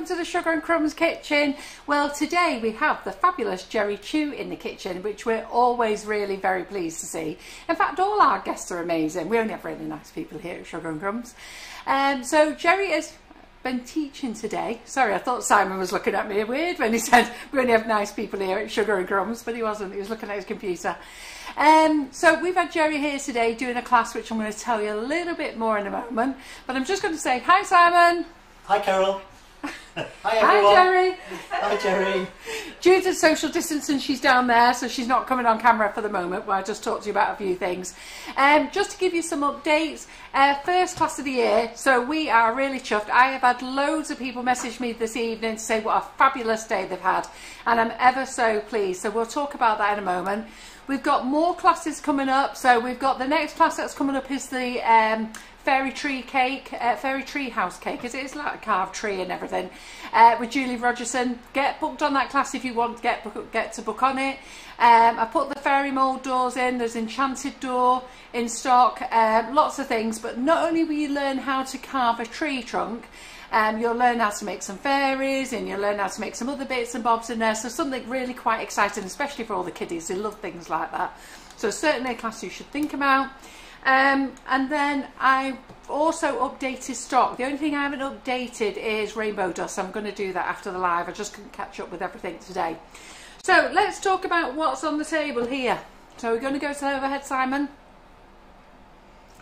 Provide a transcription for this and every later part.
welcome to the Sugar and Crumbs kitchen. Well today we have the fabulous Gerry Chiu in the kitchen which we're always really very pleased to see. In fact all our guests are amazing, we only have really nice people here at Sugar and Crumbs. Um, so Gerry has been teaching today. Sorry, I thought Simon was looking at me weird when he said we only have nice people here at Sugar and Crumbs, but he wasn't, he was looking at his computer. Um, so we've had Gerry here today doing a class which I'm going to tell you a little bit more in a moment. But I'm just going to say hi Simon. Hi Carol. Hi Hi everyone. Gerry. Hi Gerry. Due to social distancing, she's down there, so she's not coming on camera for the moment. Where I just talked to you about a few things. Um, just to give you some updates, uh, first class of the year, so we are really chuffed. I have had loads of people message me this evening to say what a fabulous day they've had, and I'm ever so pleased. So we'll talk about that in a moment. We've got more classes coming up. So we've got the next class that's coming up is the um, fairy tree cake, uh, fairy tree house cake, because it is like a carved tree and everything, uh, with Julie Rogerson. Get booked on that class if you want to get get to book on it. Um, I put the fairy mould doors in. There's enchanted door in stock. Um, lots of things, but not only will you learn how to carve a tree trunk. Um, you'll learn how to make some fairies and you'll learn how to make some other bits and bobs in there. So something really quite exciting, especially for all the kiddies who love things like that. So certainly a class you should think about. Um, and then I also updated stock. The only thing I haven't updated is rainbow dust. I'm going to do that after the live. I just couldn't catch up with everything today. So let's talk about what's on the table here. So we're going to go to the overhead, Simon.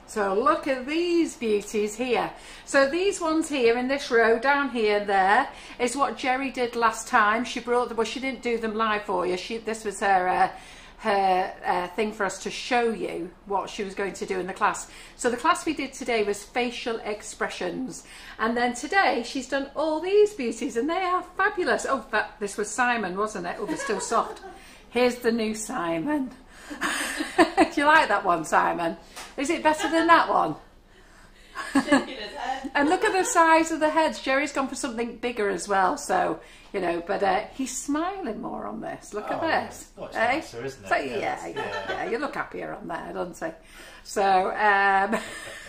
So look at these beauties here. So these ones here in this row, down here there, is what Gerry did last time. She brought, the well she didn't do them live for you. She, this was her, uh, her uh, thing for us to show you what she was going to do in the class. So the class we did today was facial expressions. And then today she's done all these beauties and they are fabulous. Oh, that, this was Simon, wasn't it? Oh, they're still soft. Here's the new Simon. Do you like that one, Simon? Is it better than that one? and look at the size of the heads. Gerry's gone for something bigger as well, so you know. But uh, he's smiling more on this. Look Oh, at this. eh? nicer, isn't it? So, yeah, yeah, yeah. yeah, You look happier on there, don't you? So, um,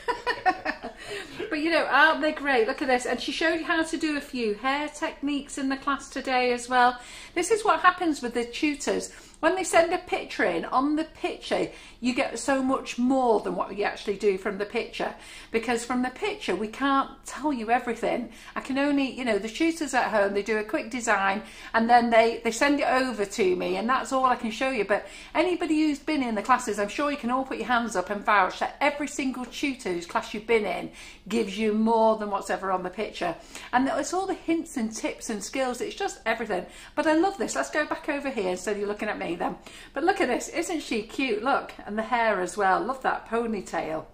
but you know, aren't they great? Look at this. And she showed you how to do a few hair techniques in the class today as well. This is what happens with the tutors. When they send a picture in, on the picture, you get so much more than what you actually do from the picture. Because from the picture, we can't tell you everything. I can only, you know, the tutors at home, they do a quick design and then they, they send it over to me and that's all I can show you. But anybody who's been in the classes, I'm sure you can all put your hands up and vouch that every single tutor whose class you've been in gives you more than what's ever on the picture. And it's all the hints and tips and skills. It's just everything. But I love this. Let's go back over here instead of you looking at me then. But look at this. Isn't she cute? Look. And the hair as well. Love that ponytail.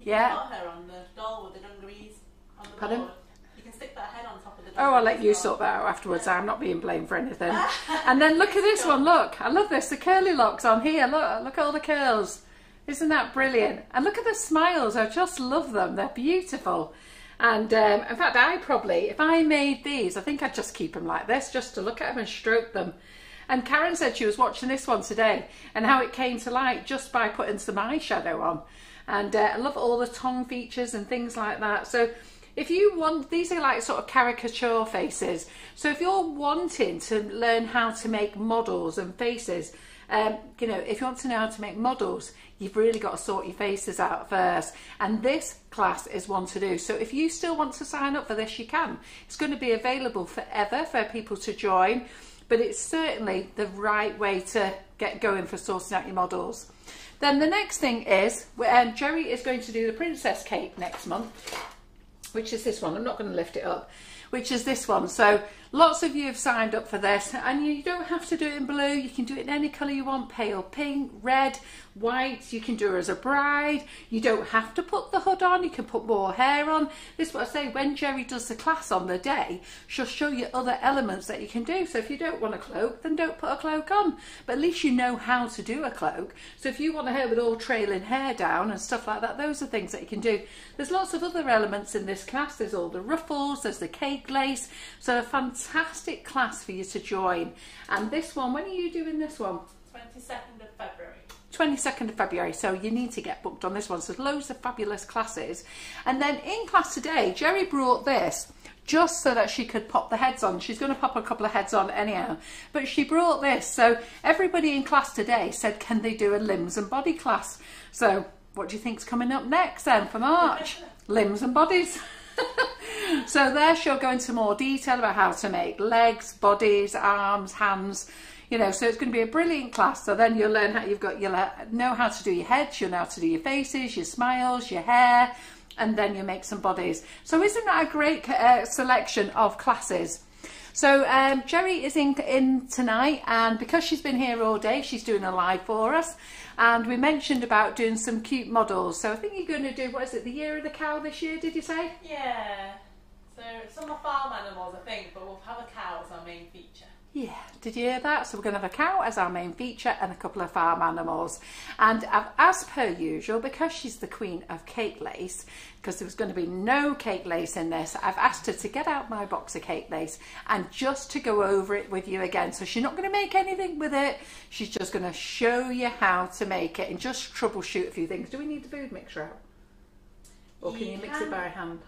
Yeah. Put her on the doll with the dungarees on the Pardon? board. You can stick that head on top of the Oh, I'll let you sort that out afterwards. I'm not being blamed for anything. And then look at this one. Look, I love this. The curly locks on here. Look, look at all the curls. Isn't that brilliant? And look at the smiles. I just love them. They're beautiful. And um, in fact, I probably, if I made these, I think I'd just keep them like this, just to look at them and stroke them. And Karen said she was watching this one today and how it came to light just by putting some eyeshadow on. And uh, I love all the tongue features and things like that. So if you want, these are like sort of caricature faces. So if you're wanting to learn how to make models and faces, um, you know, if you want to know how to make models, you've really got to sort your faces out first. And this class is one to do. So if you still want to sign up for this, you can. It's going to be available forever for people to join, but it's certainly the right way to get going for sorting out your models. Then the next thing is, um, Gerry is going to do the princess cake next month which is this one. I'm not going to lift it up, which is this one. So lots of you have signed up for this and you don't have to do it in blue. You can do it in any colour you want, pale pink, red, white. You can do it as a bride. You don't have to put the hood on. You can put more hair on. This is what I say, when Gerry does the class on the day, she'll show you other elements that you can do. So if you don't want a cloak, then don't put a cloak on. But at least you know how to do a cloak. So if you want a hair with all trailing hair down and stuff like that, those are things that you can do. There's lots of other elements in this class. There's all the ruffles, there's the cake lace. So a fantastic class for you to join. And this one, when are you doing this one? 22nd of February. 22nd of February, so you need to get booked on this one. So loads of fabulous classes. And then in class today, Gerry brought this just so that she could pop the heads on. She's going to pop a couple of heads on anyhow. But she brought this, so everybody in class today said, can they do a limbs and body class? So what do you think's coming up next then for March? limbs and bodies. So there she'll go into more detail about how to make legs, bodies, arms, hands, you know, so it's going to be a brilliant class. So then you'll learn how you've got, you'll know how to do your heads, you'll know how to do your faces, your smiles, your hair, and then you make some bodies. So isn't that a great uh, selection of classes? So um, Gerry is in, in tonight and because she's been here all day, she's doing a live for us. And we mentioned about doing some cute models. So I think you're going to do, what is it, the year of the cow this year, did you say? Yeah. So some are farm animals, I think, but we'll have a cow as our main feature. Yeah, did you hear that? So we're going to have a cow as our main feature and a couple of farm animals. And as per usual, because she's the queen of cake lace, because there was going to be no cake lace in this, I've asked her to get out my box of cake lace and just to go over it with you again. So she's not going to make anything with it. She's just going to show you how to make it and just troubleshoot a few things. Do we need the food mixer out? Or can you, You mix can. it by hand?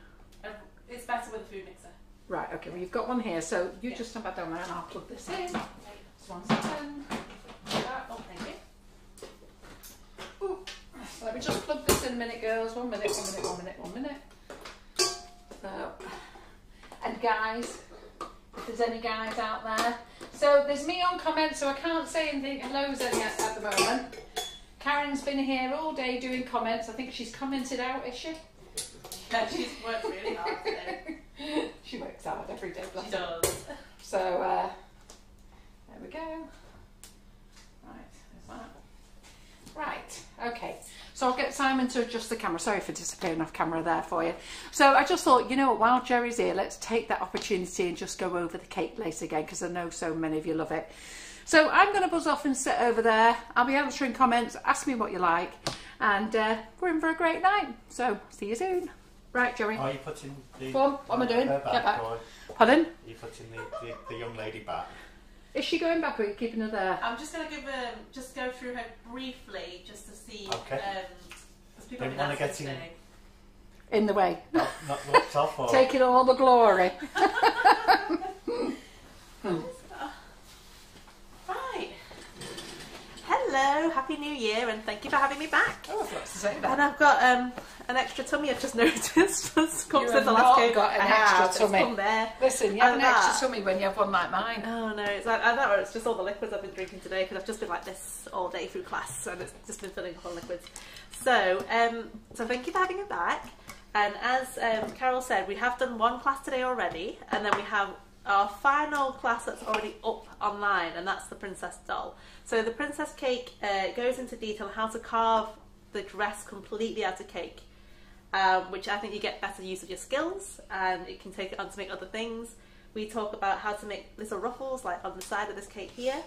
Uh, It's better with a food mixer. Right, okay, well you've got one here, so you Yeah. just stand back down there and I'll plug this in. Just one second. Oh, thank you. Ooh, Let me just plug this in a minute, girls. One minute, one minute, one minute, one minute. So, and guys, if there's any guys out there. So there's me on comments, so I can't say anything. Hello's any at, at the moment. Karen's been here all day doing comments. I think she's commented out, is she? Yeah, she's worked really hard today. she works hard every day. bless She her. does. So uh, there we go. Right, there's that. Right, okay. So I'll get Simon to adjust the camera. Sorry for disappearing off camera there for you. So I just thought, you know what, while Gerry's here, let's take that opportunity and just go over the cake lace again because I know so many of you love it. So I'm going to buzz off and sit over there. I'll be answering comments. Ask me what you like. And uh, we're in for a great night. So see you soon. Right, Gerry. Are you putting the... Go on, what am I doing? her Get back. Or are Pardon? you putting the, the, the young lady back? Is she going back or are you keeping her there? I'm just going to give um, just go through her briefly just to see. Okay. Um, 'cause people Don't wanna get in- In the way. Not, not locked off or... Taking all the glory. Right. Hello, happy new year, and thank you for having me back. Oh, I've got to say And. I've got um, an extra tummy. I've just noticed. It's come You since have the last not came. got an I extra have, it's tummy. come there. Listen, you have And an extra that. tummy when you have one like mine. Oh no, it's like, I don't know, it's just all the liquids I've been drinking today because I've just been like this all day through class and it's just been filling up on liquids. So, um, so thank you for having me back. And as um, Carol said, we have done one class today already, and then we have our final class that's already up online, and that's the princess doll. So the princess cake uh, goes into detail how to carve the dress completely out of cake, um, which I think you get better use of your skills, and it can take it on to make other things. We talk about how to make little ruffles, like on the side of this cake here,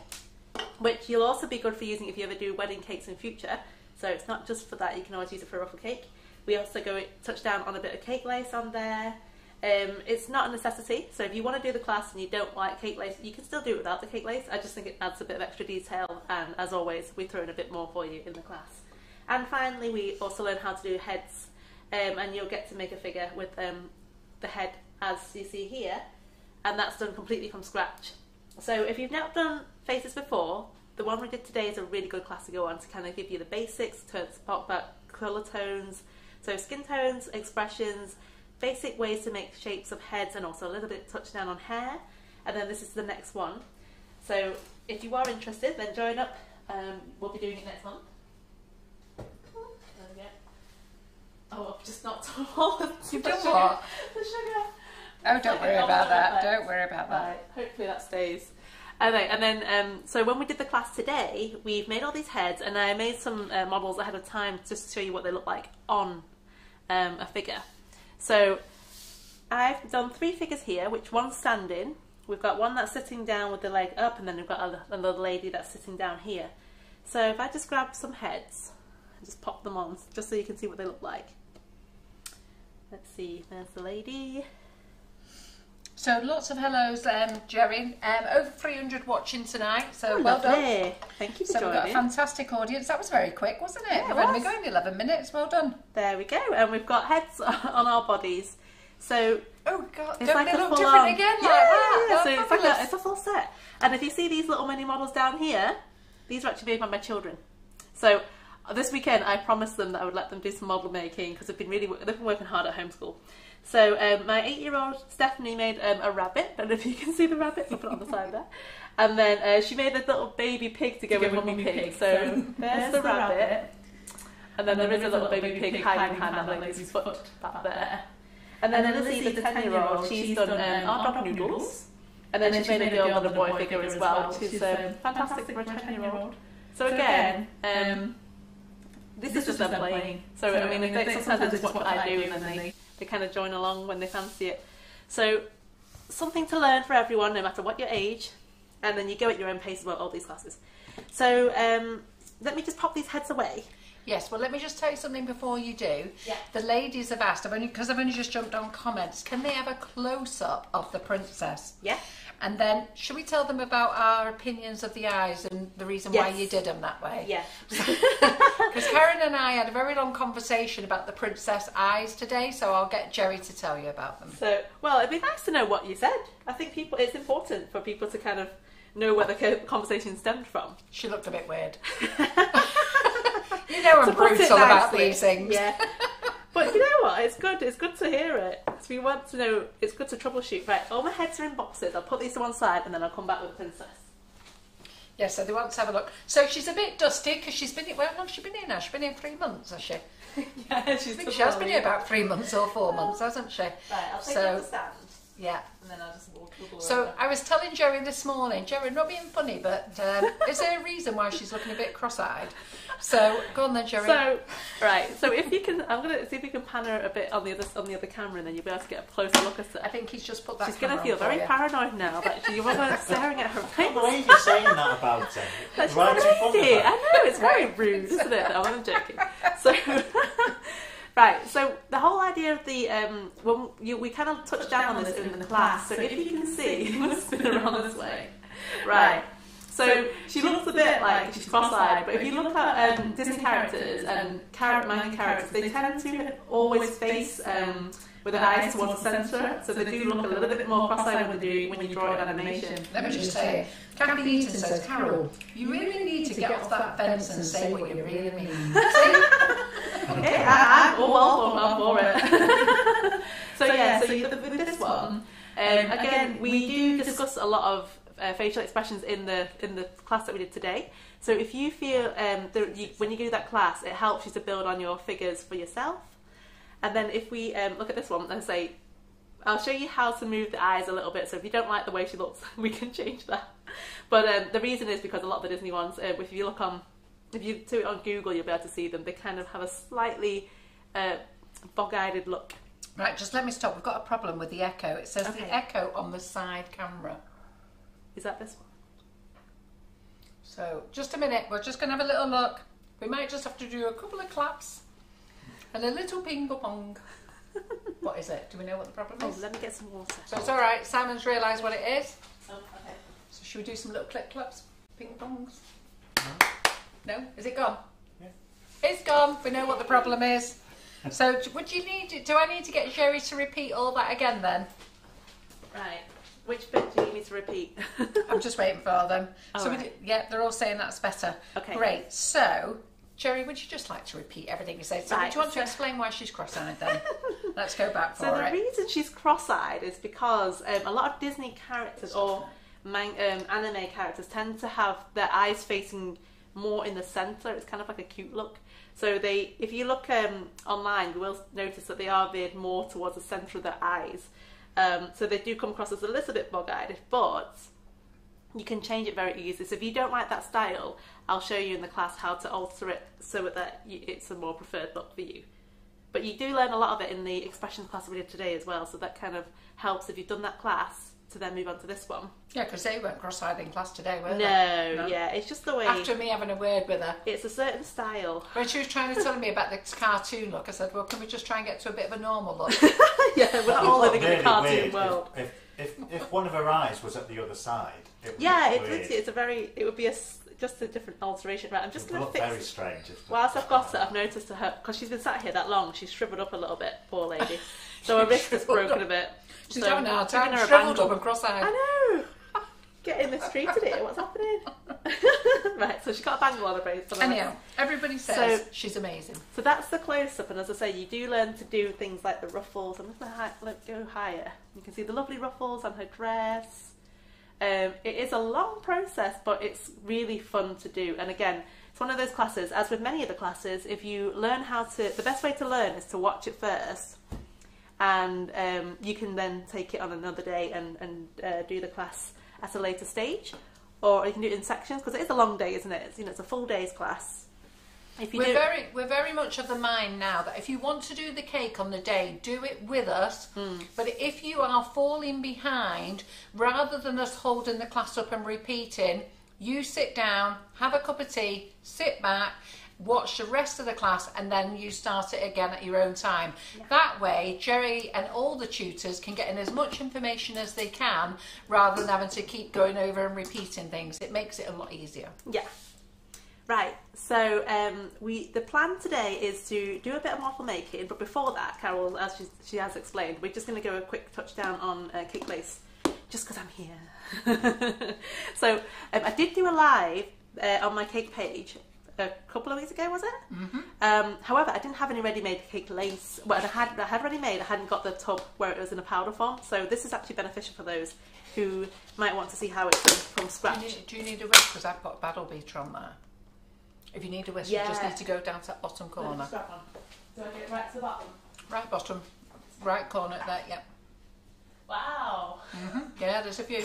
which you'll also be good for using if you ever do wedding cakes in future. So it's not just for that; you can always use it for a ruffle cake. We also go touch down on a bit of cake lace on there. Um, it's not a necessity, so if you want to do the class and you don't like cake lace, you can still do it without the cake lace. I just think it adds a bit of extra detail, and as always, we throw in a bit more for you in the class. And finally, we also learn how to do heads, um, and you'll get to make a figure with um, the head as you see here, and that's done completely from scratch. So if you've not done faces before, the one we did today is a really good class to go on to kind of give you the basics, to talk about colour tones, so skin tones, expressions, basic ways to make shapes of heads, and also a little bit touch down on hair. And then this is the next one. So if you are interested, then join up. Um, we'll be doing it next month. There we go. Oh, I've just knocked off all the You've the sugar. what? The sugar. Oh, don't worry about that. Don't worry about that. Right, hopefully that stays. Okay, and then um, so when we did the class today, we've made all these heads, and I made some uh, models ahead of time just to show you what they look like on um, a figure. So I've done three figures here, which one's standing. We've got one that's sitting down with the leg up, and then we've got another lady that's sitting down here. So if I just grab some heads and just pop them on, just so you can see what they look like. Let's see. There's the lady. So lots of hellos, um, Gerry. Um, over 300 watching tonight, so Oh, well done. Thank you for So we've got a fantastic audience. That was very quick, wasn't it? Yeah, it was. been going 11 minutes. Well done. There we go. And we've got heads on our bodies. So Oh God, it's don't like they a look full different on. again yeah, like that? yeah, Oh, So it's like a, it's a full set. And if you see these little mini models down here, these are actually made by my children. So this weekend I promised them that I would let them do some model making because they've been really they've been working hard at homeschool. So um, my eight-year-old Stephanie made um, a rabbit. I don't know if you can see the rabbit. I'll put it on the side there. And then uh, she made a little baby pig to go with mummy pig. So there's the rabbit. And then there is a little baby pig hiding behind that lady's foot back there. And then Lizzie, the 10 year old, she's done um, our dog noodles. And then she's made a girl and a boy figure as well, which is um, fantastic for a 10 year old. So again, um, this is just them playing. So, I mean, if they, sometimes they just watch what I do and then they, they kind of join along when they fancy it. So, something to learn for everyone, no matter what your age. And then you go at your own pace well, all these classes. So, um, let me just pop these heads away. Yes, well, let me just tell you something before you do. Yeah. The ladies have asked, I've only because I've only just jumped on comments. Can they have a close up of the princess? Yeah? And then, should we tell them about our opinions of the eyes and the reason why you did them that way? Yeah. Because Karen and I had a very long conversation about the princess eyes today, so I'll get Gerry to tell you about them. So, well, it'd be nice to know what you said. I think people, it's important for people to kind of know where the conversation stemmed from. She looked a bit weird. you know I'm To put it brutal about these things. Yeah. But you know what? It's good. It's good to hear it. So we want to know. It's good to troubleshoot. Right. All my heads are in boxes. I'll put these to one side and then I'll come back with the princess. Yeah, so they want to have a look. So she's a bit dusty because she's been here. Well, how long has she been here now? She's been here three months, has she? I yeah, she's think she has been here about three months or four oh. months, hasn't she? Right. I'll take So- stand Yeah. and then I'll just walk. the wiggle So over. I was telling Gerry this morning, Gerry, not being funny, but um, is there a reason why she's looking a bit cross-eyed? So go on then, Gerry. So, right. So if you can, I'm gonna see if we can pan her a bit on the other on the other camera, and then you'll be able to get a closer look at her. I think he's just put that. She's going to feel on very you. paranoid now that she was staring at her I face. can't believe you're saying that about it. That's right in front crazy. I know, it's very rude, isn't it? No, I'm joking. So, right, so the whole idea of the, um, when you, we kind of touched down on this in the class, so if you can see, I'm going spin around this way. Right. So she looks a bit like she's cross-eyed, but if you look at um, Disney characters and char- main characters, they tend to always face um, with their eyes towards the centre, so they do look a little bit more cross-eyed when you, when you draw it in animation. Let me just say, Kathy Eaton says, Carol, you really need to get off that fence and say what you really mean. Yeah, I'm all all for it. so yeah, so you, with this one, um, again, we do discuss a lot of uh, facial expressions in the in the class that we did today. So if you feel um, that you, when you do that class, it helps you to build on your figures for yourself. And then if we um, look at this one and say, I'll show you how to move the eyes a little bit. So if you don't like the way she looks, we can change that. But um, the reason is because a lot of the Disney ones, uh, if you look on, if you do it on Google, you'll be able to see them. They kind of have a slightly uh, bog-eyed look. Right, just let me stop. We've got a problem with the echo. It says Okay. the echo on the side camera. Is that this one? So just a minute, we're just going to have a little look. We might just have to do a couple of claps and a little ping pong. what is it? Do we know what the problem Oh, is? let me get some water. So it's all right. Simon's realised what it is. Okay. So should we do some little clip claps, ping pongs? No, is it gone? Yeah. It's gone. We know what the problem is. So would you need? Do I need to get Gerry to repeat all that again then? Right. Which bit do you need me to repeat? I'm just waiting for them. All so we right. do, yeah, they're all saying that's better. Okay. Great. So, Gerry, would you just like to repeat everything you said? So, Right, would you want to explain why she's cross-eyed then? Let's go back for So the reason she's cross-eyed is because um, a lot of Disney characters or man- um, anime characters tend to have their eyes facing more in the center. It's kind of like a cute look. So they, if you look um, online, you will notice that they are veered more towards the center of their eyes. Um, so they do come across as a little bit bog-eyed, but you can change it very easily. So if you don't like that style, I'll show you in the class how to alter it so that it's a more preferred look for you. But you do learn a lot of it in the expressions class we did today as well, so that kind of helps if you've done that class. To then move on to this one. Yeah, because they weren't cross-eyed in class today, were No, they? No, yeah, it's just the way. After me having a word with her. It's a certain style. When she was trying to tell me about this cartoon look, I said, well, can we just try and get to a bit of a normal look? yeah, we're not all It's living in a cartoon weird world. If, if, if, if one of her eyes was at the other side, it would Yeah, look it's weird. it's a very, it would be a, s- just a different alteration. Right, I'm just going to fix very strange. Whilst I've got it, I've noticed her because she's been sat here that long. She's shriveled up a little bit, poor lady. So her wrist is broken a bit. She's so having a hard giving her a shriveled up and cross-eyed. I know. Getting mistreated here. What's happening? right, so she's got a bangle on her face. Anyhow, everybody says So- she's amazing. So that's the close up, and as I say, you do learn to do things like the ruffles. I'm just going to go higher. You can see the lovely ruffles on her dress. Um, it is a long process, but it's really fun to do. And again, it's one of those classes, as with many of the classes, if you learn how to, the best way to learn is to watch it first, and um, you can then take it on another day and, and uh, do the class at a later stage. Or you can do it in sections because it is a long day, isn't it? It's, you know, it's a full day's class. If you We're do, very, we're very much of the mind now that if you want to do the cake on the day, do it with us. But if you are falling behind, rather than us holding the class up and repeating, you sit down, have a cup of tea, sit back, watch the rest of the class, and then you start it again at your own time. That way, Gerry and all the tutors can get in as much information as they can, rather than having to keep going over and repeating things. It makes it a lot easier. Yeah. Right. So um, we the plan today is to do a bit of waffle making, but before that, Carol, as she, she has explained, we're just going to go a quick touchdown on uh, cake lace, just because I'm here. so um, I did do a live uh, on my cake page a couple of weeks ago, was it? Mm-hmm. Um, however, I didn't have any ready-made cake lace. Well, I had I had ready-made. I hadn't got the tub where it was in a powder form. So this is actually beneficial for those who might want to see how it's done from Do you scratch. need, do you need a whisk? Because I've got a battle beater on there. If you need a whisk, you just need to go down to that bottom corner. I get right to the bottom? Right bottom, right corner there, yeah. Wow. hmm Yeah, there's a few.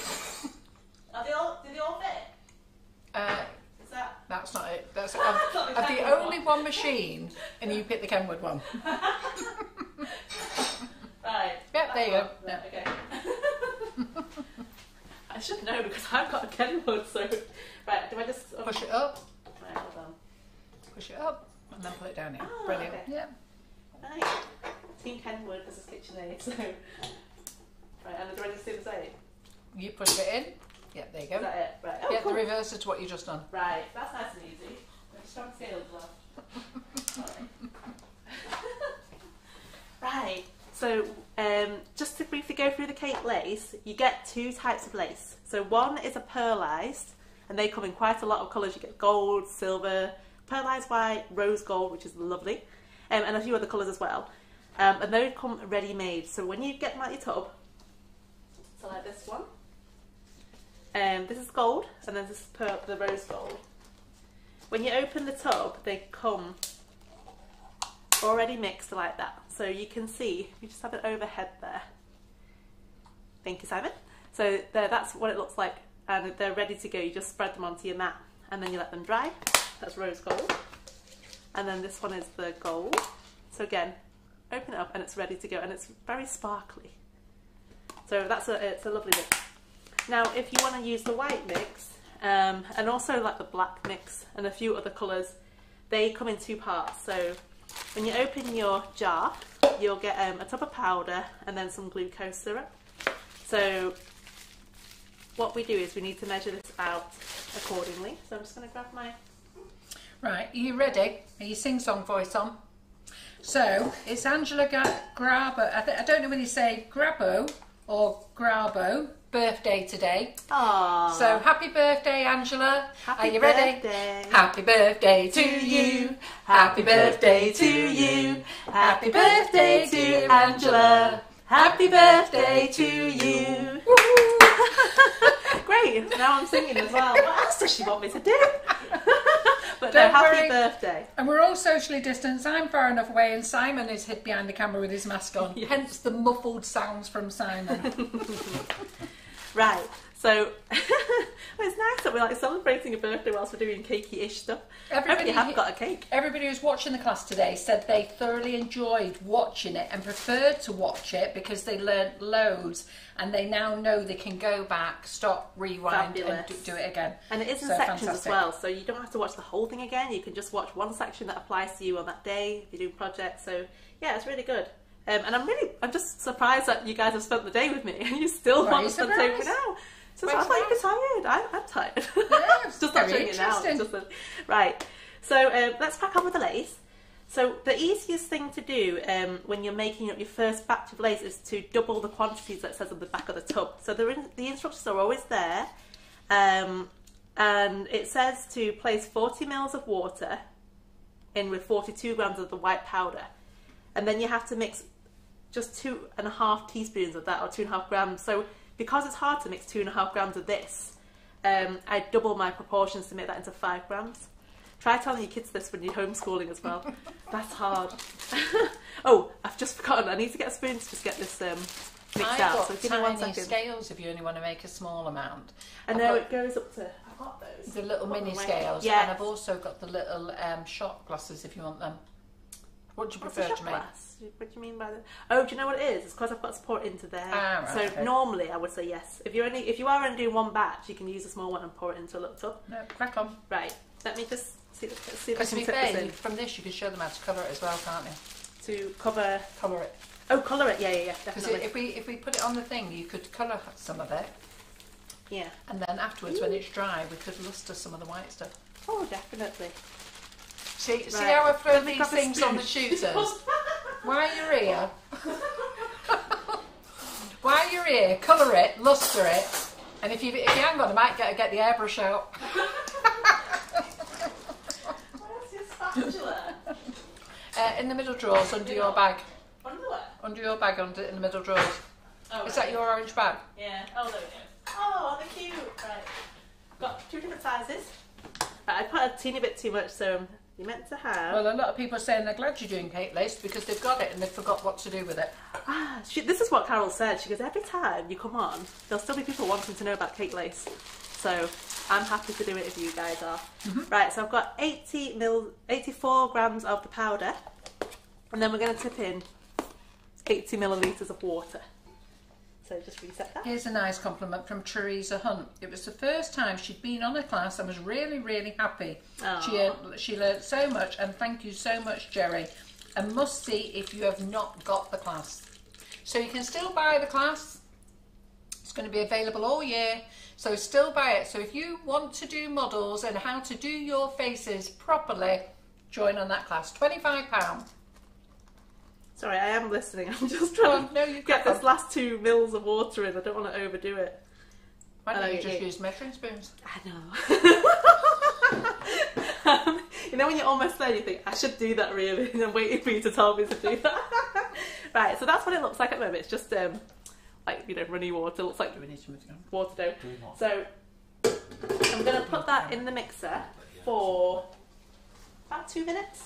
Are they all? Do they all fit? Uh, that? that's not it. That's I've, the I've the only one machine, and you pick the Kenwood one. Right. Yep, there you go. Right, Okay. I should know because I've got a Kenwood. So, right. Do I just Push it up, Right. Hold on. push it up, and then put it down here. Ah, Brilliant. okay. Yeah. Right. Team Kenwood. This is KitchenAid. So. Right. And do I just do the same? You push it in. Yeah, there you Is go. that it? Right. Oh, Yeah, cool. the reverse to what you just done. Right. That's nice and easy. Strong scale as well. right. So, um, just to briefly go through the cake lace, you get two types of lace. So one is a pearlized, and they come in quite a lot of colours. You get gold, silver, pearlized white, rose gold, which is lovely, um, and a few other colours as well. Um, and those come ready-made. So when you get them out your tub, so like this one, um, this is gold, and then this is per- the rose gold. When you open the tub, they come already mixed like that. So you can see, you just have it overhead there. Thank you, Simon. So that's what it looks like, and they're ready to go. You just spread them onto your mat, and then you let them dry. That's rose gold. And then this one is the gold. So again, open it up, and it's ready to go, and it's very sparkly. So that's a, it's a lovely mix. Now, if you want to use the white mix, um, and also like the black mix and a few other colours, they come in two parts. So when you open your jar, you'll get um, a tub of powder and then some glucose syrup. So what we do is we need to measure this out accordingly. So I'm just going to grab my Right, are you ready? Are you sing song voice on? So it's Angela Ga- Grabo. I, I don't know whether you say Grabo or Grabo. Birthday today. Aww. So happy birthday, Angela. Happy Are you ready? Happy birthday to you. Happy birthday to you. Happy birthday to Angela. Happy birthday to you. Great. Now I'm singing as well. What else does she want me to do? but Don't no, happy worry. birthday. And we're all socially distanced. I'm far enough away, and Simon is hid behind the camera with his mask on. Hence the muffled sounds from Simon. Right. So it's nice that we're like celebrating a birthday whilst we're doing cakey-ish stuff. Everybody have got a cake. Everybody who's watching the class today said they thoroughly enjoyed watching it and preferred to watch it because they learnt loads and they now know they can go back, stop, rewind, and do, do it again. And it is in So sections fantastic. as well, so you don't have to watch the whole thing again. You can just watch one section that applies to you on that day if you're doing projects. So yeah, it's really good. Um, and I'm really, I'm just surprised that you guys have spent the day with me and you still Why want to spend the day with me now. So I thought you you'd be tired. I, I'm tired. Yeah, it's just not showing it now. Just a- right. So um, let's crack on with the lace. So the easiest thing to do um, when you're making up your first batch of lace is to double the quantities that it says on the back of the tub. So in- the instructions are always there. Um, and it says to place 40 mils of water in with 42 grams of the white powder. And then you have to mix just two and a half teaspoons of that, or two and a half grams. So because it's hard to mix two and a half grams of this, um, I double my proportions to make that into five grams. Try telling your kids this when you're homeschooling as well. That's hard. oh, I've just forgotten. I need to get a spoon to just get this um, mixed I've out. got So give me one tiny scales if you only want to make a small amount. And got it goes up to. I've got those. the little mini scales, Yes. and I've also got the little um, shot glasses if you want them. What do you What's prefer to make? glass? What do you mean by that? Oh, do you know what it is? It's because I've got to pour it into there. Ah, right, so okay. normally I would say yes. If you're only if you are only doing one batch, you can use a small one and pour it into a little tub. No, crack on. Right. Let me just see, let's see if I Because can be tip fair, this you- from this you can show them how to colour it as well, can't you? to cover. Colour it. Oh, colour it. Yeah, yeah, yeah. Because Definitely. if we if we put it on the thing, you could colour some of it, yeah. and then afterwards, when it's dry, we could lustre some of the white stuff. Oh, definitely. See, see how I throw Let these things on the shooters. While you're here, while you're here, colour it, lustre it, and if you if you hang on, I might get get the airbrush out. Where's your spatula? Uh, in the middle drawers under your bag, Underwear. under your bag, under in the middle drawers. Oh, Is right. that your orange bag? Yeah. Oh, there we go. Oh, they're cute. Right. Got two different sizes. Right, I put a teeny bit too much, so you're meant to have. Well, a lot of people are saying they're glad you're doing cake lace because they've got it and they've forgot what to do with it. Ah, she, this is what Carol said. She goes, every time you come on, there'll still be people wanting to know about cake lace. So I'm happy to do it if you guys are. Right, so I've got 80 mil, 84 grams of the powder, and then we're going to tip in 80 millilitres of water. So just reset that. Here's a nice compliment from Teresa Hunt. It was the first time she'd been on a class and was really, really happy. She, she learned so much, and thank you so much, Gerry. And must see if you have not got the class. So you can still buy the class. It's going to be available all year, so still buy it. So if you want to do models and how to do your faces properly, join on that class. £25. Sorry, I am listening. I'm just trying Oh, to no, you get crack this last two mils of water in. I don't want to overdo it. Why don't you just use measuring spoons? I know. um, you know when you're almost there, you think I should do that really, and I'm waiting for you to tell me to do that. right, so that's what it looks like at the moment. It's just um, like you know runny water. It looks like We need to move it water dough. Do not. So I'm going to put that in the mixer for about two minutes.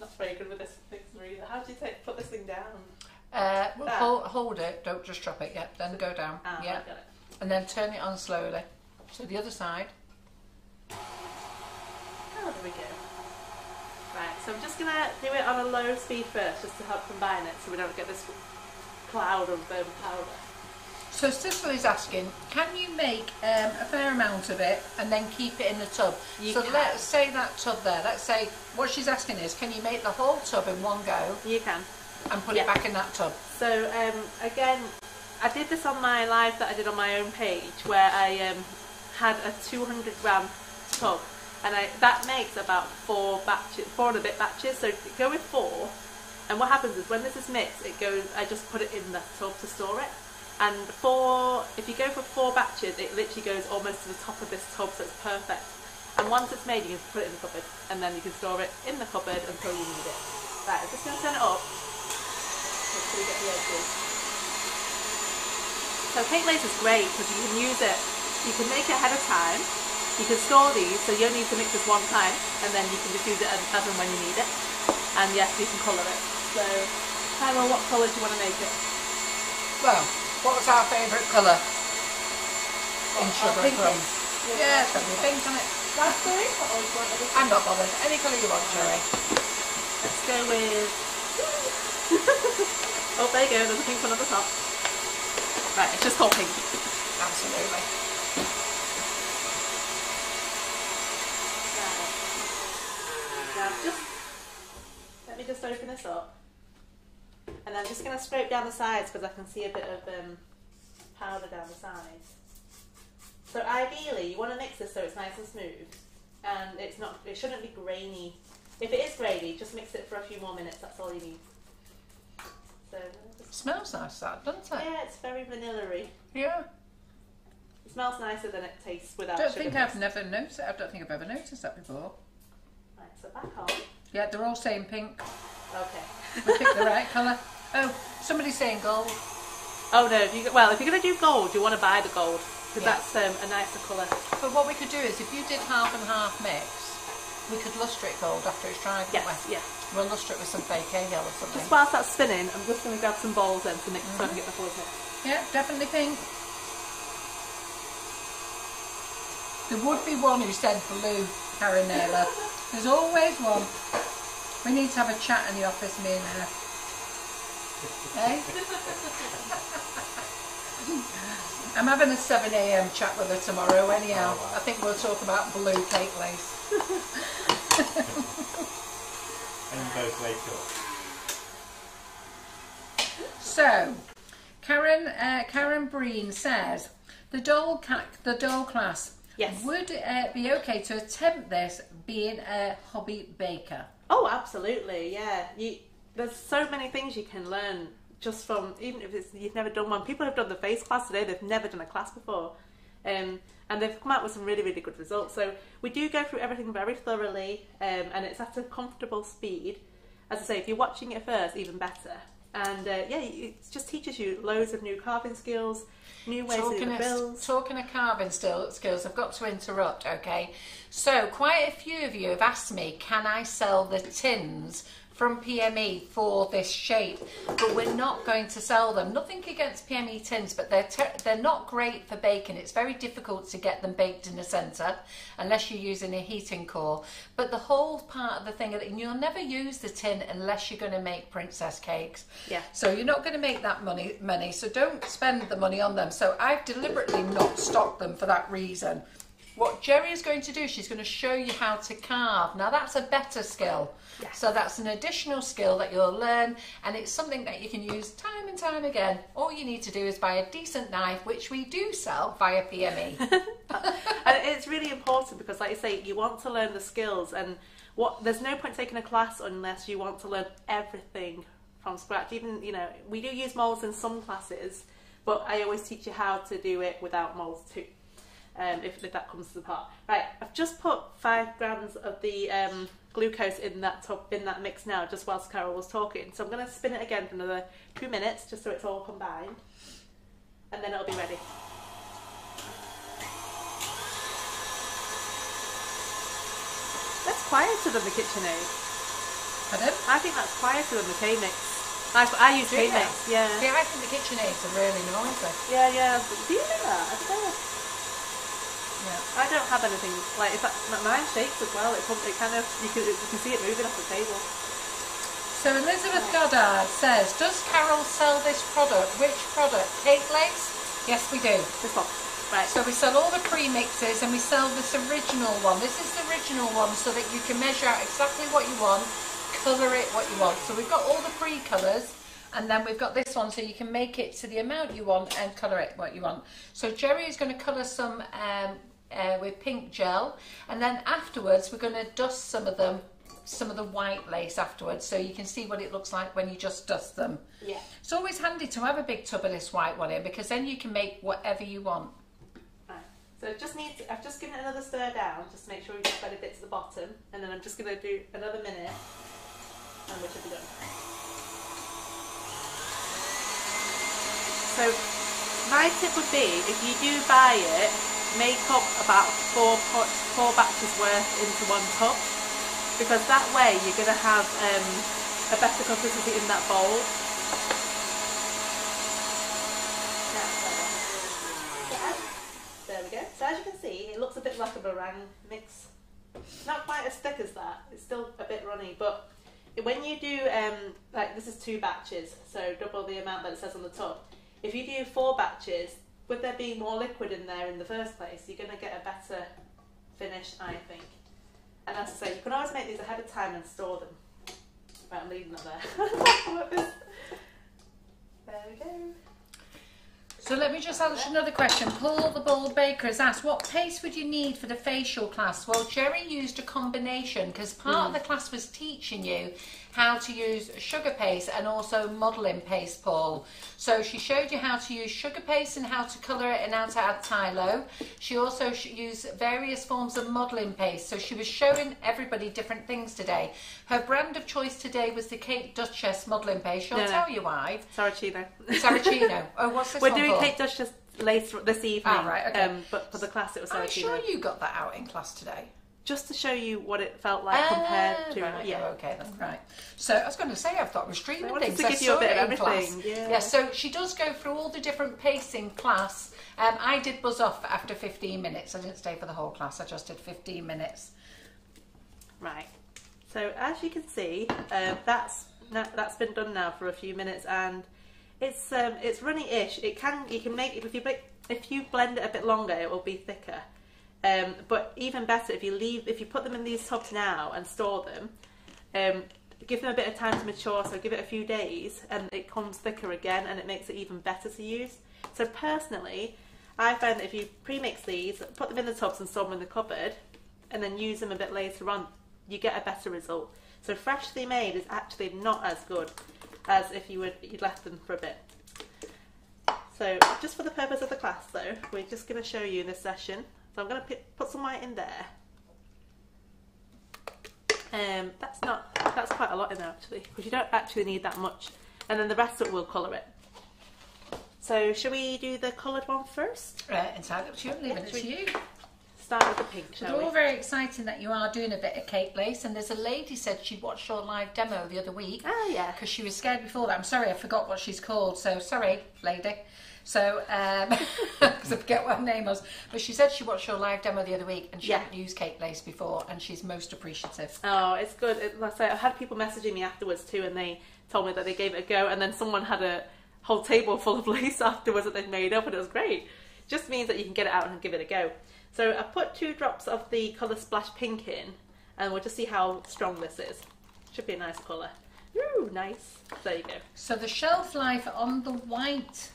Not very good with this mixer either. How do you take, put this thing down? Uh, well, Ah. hold, hold it, don't just drop it yet, then go down. Ah, yeah. I got it. And then turn it on slowly. So the other side. Oh, there we go. Right, so I'm just going to do it on a low speed first, just to help combine it, so we don't get this cloud of um, powder. So Cicely's asking, can you make um, a fair amount of it and then keep it in the tub? You so can. let's say that tub there, let's say what she's asking is, can you make the whole tub in one go You can. and put Yeah. it back in that tub? So um, again, I did this on my live that I did on my own page, where I um, had a 200 gram tub, and I, that makes about four batches, four and a bit batches. So go with four, and what happens is when this is mixed, it goes. I just put it in the tub to store it. And four, if you go for four batches, it literally goes almost to the top of this tub, so it's perfect. And once it's made, you can put it in the cupboard, and then you can store it in the cupboard until you need it. Right, I'm just going to turn it up. We get the. So cake lace is great because you can use it, you can make it ahead of time, you can store these so you only need to mix this one time and then you can just use it as, as and when you need it. And yes, you can colour it. So, Kyle, what colour do you want to make it? Well, what was our favourite colour? Oh, In sugar pink. crumbs. Yeah, it's got to be pink on it. Raspberry? Or do you want anything? I'm not bothered. Any colour you want, Sherry. Let's go with. oh, there you go. There's a pink one on the top. Right, it's just called pink. Absolutely. Right. Now, just let me just open this up, and I'm just going to scrape down the sides because I can see a bit of um, powder down the sides. So ideally, you want to mix this so it's nice and smooth, and it's not. It shouldn't be grainy. If it is grainy, just mix it for a few more minutes. That's all you need. So just- Smells nice, that, doesn't it? yeah, it's very vanilla-y. Yeah. It smells nicer than it tastes without I don't think mix. I've never noticed. I don't think I've ever noticed that before. Right, so back on. Yeah, they're all saying pink. Okay. We picked the right colour. Oh, somebody's saying gold. Oh no, if you, well, if you're going to do gold, you want to buy the gold because Yeah. that's um, a nicer colour. But what we could do is, if you did half and half mix, we could lustrate gold after it's dried. couldn't Yes, we? yeah. We'll lustre it with some fake ale or something. Just whilst that's spinning, I'm just going to grab some balls then to mix so I can get the colours mixed. Yeah, definitely pink. There would be one who said blue, Karen Naylor. There's always one. We need to have a chat in the office, me and her. Eh? I'm having a 7am chat with her tomorrow anyhow. I think we'll talk about blue cake lace. And both wake up. So, Karen uh, Karen Breen says the doll, ca- the dole class Yes. would uh, be okay to attempt this being a hobby baker. Oh, absolutely, yeah. You, there's so many things you can learn just from, even if it's, you've never done one. People have done the face class today, they've never done a class before. Um, and they've come out with some really, really good results. So we do go through everything very thoroughly, um, and it's at a comfortable speed. As I say, if you're watching it first, even better. And uh, yeah, it just teaches you loads of new carving skills, new ways Talking of, bills. talking of carving still skills, I've got to interrupt, okay? So, quite a few of you have asked me, can I sell the tins from PME for this shape? But we're not going to sell them. Nothing against PME tins, but they're they're not great for baking. It's very difficult to get them baked in the centre unless you're using a heating core. But the whole part of the thing, and you'll never use the tin unless you're going to make princess cakes. Yeah. So you're not going to make that money, money. So don't spend the money on them. So I've deliberately not stocked them for that reason. What Gerry is going to do, she's going to show you how to carve. Now that's a better skill. Yeah. So that's an additional skill that you'll learn, and it's something that you can use time and time again. All you need to do is buy a decent knife, which we do sell via. PME. and it's really important because, like you say, you want to learn the skills, and what there's no point taking a class unless you want to learn everything from scratch. Even you know, we do use molds in some classes, but I always teach you how to do it without molds too. Um, if, if that comes to the part, right? I've just put five grams of the um, glucose in that top, in that mix now, just whilst Carol was talking. So I'm going to spin it again for another two minutes, just so it's all combined, and then it'll be ready. That's quieter than the KitchenAid. Pardon? I think that's quieter than the K-Mix. I, I use? K-Mix, yeah. Yeah, I think the KitchenAids are really noisy. Yeah, yeah. Do you do that? I don't know. Yeah. I don't have anything like if that, m- mine shakes as well. It, it kind of you can you can see it moving off the table. So Elizabeth Goddard says, does Carol sell this product? Which product? Cake lace? Yes, we do. This one, right? So we sell all the pre-mixes and we sell this original one. This is the original one so that you can measure out exactly what you want, colour it what you want. So we've got all the pre-colours and then we've got this one so you can make it to the amount you want and colour it what you want. So Gerry is going to colour some um, uh, with pink gel and then afterwards we're going to dust some of them some of the white lace afterwards so you can see what it looks like when you just dust them. yeah. It's always handy to have a big tub of this white one in because then you can make whatever you want. Right. So it just needs. I've just given it another stir down, just to make sure we've got better bits at the bottom, and then I'm just going to do another minute, and we should be done. So my tip would be, if you do buy it, make up about four, four batches worth into one cup because that way you're going to have um, a better consistency in that bowl. There we go. So as you can see, it looks a bit like a meringue mix. Not quite as thick as that. It's still a bit runny, but when you do um, like this is two batches, so double the amount that it says on the top. If you do four batches, with there being more liquid in there in the first place, you're going to get a better finish, I think. And as I say, you can always make these ahead of time and store them. Right, I'm leaving that there. there we go. So let me just ask another question. Paul the Bold Baker has asked, what paste would you need for the facial class? Well, Gerry used a combination because part of mm. the class was teaching you how to use sugar paste and also modelling paste, Paul. So she showed you how to use sugar paste and how to colour it and how to add Tylo. She also used various forms of modelling paste. So she was showing everybody different things today. Her brand of choice today was the Kate Duchess modelling paste. She'll No, no. tell you why. Saracino. Saracino. Oh, what's this We're doing called? Kate Duchess later this evening. Ah, right, okay. um, but for the class, it was I'm Saracino. sure you got that out in class today. Just to show you what it felt like compared Ah, to right, yeah. okay, that's right. So I was going to say I've thought I streaming wanted things. to I give you a bit of everything, yeah. So she does go through all the different in class. Um, I did buzz off after 15 minutes. I didn't stay for the whole class. I just did 15 minutes. Right. So as you can see, um, that's that's been done now for a few minutes, and it's um, it's runny-ish. It can you can make if you if you blend it a bit longer, it will be thicker. Um, but even better if you leave if you put them in these tubs now and store them. Um, give them a bit of time to mature, so give it a few days, and it comes thicker again, and it makes it even better to use. So personally, I find that if you pre-mix these, put them in the tubs and store them in the cupboard, and then use them a bit later on, you get a better result. So freshly made is actually not as good as if you would you'd left them for a bit. So just for the purpose of the class, though, we're just going to show you in this session. So I'm going to put some white in there. Um, that's not that's quite a lot in there actually, because you don't actually need that much, and then the rest of it will colour it. So shall we do the coloured one first? Uh, entirely up to you. I'm Yeah, it to you. Start with the pink, It's shall we? all very exciting that you are doing a bit of cake lace. And there's a lady said she watched your live demo the other week. Oh yeah. because she was scared before that. I'm sorry, I forgot what she's called. So sorry, lady. So um, 'cause I forget what her name was, but she said she watched your live demo the other week and she Yeah. hadn't used cake lace before, and she's most appreciative. Oh, it's good. It, like I say, I've had people messaging me afterwards too, and they told me that they gave it a go, and then someone had a whole table full of lace afterwards that they'd made up, and it was great. Just means that you can get it out and give it a go. So I put two drops of the colour Splash Pink in, and we'll just see how strong this is. Should be a nice colour. Ooh, nice. There you go. So the shelf life on the white,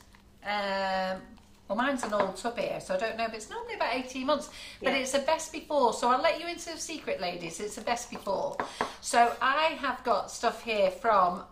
um, well, mine's an old tub here, so I don't know, but it's normally about 18 months. But Yeah. it's a best before, so I'll let you into the secret, ladies. It's a best before. So I have got stuff here from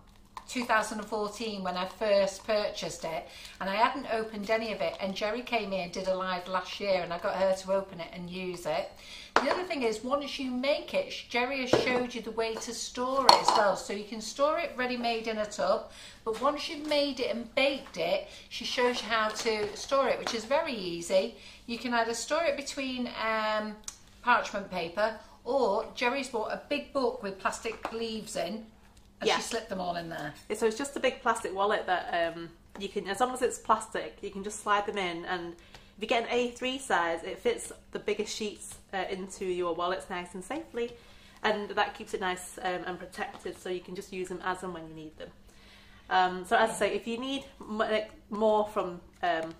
2014 when I first purchased it, and I hadn't opened any of it. And Gerry came here and did a live last year, and I got her to open it and use it. The other thing is, once you make it, Gerry has showed you the way to store it as well. So you can store it ready made in a tub, but once you've made it and baked it, she shows you how to store it, which is very easy. You can either store it between um, parchment paper, or Gerry's bought a big book with plastic leaves in, and Yeah. she slipped them all in there. So it's just a big plastic wallet that um, you can, as long as it's plastic, you can just slide them in. And if you get an A3 size, it fits the biggest sheets uh, into your wallets nice and safely. And that keeps it nice um, and protected so you can just use them as and when you need them. Um, so as I say, if you need m- like, more from um,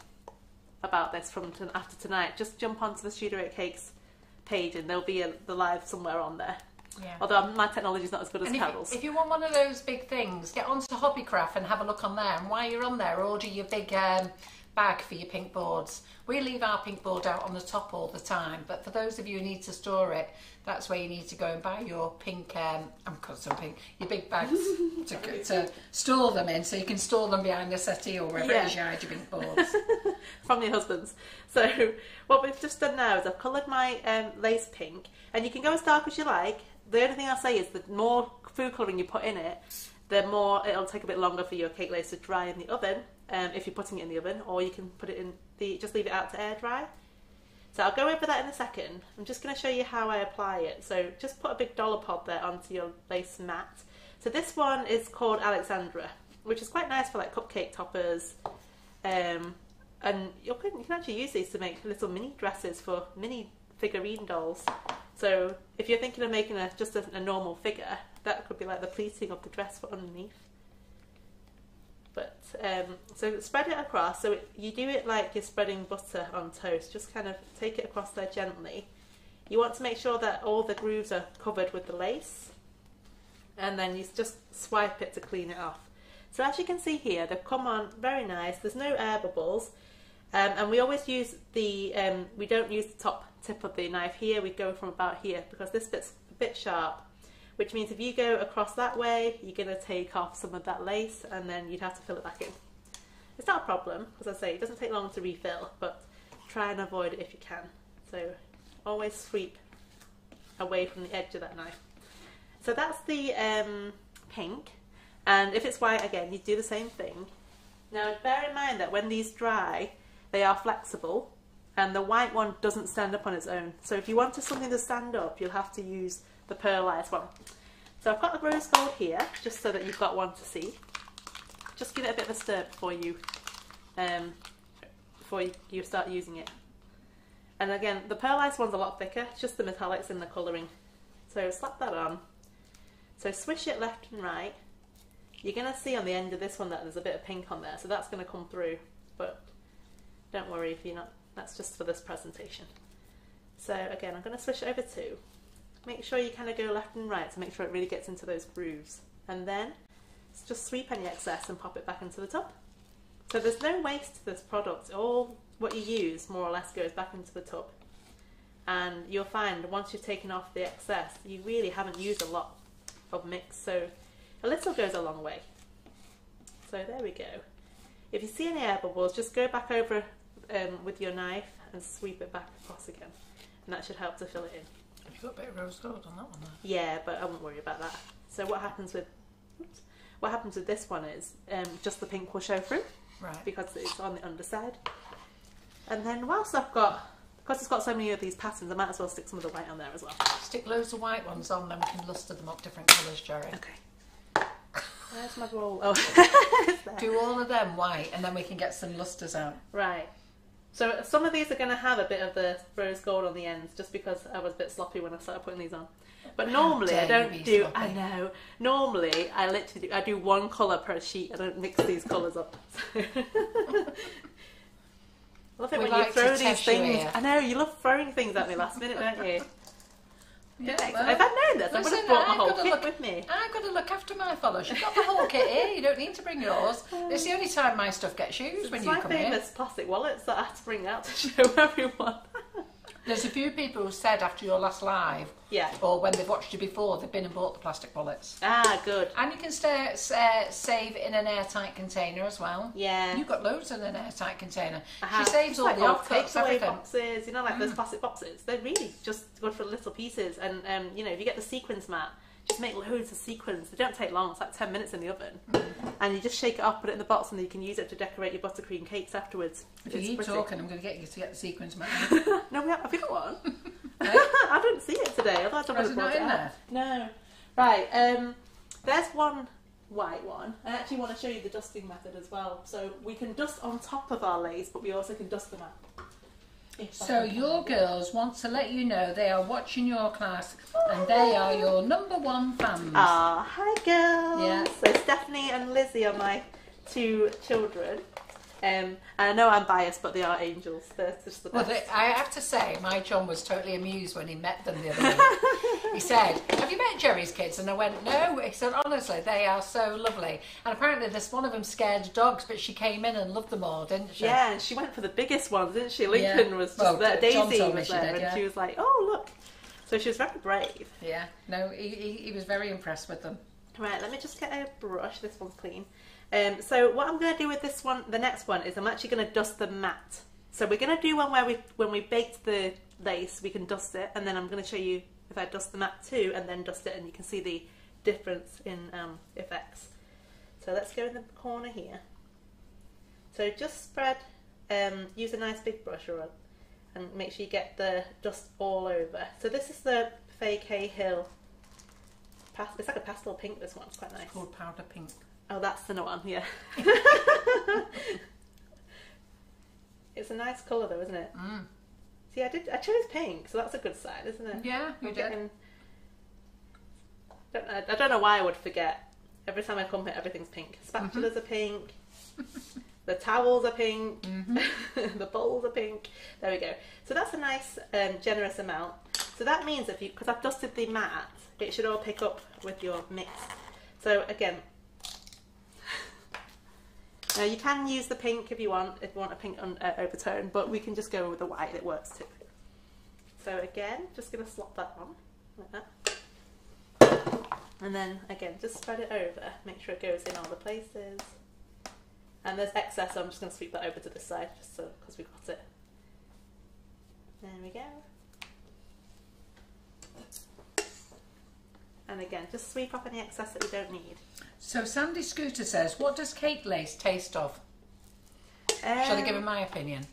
about this from after tonight, just jump onto the Studio 8 Cakes page and there'll be a, the live somewhere on there. Yeah. Although my technology is not as good as And if, Carol's. if you want one of those big things, get onto Hobbycraft and have a look on there. And while you're on there, order your big um, bag for your pink boards. We leave our pink board out on the top all the time, but for those of you who need to store it, that's where you need to go and buy your pink, um, I'm custom pink, your big bags to, to store them in, so you can store them behind the settee or wherever it is you Yeah. hide your pink boards. from your husbands. So what we've just done now is I've coloured my um, lace pink, and you can go as dark as you like. The only thing I'll say is the more food colouring you put in it, the more it'll take a bit longer for your cake lace to dry in the oven. Um, if you're putting it in the oven, or you can put it in the just leave it out to air dry. So I'll go over that in a second. I'm just going to show you how I apply it. So just put a big dollar pod there onto your lace mat. So this one is called Alexandra, which is quite nice for like cupcake toppers. Um, and you can, you can actually use these to make little mini dresses for mini figurine dolls. So if you're thinking of making a just a, a normal figure, that could be like the pleating of the dress for underneath. But um, so spread it across. So it, you do it like you're spreading butter on toast. Just kind of take it across there gently. You want to make sure that all the grooves are covered with the lace, and then you just swipe it to clean it off. So as you can see here, they've come on very nice. There's no air bubbles, um, and we always use the. Um, we don't use the top tip of the knife here. We go from about here because this bit's a bit sharp which means if you go across that way, you're going to take off some of that lace and then you'd have to fill it back in. It's not a problem, as I say, it doesn't take long to refill, but try and avoid it if you can. So always sweep away from the edge of that knife. So that's the um, pink, and if it's white again, you do the same thing. Now bear in mind that when these dry, they are flexible, and the white one doesn't stand up on its own. So if you wanted something to stand up, you'll have to use the pearlized one. So I've got the rose gold here, just so that you've got one to see. Just give it a bit of a stir before you um, before you, start using it. And again, the pearlized one's a lot thicker, it's just the metallics in the colouring. So slap that on. So swish it left and right. You're going to see on the end of this one that there's a bit of pink on there, so that's going to come through. But don't worry if you're not, that's just for this presentation. So again, I'm going to switch it over to make sure you kind of go left and right to make sure it really gets into those grooves. And then just sweep any excess and pop it back into the tub. So there's no waste to this product. All what you use more or less goes back into the tub. And you'll find once you've taken off the excess, you really haven't used a lot of mix. So a little goes a long way. So there we go. If you see any air bubbles, just go back over um, with your knife and sweep it back across again. And that should help to fill it in. Got a bit of rose gold on that one there? Yeah, but I won't worry about that. So what happens with oops, what happens with this one is um, just the pink will show through Right. because it's on the underside. And then whilst I've got because it's got so many of these patterns, I might as well stick some of the white on there as well. Stick loads of white ones on, then we can luster them up different colours, Gerry. Okay. Where's my roll? Oh. Do all of them white, and then we can get some lusters out. Right. So some of these are going to have a bit of the rose gold on the ends, just because I was a bit sloppy when I started putting these on. But normally I don't do. sloppy. I know. Normally I literally do, I do one colour per sheet. I don't mix these colours up. I love it We when like you throw these things. I know you love throwing things at me last minute, don't you? Yeah, well, I'd known this, I would have brought my I've whole got to kit look- with me. I've got to look after my fellows. You've got the whole kit here. You don't need to bring yours. It's the only time my stuff gets used when It's you my come here. famous plastic wallets that I had to bring out to show everyone. There's a few people who said after your last live, yeah. or when they've watched you before, they've been and bought the plastic bullets. Ah, good. And you can stay, uh, save in an airtight container as well. Yeah. You've got loads in an airtight container. She saves It's all like the offcuts, everything. boxes, you know, like those plastic boxes. They're really just good for little pieces. And um, you know, if you get the sequins mat, just make loads of sequins. They don't take long. It's like ten minutes in the oven, and you just shake it up, put it in the box, and then you can use it to decorate your buttercream cakes afterwards. If you It's keep pretty. talking, I'm going to get you to get the sequins man. no, we have, have you got one? I didn't see it today. Otherwise, I would have brought it in out. there? No. Right. Um, there's one white one. I actually want to show you the dusting method as well. So we can dust on top of our lace, but we also can dust them out. So your girls want to let you know they are watching your class and they are your number one fans. Ah, hi girls. Yeah. So Stephanie and Lizzie are my two children. Um, and I know I'm biased, but they are angels. They're just the Well, they, I have to say, my John was totally amused when he met them the other week. he said, "Have you met Gerry's kids?" And I went, "No." He said, "Honestly, they are so lovely." And apparently, this one of them scared dogs, but she came in and loved them all, didn't she? yeah, and she went for the biggest ones, didn't she? Yeah. Lincoln was just Well, there. Daisy was she there, did, and yeah. she was like, "Oh look." So she was very brave. Yeah. No, he, he, he was very impressed with them. Right, let me just get a brush. This one's clean. Um, so what I'm going to do with this one, the next one, is I'm actually going to dust the mat. So we're going to do one where we, when we baked the lace, we can dust it, and then I'm going to show you if I dust the mat too, and then dust it, and you can see the difference in um, effects. So let's go in the corner here. So just spread, um, use a nice big brush or and make sure you get the dust all over. So this is the Fake Hay Hill. It's like a pastel pink. This one, it's quite nice. It's Called powder pink. Oh, that's the one, yeah. it's a nice colour though, isn't it? Mm. See, I did. I chose pink, so that's a good sign, isn't it? Yeah, you I'm did. getting- Don't, I, I don't know why I would forget. Every time I come here, everything's pink. Spatulas are pink. the towels are pink. the bowls are pink. There we go. So that's a nice, um, generous amount. So that means if you, because I've dusted the mat, it should all pick up with your mix. So again, now you can use the pink if you want, if you want a pink un- uh, overtone, but we can just go with the white. It works too. So again, just going to slot that on like that. And then again, just spread it over. Make sure it goes in all the places. And there's excess, so I'm just going to sweep that over to this side, just so because we've got it. There we go. And again, just sweep off any excess that you don't need. So Sandy Scooter says, what does cake lace taste of? Shall I give him Um, my opinion?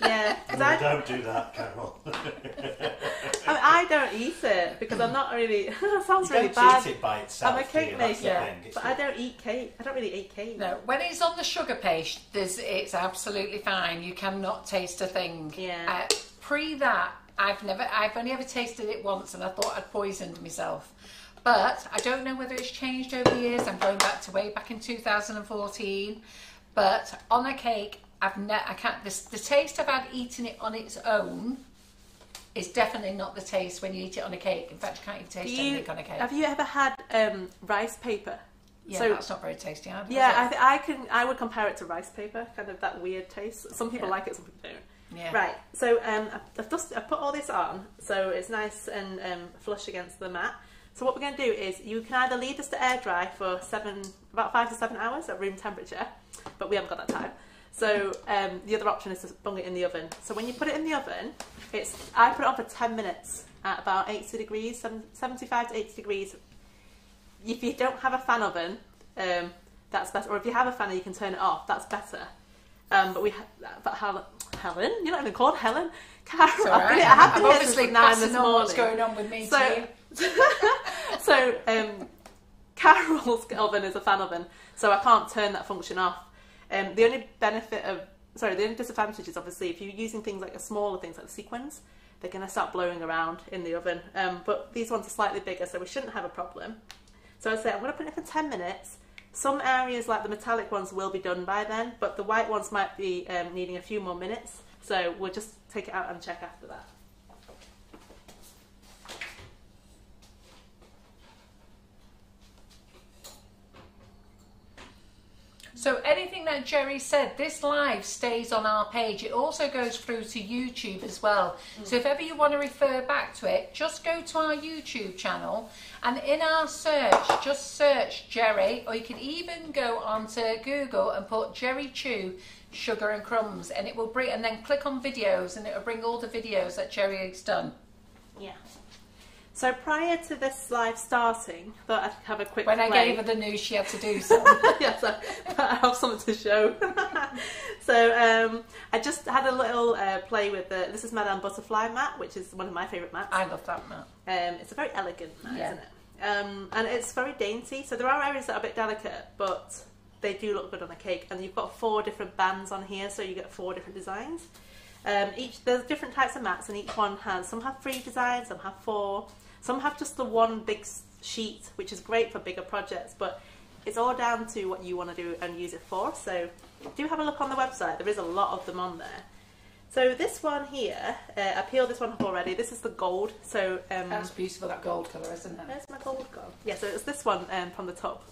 Yeah, No, I, don't do that, Carol. I, mean, I don't eat it because I'm not really. that sounds you really don't bad. eat it by itself. I'm a cake you? Maker, thing. It's but I don't eat cake. I don't really eat cake. No, when it's on the sugar paste, there's, it's absolutely fine. You cannot taste a thing. Yeah. Uh, pre that, I've never, I've only ever tasted it once, and I thought I'd poisoned myself. But I don't know whether it's changed over the years. I'm going back to way back in 2014. But on a cake, I've ne- I can't. This, the taste I've had eating it on its own is definitely not the taste when you eat it on a cake. In fact, you can't even taste you, anything on a cake. have you ever had um, rice paper? yeah, so- that's not very tasty either. Yeah. I, I can. I would compare it to rice paper. Kind of that weird taste. Some people Yeah. like it, some people don't. yeah. Right. So um, I've- I've just I've put all this on, so it's nice and um, flush against the mat. So what we're going to do is you can either leave this to air dry for seven, about five to seven hours at room temperature, but we haven't got that time. So um, the other option is to bung it in the oven. So when you put it in the oven, it's I put it on for ten minutes at about eighty degrees, seven- 75 to eighty degrees. If you don't have a fan oven, um, that's better. Or if you have a fan, you can turn it off. That's better. Um, but we, but Helen, Helen, you're not even called Helen. Carol, It's all I've been- right. I have I'm been here since nine this morning. what's going on with me So- too. so um, Carol's oven is a fan oven, so I can't turn that function off. Um, the only benefit of sorry, the only disadvantage is obviously if you're using things like a smaller things like the sequins, they're going to start blowing around in the oven. Um, but these ones are slightly bigger, so we shouldn't have a problem. So I say I'm going to put it for 10 minutes. Some areas like the metallic ones will be done by then, but the white ones might be um, needing a few more minutes. So we'll just take it out and check after that. So anything that Gerry said, this live stays on our page. It also goes through to YouTube as well. So if ever you want to refer back to it, just go to our YouTube channel and in our search, just search Gerry, or you can even go onto Google and put Gerry Chiu sugar and crumbs and it will bring and then click on videos and it will bring all the videos that Gerry has done. Yeah. So prior to this live starting, thought I'd have a quick When I gave her the news she had to do so. yes, I, I have something to show. so um, I just had a little uh, play with the. This is Madame Butterfly mat, which is one of my favourite mats. I love that mat. Um, it's a very elegant mat, Yeah. isn't it? Um, and it's very dainty. So there are areas that are a bit delicate, but they do look good on a cake. And you've got four different bands on here, so you get four different designs. Um, each there's different types of mats, and each one has some have three designs, some have four, some have just the one big sheet, which is great for bigger projects. But it's all down to what you want to do and use it for. So do have a look on the website. There is a lot of them on there. So this one here, uh, I peeled this one up already. This is the gold. So um, That's beautiful, that gold colour, isn't it? Where's my gold gone? Yeah, so it's this one um, from the top.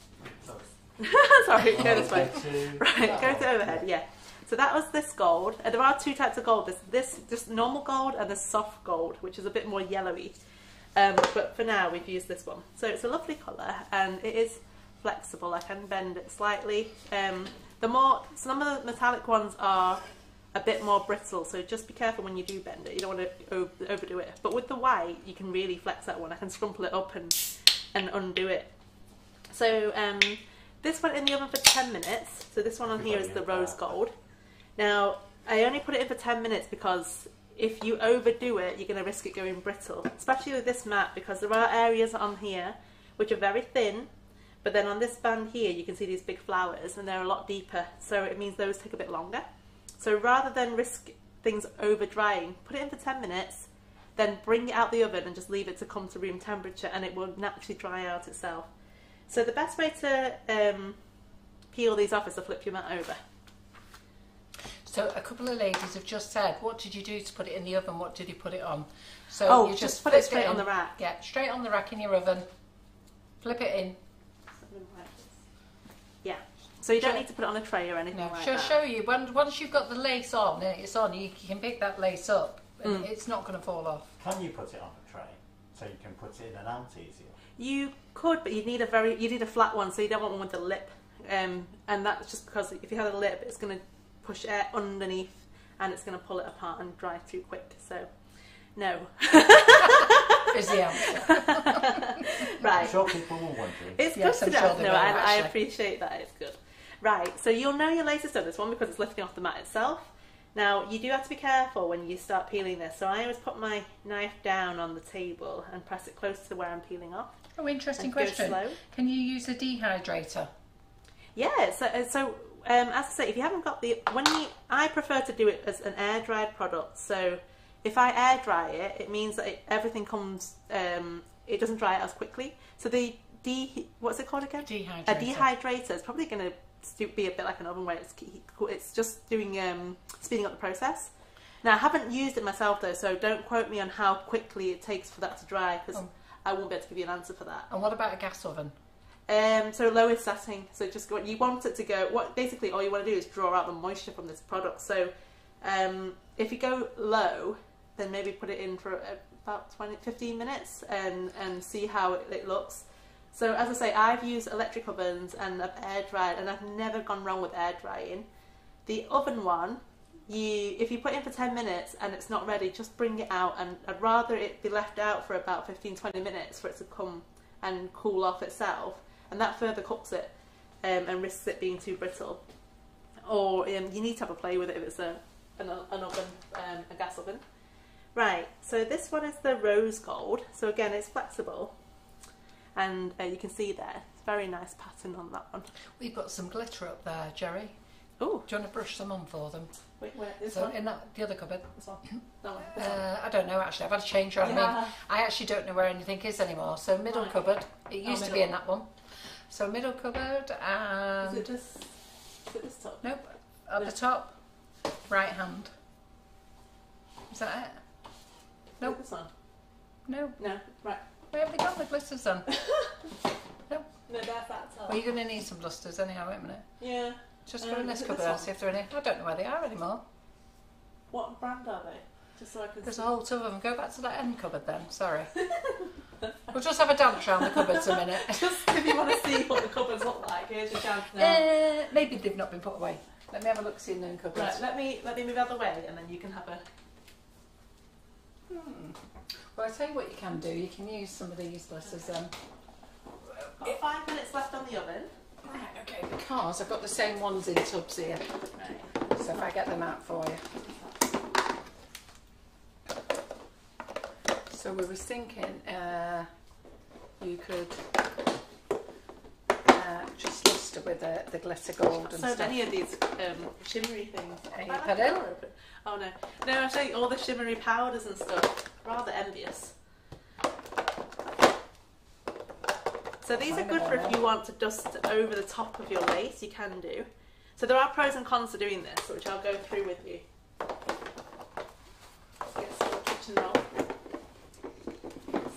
Sorry. Sorry, go this way. To- Right, go to overhead, yeah. So that was this gold. Uh, there are two types of gold. There's this just normal gold and the soft gold, which is a bit more yellowy. Um, but for now, we've used this one. So it's a lovely colour and it is flexible. I can bend it slightly. Um, the more some of the metallic ones are a bit more brittle, so just be careful when you do bend it. You don't want to overdo it. But with the white, you can really flex that one. I can scrumple it up and and undo it. So um, this went in the oven for 10 minutes. So this one on here is the rose gold. Now, I only put it in for 10 minutes because if you overdo it, you're going to risk it going brittle, especially with this mat because there are areas on here which are very thin, but then on this band here, you can see these big flowers and they're a lot deeper, so it means those take a bit longer. So rather than risk things over drying, put it in for 10 minutes, then bring it out the oven and just leave it to come to room temperature and it will naturally dry out itself. So the best way to um, peel these off is to flip your mat over. So a couple of ladies have just said, what did you do to put it in the oven? What did you put it on? So Oh, you just put it flipped straight on the rack. Yeah, straight on the rack in your oven. Flip it in. Yeah. So you don't Sure. need to put it on a tray or anything No, like she'll that. show you. When, once you've got the lace on, it's on, you, you can pick that lace up. and Mm. It's not going to fall off. Can you put it on a tray so you can put it in and out easier? You could, but you need a very you need a flat one, so you don't want one with a lip. Um, and that's just because if you have a lip, it's going to push air underneath, and it's going to pull it apart and dry too quick. So, no. Is the answer. right. I'm sure people were wondering. It's Yes, good I'm to sure know. they no, I, I appreciate that. It's good. Right, so you'll know your lace is done this one because it's lifting off the mat itself. Now, you do have to be careful when you start peeling this. So I always put my knife down on the table and press it close to where I'm peeling off. Oh, interesting question. Can you use a dehydrator? Yeah, so, so um, as I say, if you haven't got the when you, I prefer to do it as an air dried product. So if I air dry it, it means that it, everything comes, um, it doesn't dry out as quickly. So the de what's it called again? Dehydrator. A dehydrator is probably going to be a bit like an oven where it's it's just doing um, speeding up the process. Now I haven't used it myself though, so don't quote me on how quickly it takes for that to dry because Oh. I won't be able to give you an answer for that. And what about a gas oven? Um, so lowest setting. So just go, you want it to go. What basically all you want to do is draw out the moisture from this product. So um, if you go low, then maybe put it in for about 20, 15 minutes and and see how it, looks. So as I say, I've used electric ovens and I've air dried, and I've never gone wrong with air drying. The oven one, you if you put it in for 10 minutes and it's not ready, just bring it out, and I'd rather it be left out for about 15, 20 minutes for it to come and cool off itself, and that further cooks it um, and risks it being too brittle. Or um, you need to have a play with it if it's a an, an oven, um, a gas oven. Right, so this one is the rose gold. So again, it's flexible, and uh, you can see there, it's very nice pattern on that one. We've got some glitter up there, Gerry. Oh, Do you want to brush some on for them? wait, where this so one? in that the other cupboard. This one? One? This one? Uh, I don't know actually. I've had to change around. I mean, I actually don't know where anything is anymore. So middle Right. cupboard. It Oh, used to be in that one. So middle cupboard Is and it this? Is it this top? nope at No. the top, right hand. Is that it? Nope. This one? No. No, right. Where have they got the glitters then? No, that's that top. Well, you're going to need some blusters anyhow. Wait a minute. Yeah. Just Um, go in this cupboard this and see if they're any. I don't know where they are anymore. What brand are they? Just so I can There's see. a whole two of them. Go back to that end cupboard then. Sorry. we'll just have a dance around the cupboards a minute. Just if you want to see what the cupboards look like, here's your chance now. Uh, maybe they've not been put away. Let me have a look see in them cupboards. Right, let me let me move out of the way, and then you can have a. Hmm. Well, I'll tell you what you can do. You can use some of these blisters then. Got five minutes left on the oven. Right, okay, because I've got the same ones in tubs here. Right. So if I get them out for you. So we were thinking uh, you could uh, just luster with the, the glitter gold and So stuff. many of these um, shimmery things. Are you I like pardon? the it. Oh no, no! I'm saying all the shimmery powders and stuff. Rather envious. So these are good for if you want to dust over the top of your lace. You can do. So there are pros and cons to doing this, which I'll go through with you. Let's get some kitchen roll.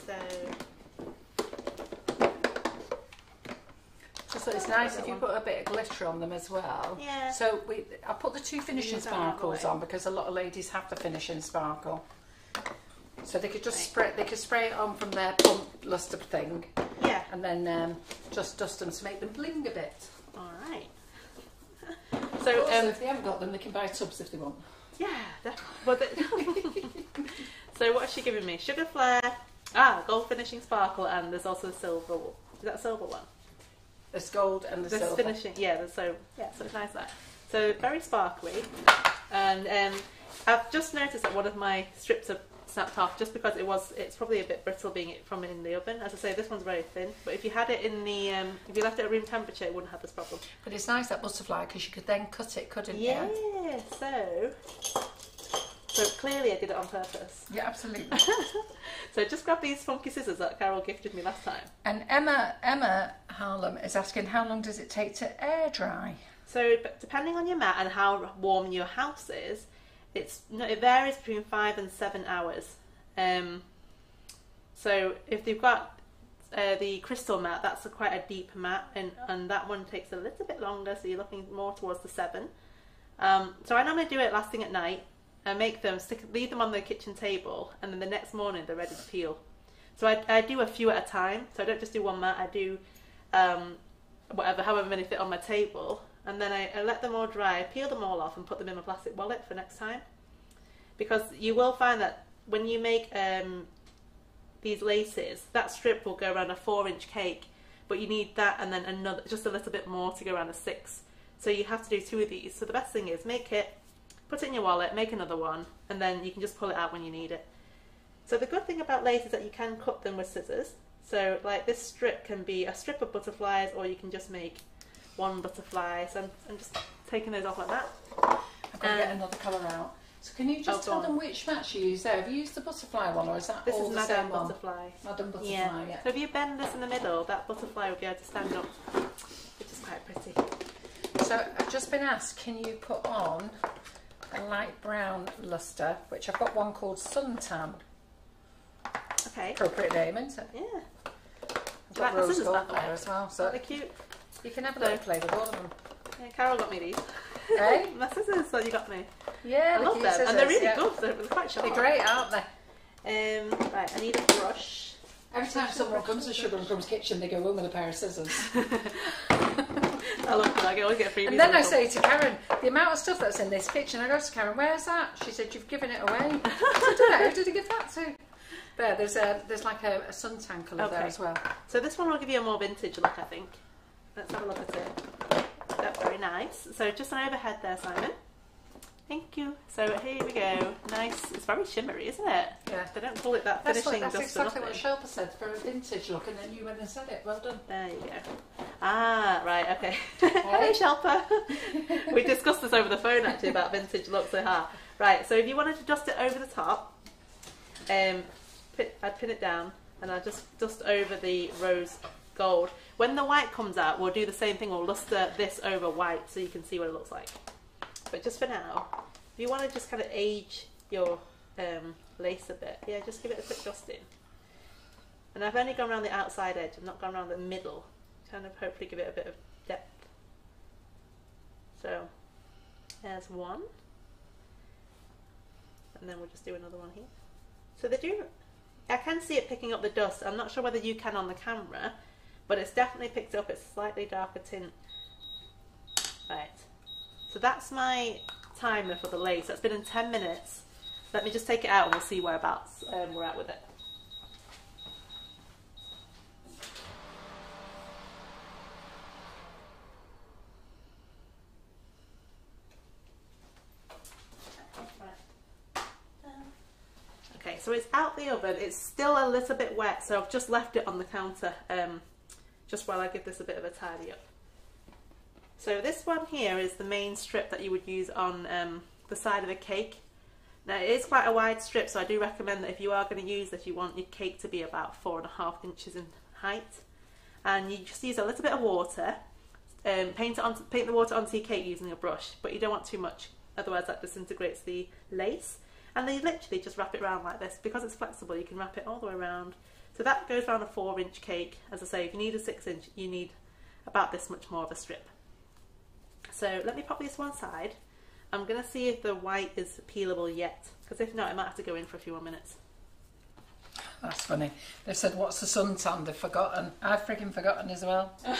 So So it's nice if you put a bit of glitter on them as well. Yeah. So we, I put the two finishing Use that out of the sparkles on because a lot of ladies have the finishing sparkle. So they could just spray. They could spray it on from their pump luster thing, yeah. and then um, just dust them to make them bling a bit. All right. So Also, um, if they haven't got them, they can buy tubs if they want. Yeah, well, so what's she giving me? Sugarflair, ah, gold finishing sparkle, and there's also a silver. Is that a silver one? There's gold and the There's silver. finishing, yeah. There's so yeah, so it's nice that. So very sparkly, and um, I've just noticed that one of my strips have snapped off just because it was. It's probably a bit brittle being it from in the oven. As I say, this one's very thin, but if you had it in the, um, if you left it at room temperature, it wouldn't have this problem. But it's nice that butterfly because you could then cut it, couldn't Yeah. you? So So clearly I did it on purpose. Yeah, absolutely. So just grab these funky scissors that Carol gifted me last time. and Emma Emma Harlem is asking how long does it take to air dry? So depending on your mat and how warm your house is, it's it varies between five and seven hours. Um, so if they've got uh, the crystal mat, that's a quite a deep mat, and, and that one takes a little bit longer. So you're looking more towards the seven. Um, so I normally do it last thing at night. I make them stick, leave them on the kitchen table, and then the next morning they're ready to peel. So I, I do a few at a time. So I don't just do one mat. I do um, whatever, however many fit on my table, and then I, I let them all dry, peel them all off, and put them in my plastic wallet for next time. Because you will find that when you make um, these laces, that strip will go around a four-inch cake, but you need that and then another, just a little bit more to go around a six. So you have to do two of these. So the best thing is make it, put it in your wallet, make another one, and then you can just pull it out when you need it. So the good thing about lace is that you can cut them with scissors. So like this strip can be a strip of butterflies, or you can just make one butterfly. So I'm, I'm just taking those off like that. I've got to get Um, another colour out. So can you just Oh, tell them which match you use there? Have you used the butterfly one or is that This all is the same Madame one? Butterfly. Madame Butterfly, Yeah. yeah. So if you bend this in the middle, that butterfly will be able to stand up, which is quite pretty. So I've just been asked, can you put on a light brown luster, which I've got one called Suntan. Okay. Appropriate name, isn't it? Yeah. I've like got rose scissors, gold by way? there as well, So so they're cute. you can have a little play with all of them. Yeah, Carol got me these. Eh? My scissors that you got me. Yeah, I love them, cute and they're really yeah. good. They're, they're quite sharp. They're great, aren't they? Um, right, I need a brush. Every time someone comes to Sugar and Crumbs Kitchen, they go home with a pair of scissors. I love that. I always get freebies. And then I them. say to Karen, the amount of stuff that's in this kitchen, I go to Karen, where's that? She said, you've given it away. I don't know, who did I give that to? There, there's a there's like a, a suntan colour there as well. So this one will give you a more vintage look, I think. Let's have a look at it. That's very nice. So just an overhead there, Simon. Thank you. So here we go. Nice. It's very shimmery, isn't it? Yeah. They don't call it that That's, what, finishing that's exactly what. Shelpa said for a vintage look, and then you went and said it. Well done. There you go. Ah, right, okay. Hello, Shelpa. we discussed this over the phone actually about vintage looks. So, ha. Right, so if you wanted to dust it over the top, um, I'd pin it down and I'd just dust over the rose gold. When the white comes out, we'll do the same thing. We'll luster this over white so you can see what it looks like. But just for now, if you want to just kind of age your um, lace a bit, yeah, just give it a quick dusting. And I've only gone around the outside edge, I've not gone around the middle. Kind of hopefully give it a bit of depth. So there's one. And then we'll just do another one here. So they do I can see it picking up the dust. I'm not sure whether you can on the camera, but it's definitely picked up. It's slightly darker tint. Right. So that's my timer for the lace. That's been in 10 minutes. Let me just take it out and we'll see whereabouts um, we're at with it. Okay, so it's out the oven. It's still a little bit wet, so I've just left it on the counter um, just while I give this a bit of a tidy up. So this one here is the main strip that you would use on um, the side of a cake. Now it is quite a wide strip, so I do recommend that if you are going to use this, you want your cake to be about four and a half inches in height. And you just use a little bit of water, um, paint, it on, paint the water onto your cake using a brush, but you don't want too much, otherwise that disintegrates the lace. And then you literally just wrap it around like this. Because it's flexible, you can wrap it all the way around. So that goes around a four inch cake. As I say, if you need a six inch, you need about this much more of a strip. So let me pop this one side. I'm going to see if the white is peelable yet. Because if not, I might have to go in for a few more minutes. That's funny. They said, what's the suntan? They've forgotten. I've freaking forgotten as well.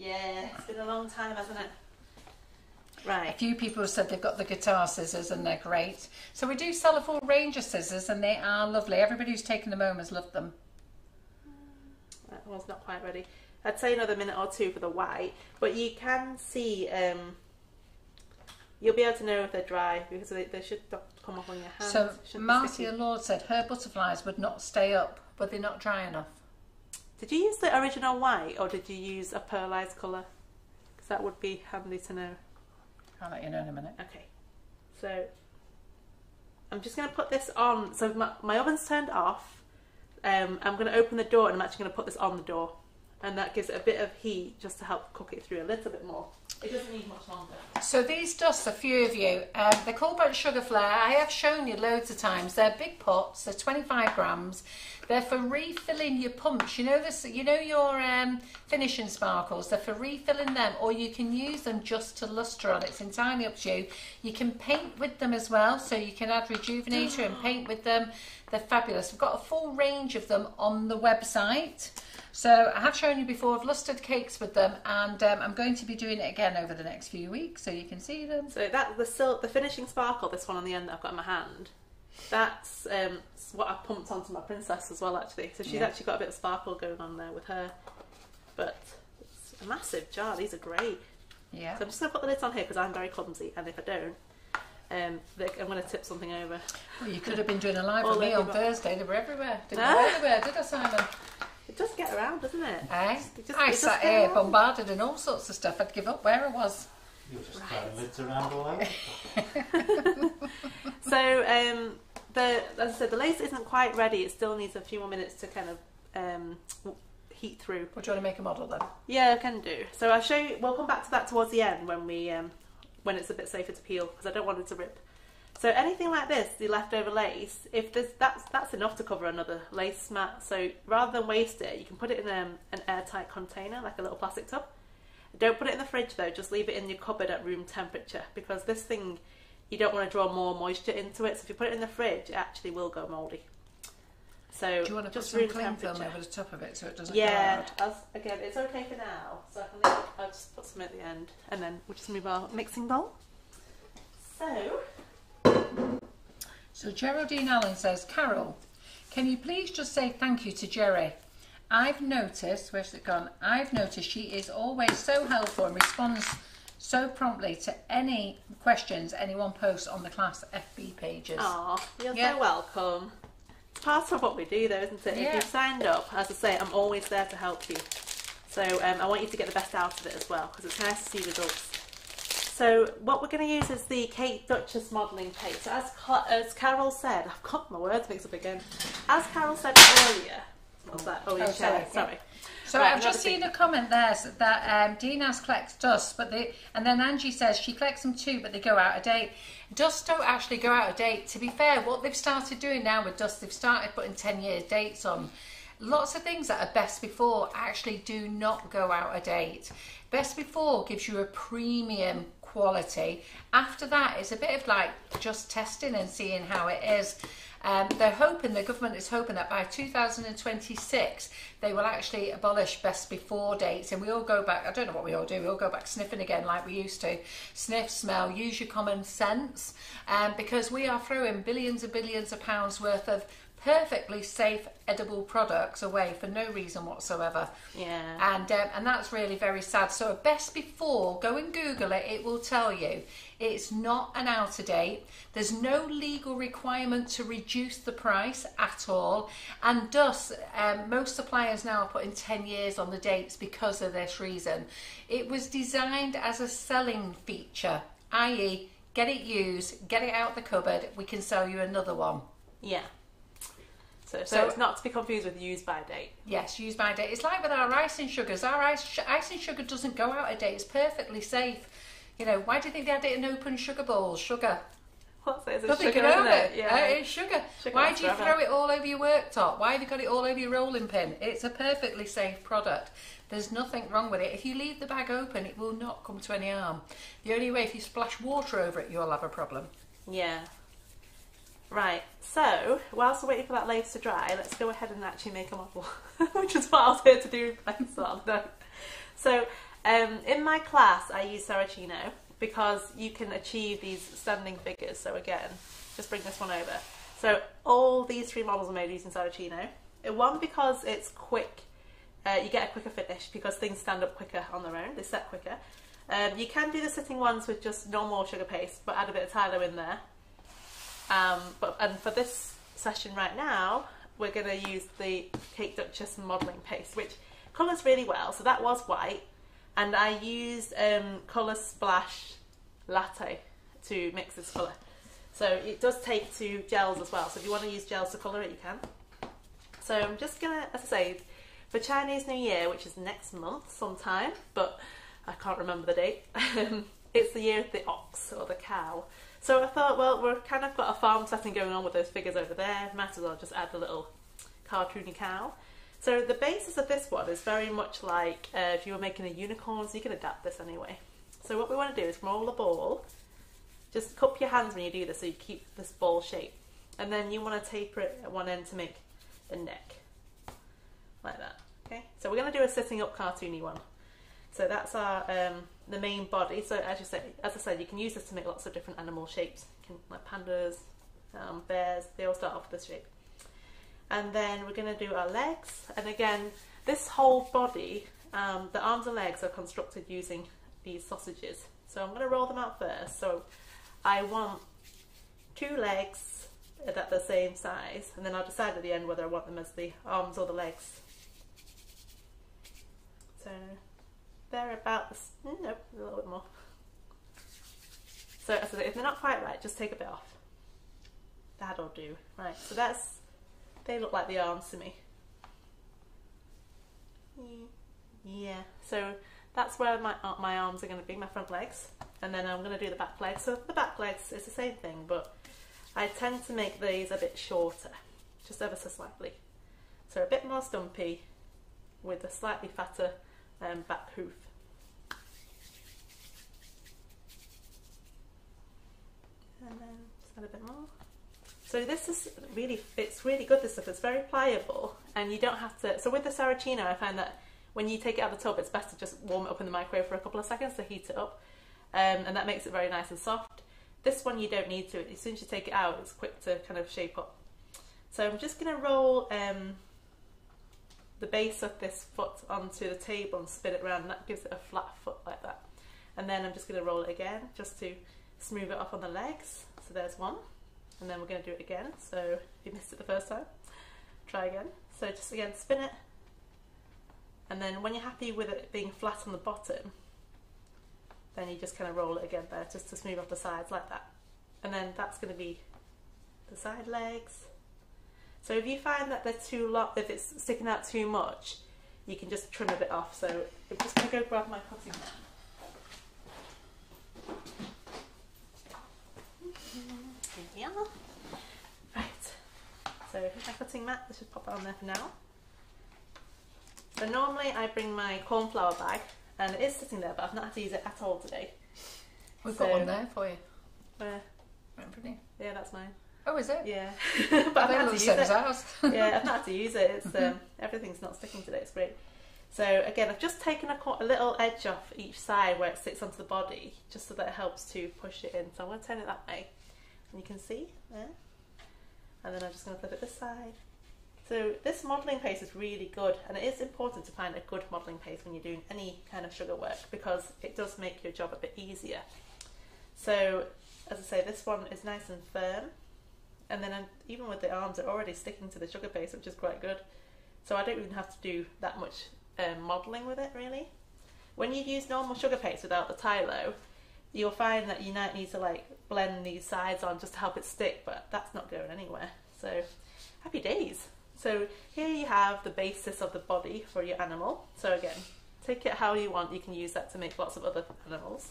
Yeah, it's been a long time, hasn't it? Right. A few people have said they've got the guitar scissors and they're great. So we do sell a full range of scissors and they are lovely. Everybody who's taken them home has loved them. That one's not quite ready. I'd say another minute or two for the white, but you can see, um, you'll be able to know if they're dry because they, they should come off on your hands. So Marcia. Lord said her butterflies would not stay up, but they're not dry enough. Did you use the original white or did you use a pearlized colour? Because that would be handy to know. I'll let you know in a minute. Okay, so I'm just going to put this on. So my, my oven's turned off. Um, I'm going to open the door and I'm actually going to put this on the door. And that gives it a bit of heat just to help cook it through a little bit more. It doesn't need much longer. So these dusts, a few of you, um, they're called burnt Sugarflair. I have shown you loads of times. They're big pots. They're 25 grams. They're for refilling your pumps. You know this. You know your um, finishing sparkles. They're for refilling them, or you can use them just to lustre on. It's entirely up to you. You can paint with them as well, so you can add rejuvenator and paint with them. They're fabulous. We've got a full range of them on the website. So I have shown you before. I've lustered cakes with them, and um, I'm going to be doing it again over the next few weeks, so you can see them. So that the silk, the finishing sparkle, this one on the end that I've got in my hand, that's um, what I pumped onto my princess as well. Actually, so she's Yeah. actually got a bit of sparkle going on there with her. But it's a massive jar. These are great. Yeah. So I'm just gonna put the lids on here because I'm very clumsy, and if I don't, um, they- I'm gonna tip something over. Well, you could have been doing a live with me on. Thursday. They were everywhere. Didn't Ah. go everywhere, did I, Simon? It does get around, doesn't it? Eh? It just- I it just sat here around. bombarded and all sorts of stuff. I'd give up where I was. You're just throwing lids around all over. So um, the as I said, the lace isn't quite ready. It still needs a few more minutes to kind of um, heat through. What do you want to make a model then? Yeah, I can do. So I'll show you. We'll come back to that towards the end when we um, when it's a bit safer to peel because I don't want it to rip. So anything like this, the leftover lace, if there's that's that's enough to cover another lace mat. So rather than waste it, you can put it in um, an airtight container, like a little plastic tub. Don't put it in the fridge though. Just leave it in your cupboard at room temperature because this thing, you don't want to draw more moisture into it. So if you put it in the fridge, it actually will go mouldy. So Do you want to put some room cling film over the top of it so it doesn't Yeah, again, it's okay for now. So I can leave, I'll just put some at the end, and then we'll just move our mixing bowl. So, So Geraldine Allen says, Carol, can you please just say thank you to Gerry? I've noticed, where's it gone? I've noticed she is always so helpful and responds so promptly to any questions anyone posts on the class FB pages. oh, you're Yeah. so welcome. Part of what we do, though, isn't it? If you've signed up, as I say, I'm always there to help you. So um, I want you to get the best out of it as well, because it's nice to see results. So what we're going to use is the Kate Duchess modelling paste. So as, as Carol said, I've got my words mixed up again. As Carol said earlier, what's that? Oh, Oh, sorry. Sorry. So Right, I've just seen a comment there so that um, Dinas collects dust, but they and then Angie says she collects them too, but they go out of date. Dust don't actually go out of date. To be fair, what they've started doing now with dust, they've started putting ten year dates on. Lots of things that are best before actually do not go out of date. Best before gives you a premium quality. After that, it's a bit of like just testing and seeing how it is. Um, they're hoping, the government is hoping that by 2026 they will actually abolish best before dates and we all go back, I don't know what we all do, we all go back sniffing again like we used to. Sniff, smell, use your common sense um, because we are throwing billions and billions of pounds worth of perfectly safe edible products away for no reason whatsoever Yeah. and um, and that's really very sad. So a best before, go and Google it. It will tell you it's not an out of date. There's no legal requirement to reduce the price at all, and thus um, most suppliers now are putting ten years on the dates because of this reason. It was designed as a selling feature, i.e., get it used, get it out the cupboard. We can sell you another one. Yeah. So, so, So- it's not to be confused with use by date. Yes, use by date. It's like with our icing sugars. Our ice, icing sugar doesn't go out of date. It's perfectly safe. You know, why do you think they had it in open sugar bowls? Sugar. What's it? Nothing sugar, can over it? Yeah. Uh, it's sugar. Sugar why do you forever. throw it all over your worktop? Why have you got it all over your rolling pin? It's a perfectly safe product. There's nothing wrong with it. If you leave the bag open, it will not come to any harm. The only way if you splash water over it, you'll have a problem. Yeah. Right, so whilst we're waiting for that lace to dry, let's go ahead and actually make a model, which is what I was here to do. Thanks a lot. No. So, um, in my class, I use Saracino because you can achieve these standing figures. So again, just bring this one over. So all these three models are made using Saracino. Uh, One because it's quick, uh, you get a quicker finish because things stand up quicker on their own. They set quicker. Um, you can do the sitting ones with just normal sugar paste, but add a bit of Tylo in there. Um, but and for this session right now, we're going to use the Cake Duchess modelling paste, which colours really well. So that was white, and I used um, Colour Splash Latte to mix this colour. So it does take to gels as well. So if you want to use gels to colour it, you can. So I'm just gonna, as I say, for Chinese New Year, which is next month sometime, but I can't remember the date. it's the year of the ox or the cow. So I thought, well, we've kind of got a farm setting going on with those figures over there. Might as well just add the little cartoony cow. So the basis of this one is very much like uh, if you were making a unicorn, so you can adapt this anyway. So what we want to do is roll a ball. Just cup your hands when you do this so you keep this ball shape. And then you want to taper it at one end to make a neck. Like that. Okay, so we're going to do a sitting up cartoony one. So that's our um, the main body. So as you say, as I said, you can use this to make lots of different animal shapes. You can, like pandas, um, bears, they all start off with this shape. And then we're going to do our legs. And again, this whole body, um, the arms and legs are constructed using these sausages. So I'm going to roll them out first. So I want two legs that the same size, and then I'll decide at the end whether I want them as the arms or the legs. So they're about the, mm, nope, a little bit more. So say, if they're not quite right, just take a bit off. That'll do. Right, so that's, they look like the arms to me. Yeah, so that's where my, uh, my arms are going to be, my front legs. And then I'm going to do the back legs. So the back legs is the same thing, but I tend to make these a bit shorter, just ever so slightly. So a bit more stumpy with a slightly fatter um, back hoof. And then just add a bit more. So this is really, it's really good this stuff, it's very pliable and you don't have to, so with the Saracino I find that when you take it out of the tub it's best to just warm it up in the microwave for a couple of seconds to heat it up um, and that makes it very nice and soft. This one you don't need to, as soon as you take it out it's quick to kind of shape up. So I'm just going to roll um, the base of this foot onto the table and spin it around and that gives it a flat foot like that. And then I'm just going to roll it again just to smooth it off on the legs. So there's one. And then we're going to do it again. So if you missed it the first time, try again. So just again spin it. And then when you're happy with it being flat on the bottom, then you just kind of roll it again there just to smooth off the sides like that. And then that's going to be the side legs. So if you find that they're too long, if it's sticking out too much, you can just trim a bit off. So I'm just going to go grab my cutting mat. Here we are. Right. So here's my cutting mat. Let's just pop it on there for now. So normally I bring my corn flour bag and it is sitting there, but I've not had to use it at all today. We've So- got one there for you. Where? Right in front of you. Yeah, that's mine. Oh, is it? Yeah, But but I've they not had to use it. yeah, I've not had to use it. It's um, everything's not sticking today. It's great. So again, I've just taken a, a little edge off each side where it sits onto the body, just so that it helps to push it in. So I'm going to turn it that way, and you can see there. And then I'm just going to flip it this side. So this modelling paste is really good, and it is important to find a good modelling paste when you're doing any kind of sugar work because it does make your job a bit easier. So as I say, this one is nice and firm, and then I'm, even with the arms, they're already sticking to the sugar paste, which is quite good. So I don't even have to do that much um, modelling with it really. When you use normal sugar paste without the Tylo, you'll find that you might need to like blend these sides on just to help it stick, but that's not going anywhere. So happy days. So here you have the basis of the body for your animal. So again, take it how you want. You can use that to make lots of other animals.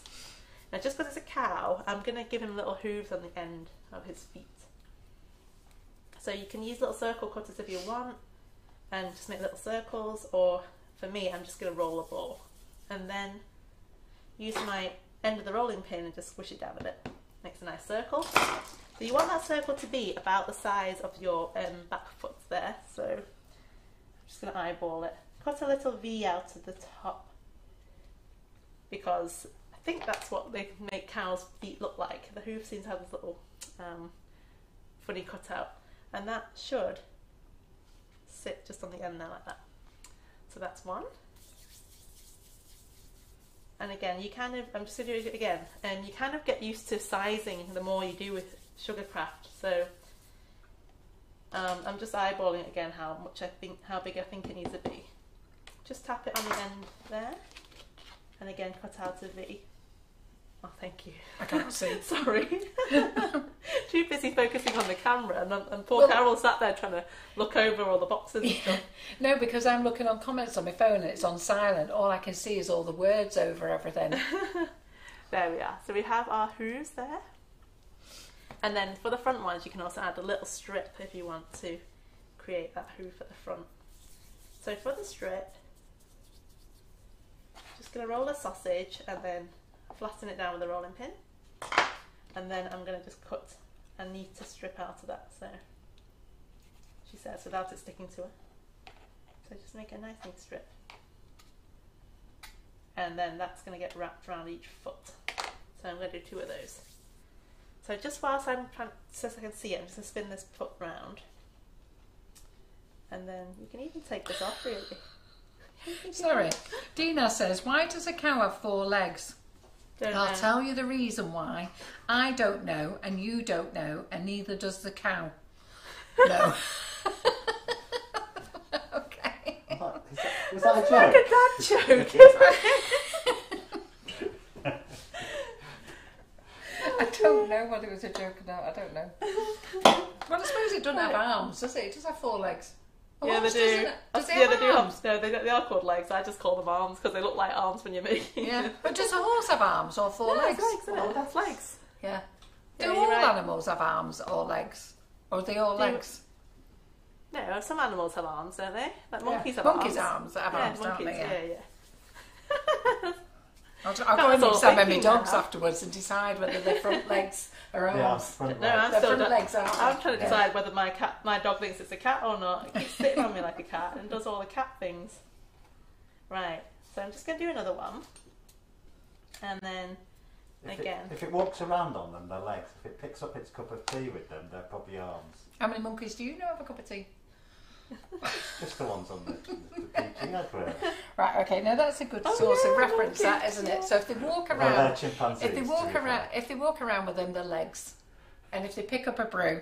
Now just because it's a cow, I'm going to give him little hooves on the end of his feet. So you can use little circle cutters if you want and just make little circles or for me I'm just going to roll a ball and then use my end of the rolling pin and just squish it down a bit. Makes a nice circle. So you want that circle to be about the size of your um, back foot there. So I'm just going to eyeball it. Cut a little V out of the top because I think that's what they make cows' feet look like. The hoof seems to have this little um, funny cutout and that should sit just on the end there like that. So that's one. And again, you kind of, I'm just going to do it again, and you kind of get used to sizing the more you do with Sugarcraft. So um, I'm just eyeballing again how much I think, how big I think it needs to be. Just tap it on the end there, and again cut out a V. Oh, thank you. I can't see. Sorry. Too busy focusing on the camera, and, and poor Well- Carol sat there trying to look over all the boxes and stuff. No, because I'm looking on comments on my phone and it's on silent. All I can see is all the words over everything. There we are. So we have our hooves there. And then for the front ones, you can also add a little strip if you want to create that hoof at the front. So for the strip, just going to roll a sausage and then flatten it down with a rolling pin. And then I'm going to just cut a neater strip out of that. So she says without it sticking to her. So just make a nice neat strip. And then that's going to get wrapped around each foot. So I'm going to do two of those. So just whilst I'm trying, so I can see it, I'm just going to spin this foot round. And then you can even take this off really. Sorry. Dina says, why does a cow have four legs? Don't I'll know. tell you the reason why. I don't know, and you don't know, and neither does the cow. No. okay. What? Is that, was that a Like joke? a dad joke, isn't it? I don't know whether it was a joke or not. I don't know. Well, I suppose it doesn't have arms, does it? It does have four legs. A yeah, they do. Does yeah, have they do arms? No, they, they are called legs. I just call them arms because they look like arms when you're making. Yeah, but does a horse have arms or four No, legs? legs, isn't it? Oh, That's legs. Yeah. Do Yeah, all you're animals have arms or legs? Or are they all Do- legs? No, some animals have arms, don't they? Like Yeah. monkeys have Monkeys' arms. that have yeah, arms, don't monkeys, they? Yeah. yeah, yeah. I'll, I'll go and all examine my dogs now. afterwards and decide whether they're front legs are The arms, arms. front No. I'm Their still. front legs are I'm trying to Yeah. decide whether my cat, my dog thinks it's a cat or not. It keeps sitting on me like a cat and does all the cat things. Right. So I'm just going to do another one, and then If Again. It, if it walks around on them, their legs. If it picks up its cup of tea with them, they're probably arms. How many monkeys do you know have a cup of tea? Just the ones on the, the PG advert. Right, okay, now that's a good Oh, source of reference, that monkeys, isn't it? So if they walk Well, around, chimpanzees. if they walk be fair. around, if they walk around with them, their legs, and if they pick up a brew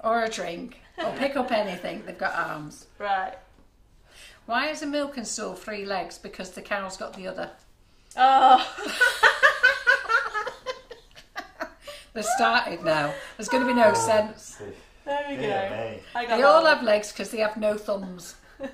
or a drink or pick up anything, they've got arms. right. Why is a milking stool three legs? Because the cow's got the other. Oh, They've started now. There's going to be no oh, sense. See, there we dear go. me. I got They all one. have legs because they have no thumbs.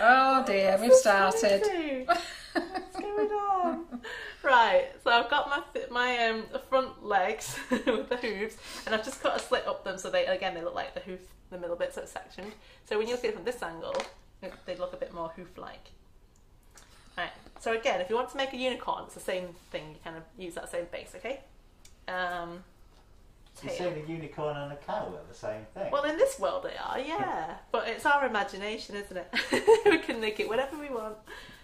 oh dear, we've started. What's going on? Right, so I've got my my um front legs with the hooves, and I've just cut a slit up them so they again they look like the hoof, the middle bit, so it's sectioned. So when you look at it from this angle, they look a bit more hoof-like. Right. So again, if you want to make a unicorn, it's the same thing. You kind of use that same base, okay? Um, You tail. saying a unicorn and a cow are the same thing? Well, in this world they are, yeah. But it's our imagination, isn't it? we can make it whatever we want.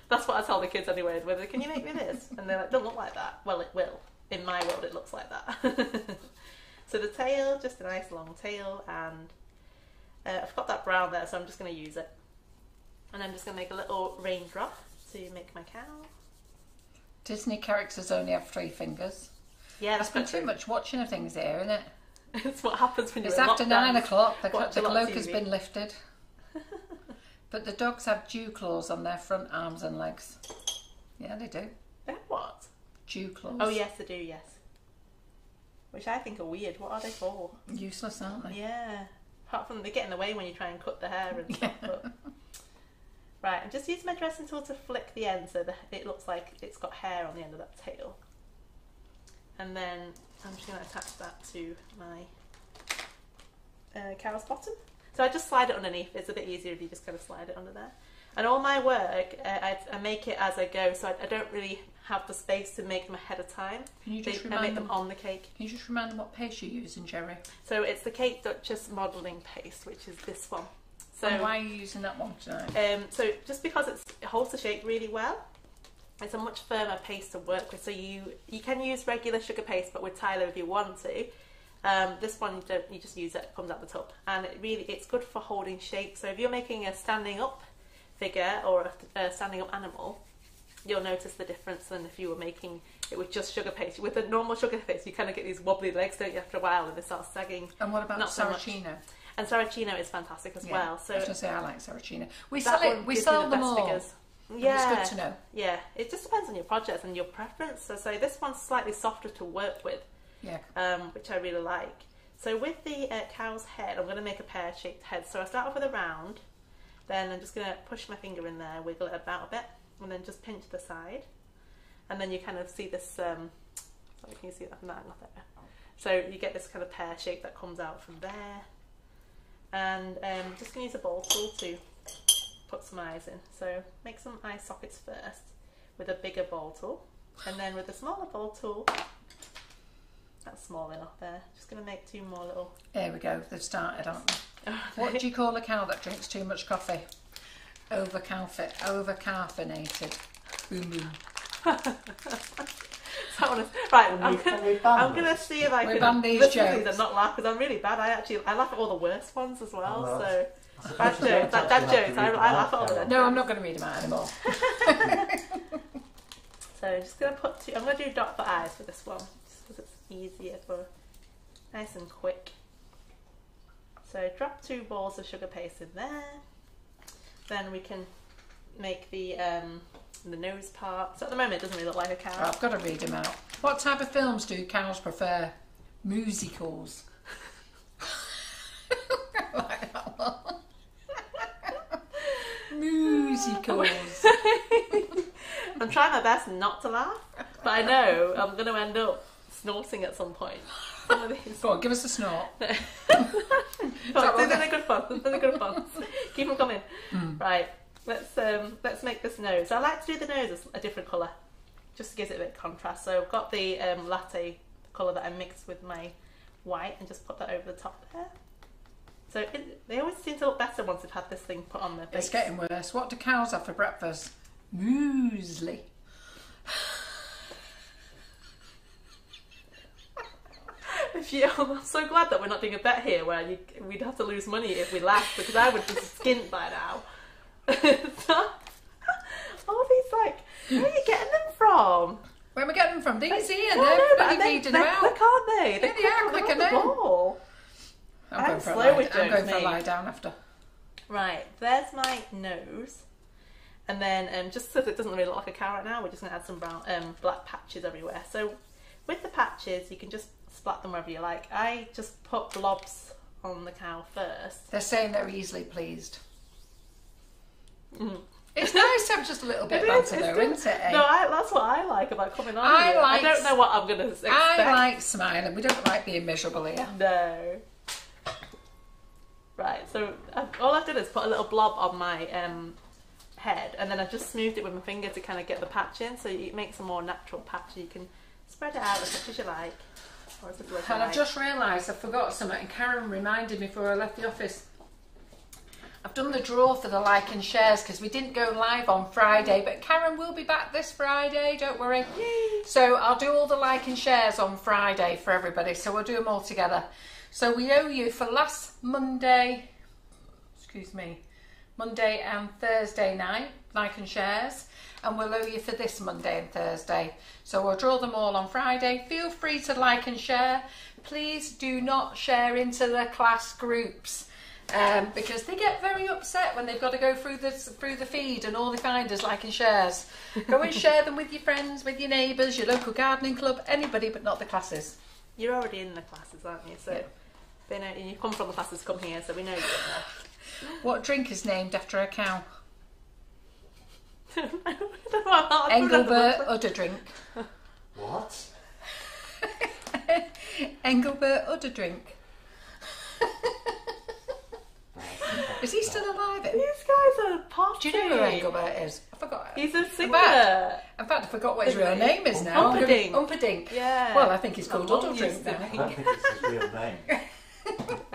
That's what I tell the kids anyway. Whether can you make me this? And they're like, don't look like that. Well, it will. In my world, it looks like that. so the tail, just a nice long tail, and uh, I've got that brown there, so I'm just going to use it. And I'm just going to make a little raindrop to make my cow. Disney characters only have three fingers. Yeah, that's been too true. much watching of things here, isn't it? It's what happens when you're It's after nine o'clock. The, the a lot of cloak has been lifted. but the dogs have dew claws on their front arms and legs. Yeah, they do. Eh, What? Dew claws. Oh yes, they do. Yes. Which I think are weird. What are they for? Useless, aren't they? Yeah. Apart from they get in the way when you try and cut the hair and stuff. But... Right, I'm just using my Dresden tool to flick the end so that it looks like it's got hair on the end of that tail. And then I'm just going to attach that to my uh, cow's bottom. So I just slide it underneath. It's a bit easier if you just kind of slide it under there. And all my work, uh, I, I make it as I go, so I, I don't really have the space to make them ahead of time. Can you They, just I make remind them them? on the cake. Can you just remind them what paste you're using, Gerry? So it's the Cake Duchess modelling paste, which is this one. So, and why are you using that one tonight? um, so just because it's, it holds the shape really well, it's a much firmer paste to work with. So you you can use regular sugar paste, but with Tylo if you want to. Um, this one you don't you just use it, it comes out the top, and it really it's good for holding shape. So if you're making a standing up figure or a, a standing up animal, you'll notice the difference than if you were making it with just sugar paste. With a normal sugar paste, you kind of get these wobbly legs, don't you? After a while, and they start sagging. And what about not so And Saracino is fantastic as Yeah, well. I So was going to say I like Saracino. We that sell it. We sell you the them all. figures. Yeah. It's good to know. Yeah, it just depends on your projects and your preference. So, so this one's slightly softer to work with, Yeah. um, which I really like. So with the uh, cow's head, I'm going to make a pear-shaped head. So I start off with a round, then I'm just going to push my finger in there, wiggle it about a bit, and then just pinch the side. And then you kind of see this, um, sorry, can you see that from that angle there? So you get this kind of pear shape that comes out from there. And um, just going to use a ball tool to put some eyes in. So make some eye sockets first with a bigger ball tool. And then with a smaller ball tool, that's small enough there. Just going to make two more little. There we go. They've started, aren't they? What do you call a cow that drinks too much coffee? Over over caffeinated. Boom boom. Honest. Right, Can I'm gonna, I'm gonna see if I We can ban these listen to these jokes. and not laugh because I'm really bad. I actually I laugh at all the worst ones as well. So I suppose bad you don't jokes, that, actually dad jokes. I, read I laugh at all of Carol. them. No, I'm not going to read them out anymore. So I'm just gonna put two. I'm gonna do dot for eyes for this one, just because it's easier for nice and quick. So drop two balls of sugar paste in there. Then we can make the um, the nose part. So at the moment, it doesn't really look like a cow. I've got to read them out. What type of films do cows prefer? Musicals. I like that one. Musicals. I'm trying my best not to laugh, but I know I'm going to end up snorting at some point. Some. Go on, give us a snort. But they're they're good fun. Good fun. Keep them coming. Hmm. Right. Let's um let's make this nose. I like to do the nose a different colour, just to give it a bit of contrast. So I've got the um, latte colour that I mixed with my white and just put that over the top there. So it, they always seem to look better once they've had this thing put on their face. It's getting worse. What do cows have for breakfast? Muesli. If you, I'm so glad that we're not doing a bet here where you, we'd have to lose money if we laughed because I would be skint by now. All these like, where are you getting them from? Where are we getting them from? These here, Well, they're no, but bloody they, feeding they're them out. quick, aren't they? Yeah, They're they are quick quick, on the I ball. I'm I'm going for a lie. with I'm going for a lie down after. Right, there's my nose. And then um, just so that it doesn't really look like a cow right now, we're just going to add some brown, um, black patches everywhere. So with the patches, you can just splat them wherever you like. I just put blobs on the cow first. They're saying they're easily pleased. Mhm. It's nice to have just a little bit It of is, banter it's though, isn't it? eh? No, I, that's what I like about coming on I here. like I don't know what I'm going to expect. I like smiling. We don't like being miserable here. No. Right, so I've, all I've done is put a little blob on my um, head, and then I've just smoothed it with my finger to kind of get the patch in, so it makes a more natural patch. So you can spread it out as much as you like. Or as little as you And I've just realised I forgot something, and Karen reminded me before I left the office. I've done the draw for the like and shares because we didn't go live on Friday, but Karen will be back this Friday, don't worry. Yay. So I'll do all the like and shares on Friday for everybody, so we'll do them all together. So we owe you for last Monday, excuse me, Monday and Thursday night, like and shares, and we'll owe you for this Monday and Thursday. So we'll draw them all on Friday. Feel free to like and share. Please do not share into the class groups. Um, because they get very upset when they've got to go through the through the feed and all they find is like and shares. Go and share them with your friends, with your neighbours, your local gardening club, anybody, but not the classes. You're already in the classes, aren't you? So Yeah. They know you come from the classes, come here, so we know you're there. What drink is named after a cow? I don't know what Engelbert Udder drink. What? Engelbert Udder drink. Is he still alive? These guys are partying. Do you know who Engelbert is? I forgot. He's a singer. fact- In fact, I forgot what his real name is now. Umperdink. Umperdink. Yeah. Well, I think he's called mum Udder drink. I think it's his real name.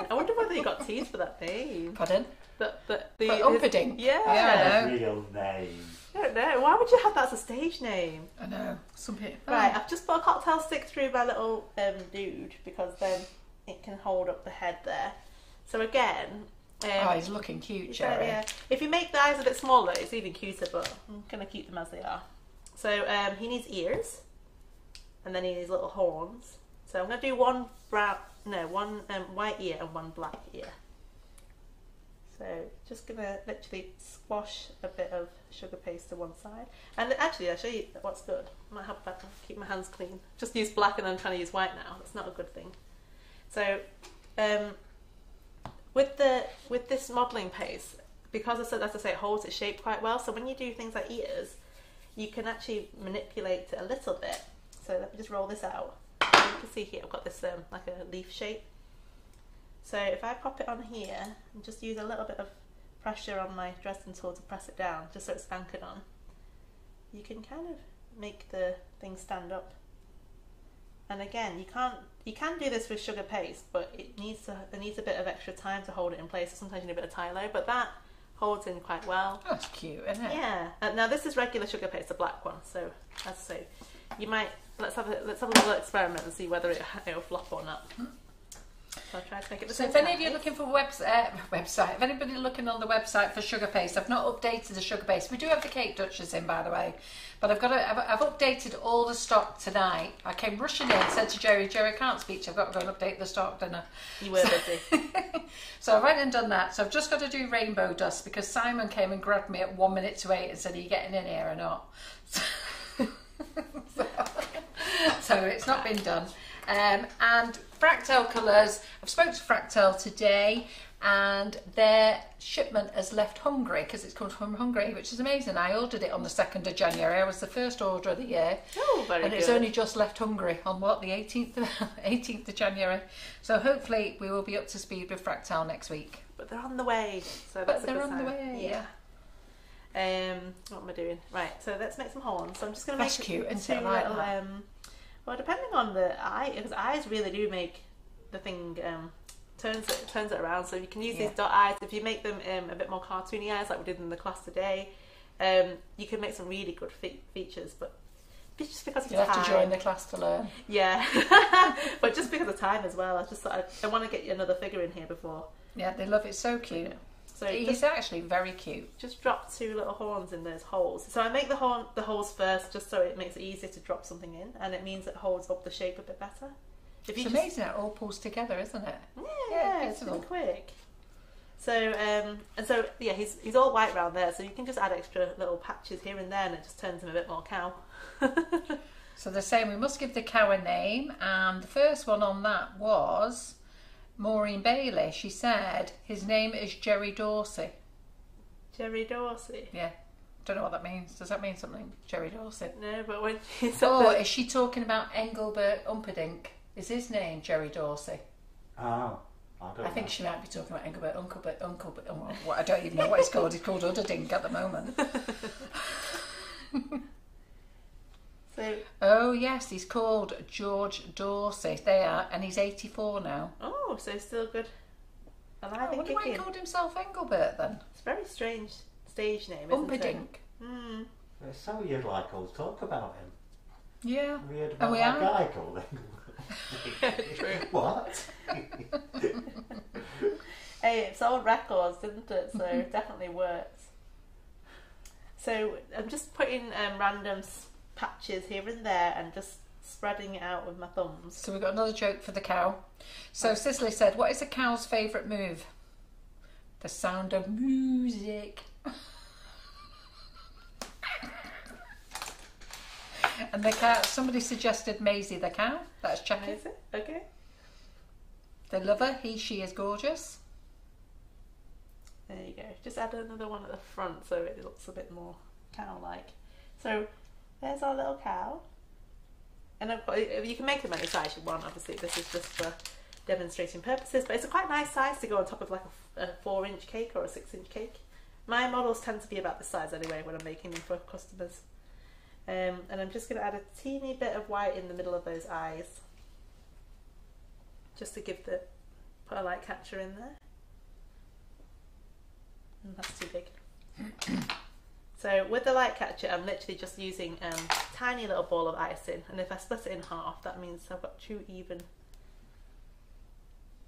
I wonder whether he got teased for that name. Pardon? But, but the, For his- Umperdink? Yeah. Yeah, I know. Real name. I don't know. Why would you have that as a stage name? I know. Some people. Right, I've just put a cocktail stick through my little um, dude because then it can hold up the head there. So again, um, Oh, he's looking cute, so, Gerry. yeah, if you make the eyes a bit smaller, it's even cuter. But I'm gonna keep them as they are. So um, he needs ears, and then he needs little horns. So I'm gonna do one brown, no, one um, white ear and one black ear. So just gonna literally squash a bit of sugar paste to one side. And actually, I'll show you what's good. I Might if I keep my hands clean. Just use black and I'm trying to use white now. That's not a good thing. So um, with the with this modelling paste, because as I say, it holds its shape quite well. So when you do things like ears, you can actually manipulate it a little bit. So let me just roll this out. You can see here I've got this um, like a leaf shape. So if I pop it on here and just use a little bit of pressure on my Dresden tool to press it down, just so it's anchored on, you can kind of make the thing stand up. And again, you can't you can do this with sugar paste, but it needs to it needs a bit of extra time to hold it in place. So sometimes you need a bit of Tylo, but that holds in quite well. That's cute, isn't it? Yeah. Uh, now this is regular sugar paste, the black one. So as I say, you might let's have a let's have a little experiment and see whether it it'll flop or not. So I'll try to make it the So same if any of you are looking for webs- uh, website, if anybody looking on the website for sugar paste, I've not updated the sugar paste. We do have the cake Duchess in, by the way, but I've got to, I've, I've updated all the stock tonight. I came rushing in, said to Gerry, Gerry, I can't speak. I've got to go and update the stock, don't you were busy. So I went and done that. So I've just got to do rainbow dust because Simon came and grabbed me at one minute to eight and said, "Are you getting in here or not?" so, so it's not been done. Um, and Fractal Colours, I've spoken to Fractal today, and their shipment has left Hungary because it's come from Hungary, which is amazing. I ordered it on the second of January. I was the first order of the year Oh, very and good. it's only just left Hungary on what the 18th of, 18th of January. So hopefully we will be up to speed with Fractal next week. but they're on the way. So But that's they're good on the way, Yeah. Um, what am I doing? Right. So let's make some horns. So I'm just going to make cute, isn't two like little. Well, depending on the eye, because eyes really do make the thing um, turns it turns it around. So you can use Yeah. these dot eyes. If you make them um, a bit more cartoony eyes, like we did in the class today, um, you can make some really good fe- features. But just because of have time, to join the class to learn. yeah. but just because of time as well, I just thought I, I want to get you another figure in here before. Yeah, they love it. So cute. So He's just, actually very cute. just drop two little horns in those holes. So I make the horn the holes first, just so it makes it easier to drop something in, and it means it holds up the shape a bit better. If It's amazing how it all pulls together, isn't it? Yeah, Yeah, it's been quick. So um, and so yeah, he's he's all white round there, so you can just add extra little patches here and there, and it just turns him a bit more cow. So they're saying we must give the cow a name, and the first one on that was Maureen Bailey. She said his name is Jerry Dorsey. Jerry Dorsey. Yeah, don't know what that means. Does that mean something, Jerry Dorsey? No, but when he said Oh, the- is she talking about Engelbert Umperdink? Is his name Jerry Dorsey? Oh, I don't I think know. she might be talking about Engelbert Uncle, but Uncle, oh, what, I don't even know what it's called. It's called Udderdink at the moment. so Oh yes, he's called George Dorsey. They are, and he's 84 now. oh, so still good. I Alive and wonder why he called himself Engelbert then. It's a very strange stage name, isn't. Hmm. It's so you'd like all talk about him. Yeah. Have you heard Oh, about we that are? guy called Engelbert? What? Hey, it's old records, isn't it? So it definitely works. So I'm just putting um, random s- patches here and there and just spreading it out with my thumbs. So we've got another joke for the cow. So Cicely said, "What is a cow's favourite move?" The sound of music. and the cat. Somebody suggested Maisie the cow. That's. Is it? Okay. They love her. He, she is gorgeous. There you go. Just add another one at the front so it looks a bit more cow-like. So there's our little cow. And got, you can make them any size you want. Obviously, this is just for demonstrating purposes, but it's a quite nice size to go on top of like a, a four-inch cake or a six-inch cake. My models tend to be about this size anyway when I'm making them for customers. Um, and I'm just going to add a teeny bit of white in the middle of those eyes, just to give the put a light catcher in there. Mm, That's too big. So with the light catcher, I'm literally just using um, a tiny little ball of icing, and if I split it in half, that means I've got two even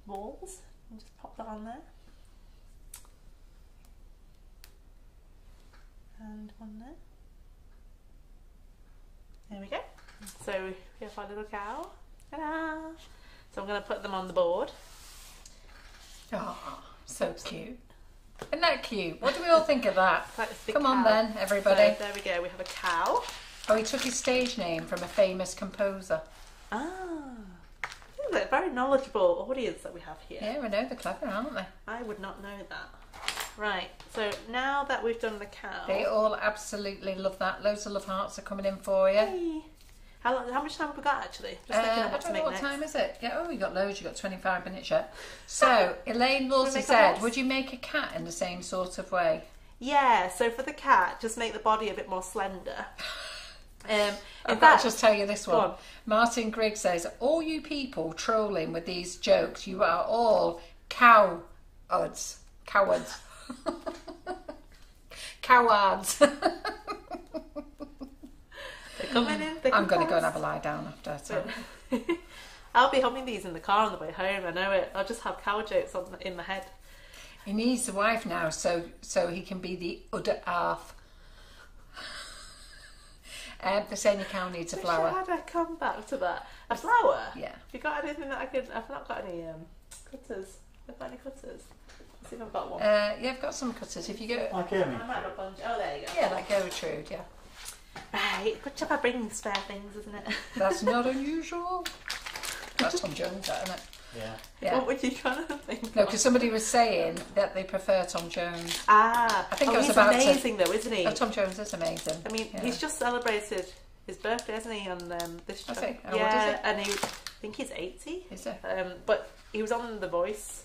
balls. And just pop that on there, and one there. There we go. So we have our little cow. Ta-da! So I'm going to put them on the board. Oh, so cute. Isn't that cute? What do we all think of that? Quite a thick Come on then, everybody. So there we go. We have a cow. Oh, he took his stage name from a famous composer. Ah. Look at very knowledgeable audience that we have here. Yeah, we know they're clever, aren't they? I would not know that. Right, so now that we've done the cow. They all absolutely love that. Loads of love hearts are coming in for you. Hey. How, long, how much time have we got actually? Just Uh, I what don't know what next. time is it. Yeah, oh, we got loads. You got 25 minutes yet. So, Elaine a said, would you make a cat in the same sort of way? Yeah, so for the cat, just make the body a bit more slender. Um, in got to just tell you this one. on. Martin Grigg says, all you people trolling with these jokes, you are all cowards. Cowards. Cowards. They're coming in. thick I'm going to go and have a lie down after. So. I'll be humming these in the car on the way home. I know it. I'll just have cow jokes on in my head. He needs a wife now, so so he can be the other half. Um, the senior cow needs a Wish flower. I had a come back to that. A flower. Yeah. Have you got anything that I could? I've not got any um, cutters. Have I got any cutters? Let's see if I've got one. Uh, yeah, I've got some cutters. If you go, Like Amy. I might have a bunch. Oh, there you go. yeah, like Gertrude, yeah. Right. Good job. I bring spare things, isn't it? That's not unusual. That's Tom Jones, that, isn't it? Yeah. Yeah. What were you trying to think? No, because somebody was saying that they prefer Tom Jones. Ah, I think oh, I was he's about to- amazing though, isn't he? Oh, Tom Jones is amazing. I mean, Yeah. he's just celebrated his birthday, hasn't he? On um, this Has show. he? Oh, yeah, is it? and he, I think he's eighty. Is it? Um, but he was on The Voice,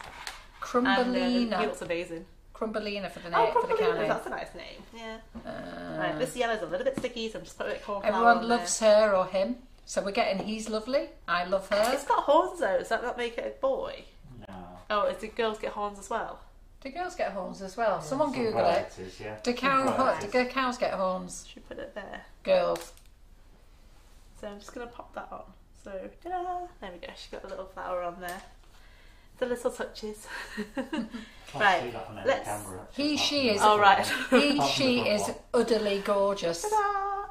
and uh, he looks amazing. Crumbelina for the Oh, name for the cow that's a nice name. Yeah. Uh, right, this yellow's a little bit sticky, so I'm just putting a bit of cornflour everyone on loves her or him, so we're getting he's lovely. I love her. It's got horns though. Does that not make it a boy? No. Oh, is the girls get horns as well? Do girls get horns as well? Someone Some Google it. Yeah. Do, cow, Some do cows get horns? Should put it there? Girls. So I'm just gonna pop that on. So ta-da! There we go. She's got a little flower on there. The little touches. Right, see that on any let's- He, she is- from Oh, right. He, she is front utterly gorgeous. Ta-da!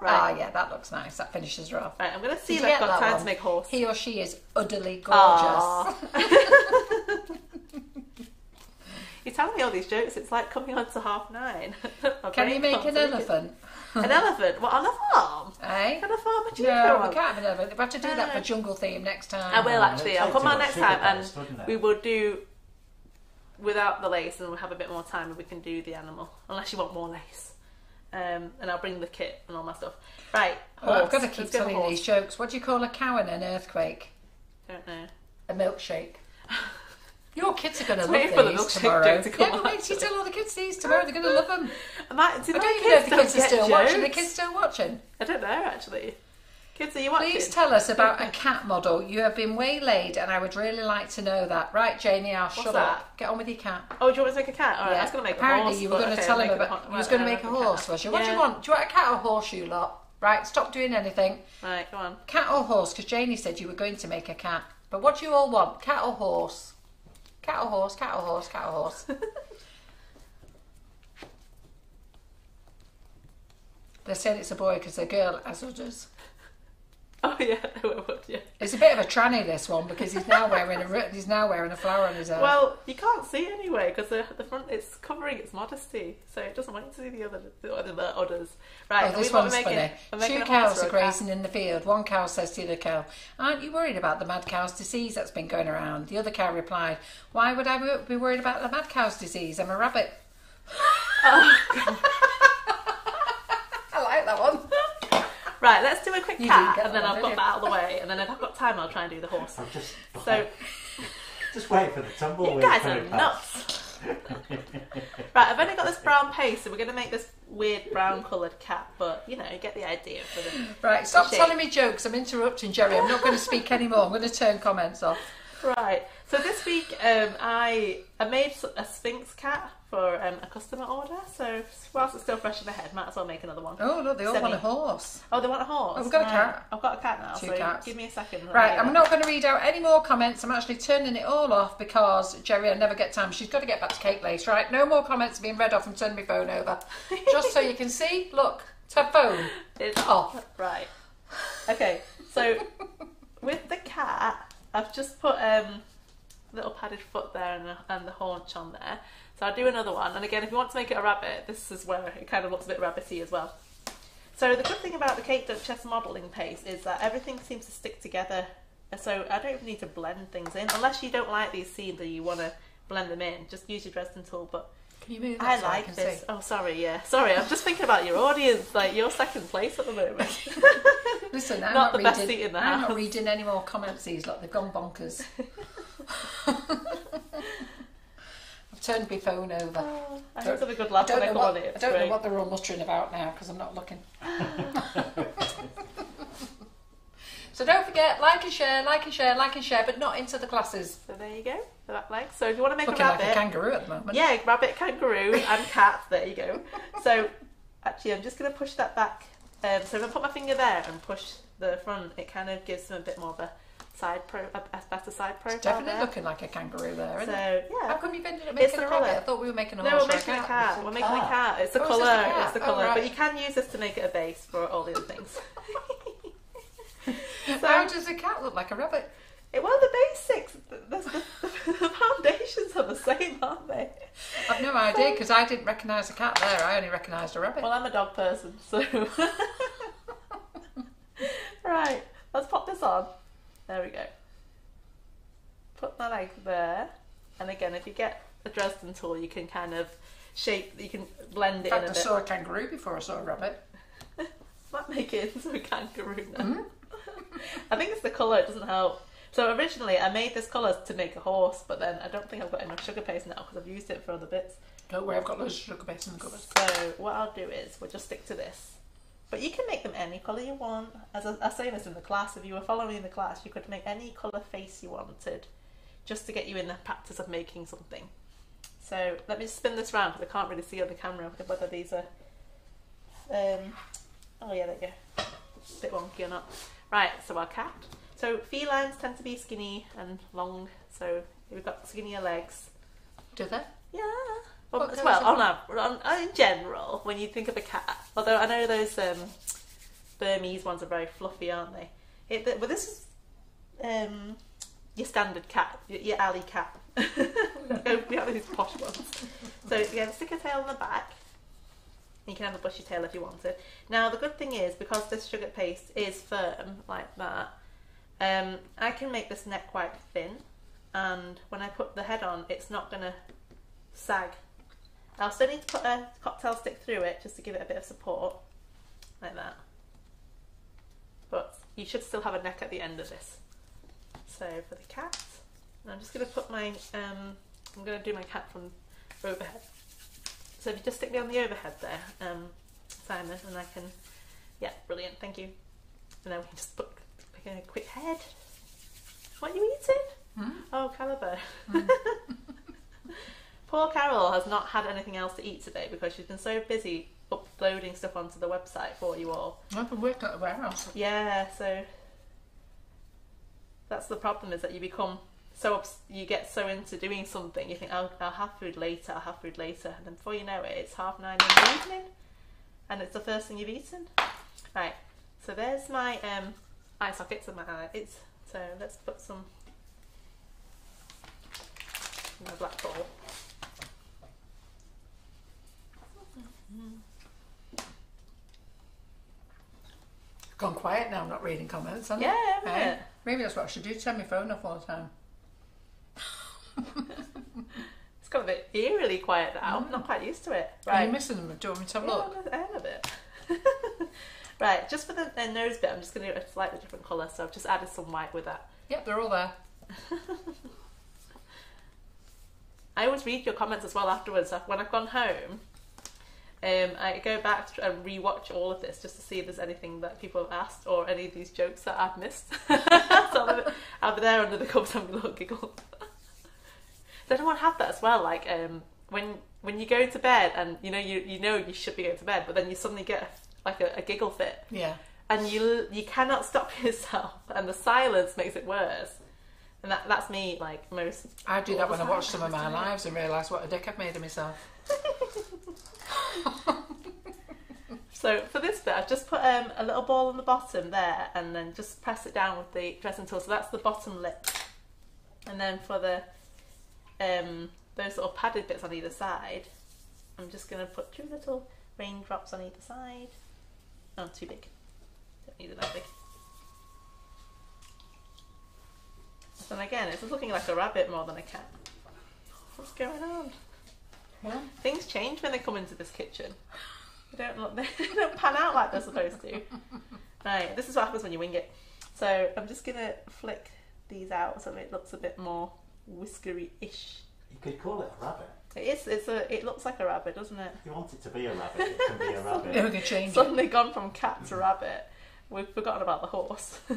Ah, yeah, that looks nice. That finishes her off. Right, I'm gonna see Did if you I've got time one? to make horse. He or she is utterly gorgeous. Aw. You're telling me all these jokes, it's like coming on to half nine. Can you make an elephant? An elephant? What, on a farm? Eh? On a farm? What do you No, go we on? can't have an elephant. We have to do that for jungle theme next time. I will actually. I'll take come on next time and base, wouldn't it? we will do without the lace and we'll have a bit more time and we can do the animal. Unless you want more lace. Um, and I'll bring the kit and all my stuff. Right, Oh, I've got to keep Let's telling these jokes. What do you call a cow in an earthquake? Don't know. A milkshake. Your kids are going to love waiting for the these tomorrow. to come yeah, but wait till you actually. tell all the kids these tomorrow. They're going to love them. I, do I don't even know if the kids are still watching. The kids still watching. I don't know actually. Kids, are you watching? Please tell us about a cat model. You have been waylaid, and I would really like to know that. Right, Jamie, I'll shut that? up. Get on with your cat. Oh, do you want to make a cat? Alright, I was going to make Apparently, a horse. you were going to tell him about. You was going to make a horse, was you? What do you want? Do you want a cat or a horse, you lot? Right, stop doing anything. Right, go on. Cat or horse? Because Janie said you were going to make a cat. But what do you all want? Cat or horse? Cat or horse? Cat or horse? Cat or horse? they said it's a boy because the girl has udders. Oh yeah, I would, yeah. It's a bit of a tranny this one because he's now wearing a he's now wearing a flower on his head. Well, you can't see anyway because the, the front it's covering its modesty, so it doesn't want you to see the other the other the others. Right, Oh, this one's making, funny. Two cows are grazing in the field. One cow says to the other cow, Aren't you worried about the mad cow's disease that's been going around? The other cow replied, Why would I be- worried about the mad cow's disease? I'm a rabbit. I like that one. Right, let's do a quick You cat, didn't get and then that I'll one, put did that out of the way, and then if I've got time, I'll try and do the horse. I'm just, So just wait for the tumbleweed. you guys are nuts. right, I've only got this brown paste, so we're going to make this weird brown coloured cat, but you know, you get the idea for the. Right, stop shape. telling me jokes. I'm interrupting Gerry. I'm not going to speak anymore. I'm going to turn comments off. Right. So this week, um, I I made a Sphynx cat for um, a customer order. So whilst it's still fresh in my head, might as well make another one. Oh, look, they all want a horse. Oh, they want a horse. Oh, we've got a Right. cat. I've got a cat now. Two so cats. give me a second. Right, I'm not going to read out any more comments. I'm actually turning it all off because Gerry, I never get time. She's got to get back to cake lace, right? No more comments being read off and turn my phone over. Just so you can see, look, it's her phone. It's off. Right. Okay. So with the cat, I've just put um little padded foot there and the, and the haunch on there. So I'll do another one. And again, if you want to make it a rabbit, this is where it kind of looks a bit rabbity as well. So the good thing about the Cake Duchess modelling paste is that everything seems to stick together. So I don't even need to blend things in unless you don't like these seams and you want to blend them in. Just use your Dresden tool. But Can you move I so I like can this. see? Oh, sorry. Yeah, sorry. I'm just thinking about your audience. Like you're second place at the moment. Listen, I'm Not not, the best reading, seat in the I'm house. not reading any more comments. These like they've gone bonkers. I've turned my phone over. Oh, I Don't- hope have a good I laugh don't, when I know come what, on it. I don't know what they're all muttering about now because I'm not looking. so don't forget, like and share, like and share, like and share, but not into the classes. So there you go. The back leg. So if you want to make Looking a like rabbit, a kangaroo at the moment. yeah, rabbit, kangaroo, and cat. There you go. So actually, I'm just going to push that back. Um, so if I put my finger there and push the front, it kind of gives them a bit more of a side pro, a, a better side profile. It's definitely there. looking like a kangaroo there, isn't So it? How yeah. come you've ended up making the a rabbit? I thought we were making a No, horse we're making a cat. cat. It's a We're making a cat. cat. It's the Oh, colour. a cat. It's the Oh, colour. right. But you can use this to make it a base for all the other things. so, How does a cat look like a rabbit? it, well, the basics, the, the, the foundations are the same, aren't they? I've no idea because I didn't recognise a cat there. I only recognised a rabbit. Well, I'm a dog person, so. right, let's pop this on. There we go. Put my leg there, and again, if you get a Dresden tool, you can kind of shape, you can blend In it in fact, a I bit. saw a kangaroo before I saw a rabbit. Might make it into a kangaroo now. Hmm? I think it's the colour, it doesn't help. So originally I made this colour to make a horse, but then I don't think I've got enough sugar paste now because I've used it for other bits. Don't worry, I've got loads of sugar paste in the cupboard. So what I'll do is we'll just stick to this. But you can make them any colour you want. As I, I say this in the class, if you were following the class, you could make any colour face you wanted, just to get you in the practice of making something. So let me spin this round because I can't really see on the camera whether these are. Um, oh yeah, there you go. A bit wonky or not. Right, so our cat. So felines tend to be skinny and long. So we've got skinnier legs. Do they? Yeah. Well, well, on, av- on, in general, when you think of a cat, although I know those um, Burmese ones are very fluffy, aren't they? It, th- well, this is um, your standard cat, your, your alley cat. we have these posh ones. So yeah, stick a tail on the back. You can have a bushy tail if you wanted. Now the good thing is because this sugar paste is firm like that, um, I can make this neck quite thin, and when I put the head on, it's not gonna sag. I'll still need to put a cocktail stick through it just to give it a bit of support, like that. But you should still have a neck at the end of this. So for the cat, I'm just going to put my, um, I'm going to do my cat from overhead. So if you just stick me on the overhead there, um, Simon, and I can, yeah, brilliant, thank you. And then we can just put like a quick head. What are you eating? Hmm? Oh, caliber. Poor Carol has not had anything else to eat today because she's been so busy uploading stuff onto the website for you all. I've been working at the warehouse. Yeah, so that's the problem is that you become so you get so into doing something you think I'll, I'll have food later, I'll have food later, and then before you know it, it's half nine in the evening, and it's the first thing you've eaten. Right, so there's my um, eye sockets and my eyes. So let's put some in my black bowl. Gone quiet now, I'm not reading comments. Yeah, I? Maybe that's what I should do, turn my phone off all the time. It's got a bit eerily quiet now. I'm not quite used to it. Are you missing them? Do you want me to have a Yeah, look? I am a bit. right, just for the uh, nose bit, I'm just going to do a slightly different colour, so I've just added some white with that. Yep, they're all there. I always read your comments as well afterwards. When I've gone home, um, I go back to- and rewatch all of this just to see if there's anything that people have asked or any of these jokes that I've missed. so I'll be, there under the covers having a little giggle. Does anyone have that as well? Like um, when when you go to bed and you know you you know you should be going to bed, but then you suddenly get a, like a, a giggle fit. Yeah. and you you cannot stop yourself, and the silence makes it worse. And that that's me like most. I do that when I watch some of my lives and realise what a dick I've made of myself. So for this bit, I've just put um, a little ball on the bottom there, and then just press it down with the Dresden tool. So that's the bottom lip. And then for the um, those sort of padded bits on either side, I'm just going to put two little raindrops on either side. Oh, too big. Don't need it that big. And again, it's looking like a rabbit more than a cat. What's going on? Well, Things change when they come into this kitchen. They don't look, they don't pan out like they're supposed to. Right, this is what happens when you wing it. So I'm just gonna flick these out so it looks a bit more whiskery-ish. You could call it a rabbit. It is. It's a. It looks like a rabbit, doesn't it? If you want it to be a rabbit, it can be a yeah, rabbit. we could change it. Suddenly gone from cat to rabbit. We've forgotten about the horse.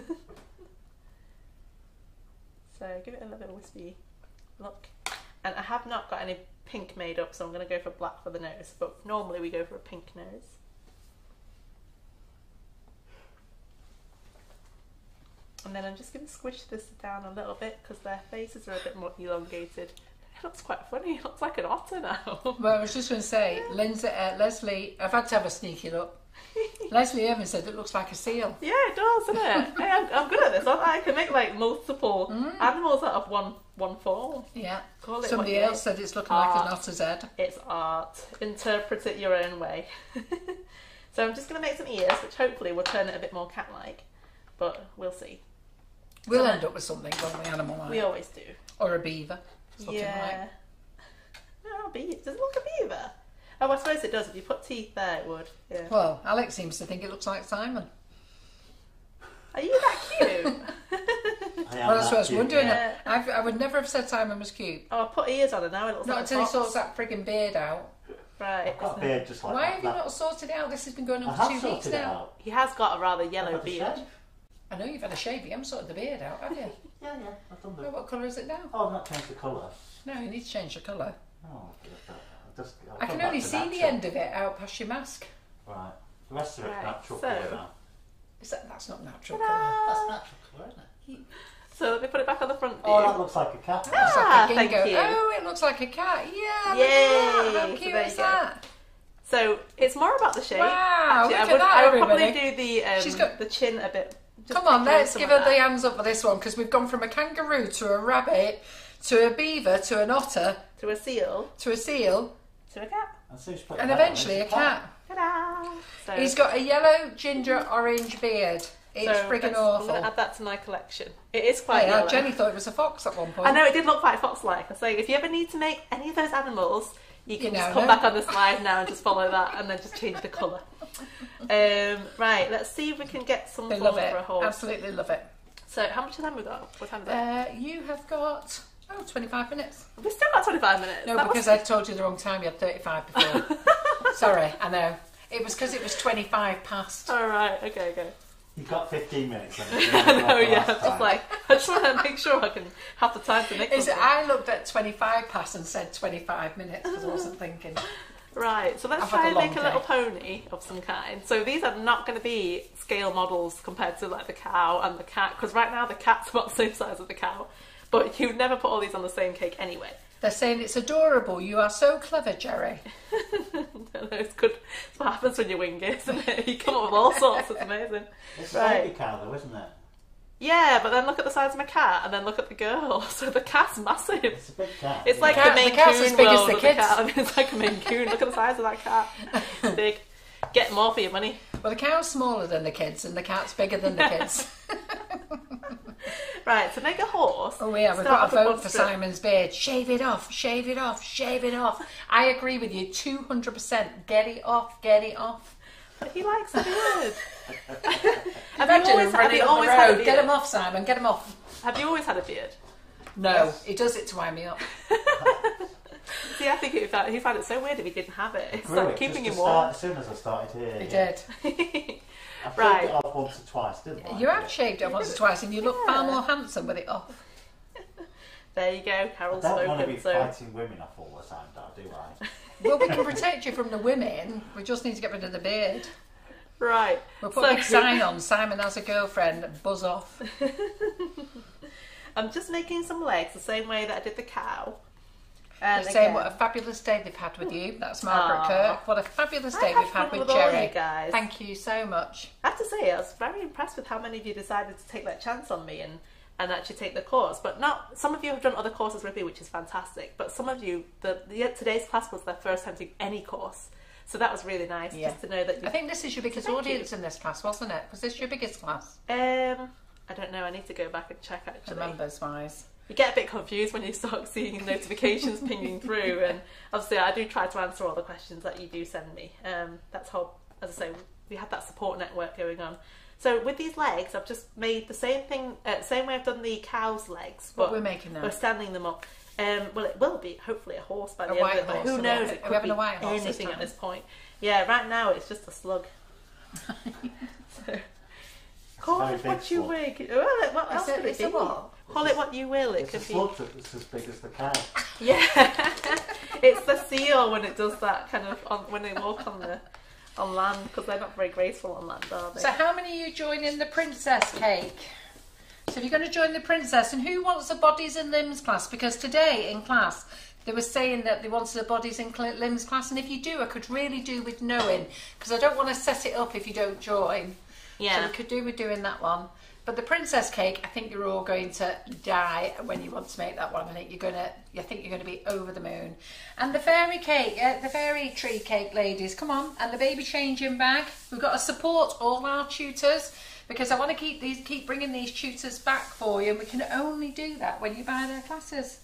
so give it a little wispy look. And I have not got any pink made up, so I'm going to go for black for the nose. But normally we go for a pink nose. And then I'm just going to squish this down a little bit because their faces are a bit more elongated. It looks quite funny. It looks like an otter now. Well, I was just going to say, Lindsay, uh, Leslie, I've had to have a sneaky look. Leslie Evans said it looks like a seal. Yeah, it does, doesn't it? hey, I'm, I'm good at this. I? I can make like multiple animals out of one one form. Yeah. Call it Somebody else said it's looking like Art. an otter's head. It's art. Interpret it your own way. so I'm just going to make some ears, which hopefully will turn it a bit more cat-like, but we'll see. We'll end up with something, won't we, animal like? We always do. Or a beaver. Something yeah. No, oh, be- does it look a beaver? Oh, I suppose it does. If you put teeth there, it would. Yeah. Well, Alex seems to think it looks like Simon. Are you that cute? I am Well, that's that what I was wondering. Yeah. I've, I would never have said Simon was cute. oh, I put ears on it now. It looks Not like until a he sorts that frigging beard out. Right. I've got a beard just like Why that. have you not sorted it out? This has been going I on for two sorted weeks it now. out. He has got a rather yellow beard. shave. I know you've had a shave, you haven't sorted the beard out, have you? Yeah, yeah. I've done Oh, the. what colour is it now? Oh, I've not changed the colour. No, you need to change the colour. Oh, okay. I'll just, I'll I can only to see the end of it out past your mask. Right. The rest of it's Right, natural so- colour now. Is that, that's not natural colour. That's natural colour, isn't it? So let me put it back on the front view. Oh, that looks like a cat. Looks Ah, like a thank you. Oh, it looks like a cat. Yeah. Yay! At that. How So cute there is you go. that? So it's more about the shape. Wow, Actually, look I at would, that, I would probably everybody. do the um, She's got- the chin a bit. Just Come on, let's give of her the that. hands up for this one because we've gone from a kangaroo to a rabbit to a beaver to an otter to a seal to a seal to a cat. And, and eventually a cat. Ta-da! So, He's got a yellow, ginger, orange beard. It's so friggin' let's- I'm awful. going to add that to my collection. It is quite Hey, uh, yellow. Jenny thought it was a fox at one point. I know it did look quite fox-like. I was saying, if you ever need to make any of those animals, you can You just come back on the slide now and just follow that, and then just change the colour. Um, right, let's see if we can get some They form love it. for a horse. Absolutely love it. So, how much time have we got? What time is it? Uh, you have got oh 25 minutes. We've still got 25 minutes. No, That because I told you the wrong time. You had 35 before. Sorry, I know. It was because it was 25 past. All right, okay, okay. You've got 15 minutes. I know, yeah. Just like, I just want to make sure I can have the time to make Is it. I looked at 25 past and said 25 minutes because I wasn't thinking. Right, so let's I've try and a make a little pony of some kind. So these are not going to be scale models compared to like the cow and the cat, because right now the cat's about the same size as the cow. But you'd never put all these on the same cake anyway. They're saying it's adorable. You are so clever, Gerry. it's good. It's what happens when you wing it, isn't it? You come up with all sorts. It's amazing. It's Right. a baby cow, though, isn't it? Yeah, but then look at the size of my cat, and then look at the girl. So the cat's massive. It's a big cat. It's like cat- the Maine the cat's Coon as big as the of kids. cat. I mean, it's like a Maine Coon. Look at the size of that cat. It's big. Get more for your money. Well, the cow's smaller than the kids and the cat's bigger than the kids. Right, so make a horse. Oh yeah, we've got off a vote for. Simon's beard. Shave it off, shave it off, shave it off. I agree with you, 200%. Get it off, get it off. But he likes the beard. have, you always, him have running you always the had a road. Get him off, Simon, get him off. Have you always had a beard? No, Yes. he does it to wind me up. See, I think he found, he found it so weird if he didn't have it. It's Grew like keeping just him to start, warm. as soon as I started here. He yeah. did. I've Right. shaved it off once or twice, didn't I? You have shaved it once or twice and you look far more handsome with it off. There you go, I Carol's don't want to be. So fighting women off all the time, though, do I? Well, we can protect you from the women. We just need to get rid of the beard. right, We'll put a big sign on. Simon has a girlfriend. Buzz off. I'm just making some legs the same way that I did the cow. And They're saying again, what a fabulous day they've had with you. That's Margaret Aw. Kirk. What a fabulous day we've had with with Gerry. you guys. Thank you so much. I have to say, I was very impressed with how many of you decided to take that chance on me and and actually take the course. But not some of you have done other courses with me, which is fantastic. But some of you, the, the today's class was their first time doing any course, so that was really nice Yeah. just to know that. You, I think this is your biggest Thank audience in this class, wasn't it? Was this your biggest class? um, I don't know. I need to go back and check actually. Members wise. You get a bit confused when you start seeing notifications pinging through, and obviously I do try to answer all the questions that you do send me. Um, that's how, as I say, we have that support network going on. So with these legs, I've just made the same thing, uh, same way I've done the cow's legs, What but we're making them. we're standing them up. Um, well, it will be hopefully a horse by A the end of it, but horse, who are we- knows? are It could having be a white horse this anything at this point. Yeah, right now it's just a slug. so, call very it big what you slug. Well, what else It's could it it's be? A what? Call it what you will. It It's a could be. that's as big as the cow. Yeah, it's the seal when it does that kind of on, when they walk on the on land because they're not very graceful on land, are they? So, how many of you joining the princess cake? So, if you're going to join the princess, and who wants the bodies and limbs class? Because today in class, they were saying that they wanted a bodies and cl- limbs class, and if you do, I could really do with knowing because I don't want to set it up if you don't join. So, yeah, we could do with doing that one. But the princess cake, I think you're all going to die when you want to make that one. I think you're gonna, I think you're going to be over the moon. And the fairy cake, uh, the fairy tree cake, ladies, come on! And the baby changing bag. We've got to support all our tutors because I want to keep these, keep bringing these tutors back for you. And we can only do that when you buy their classes.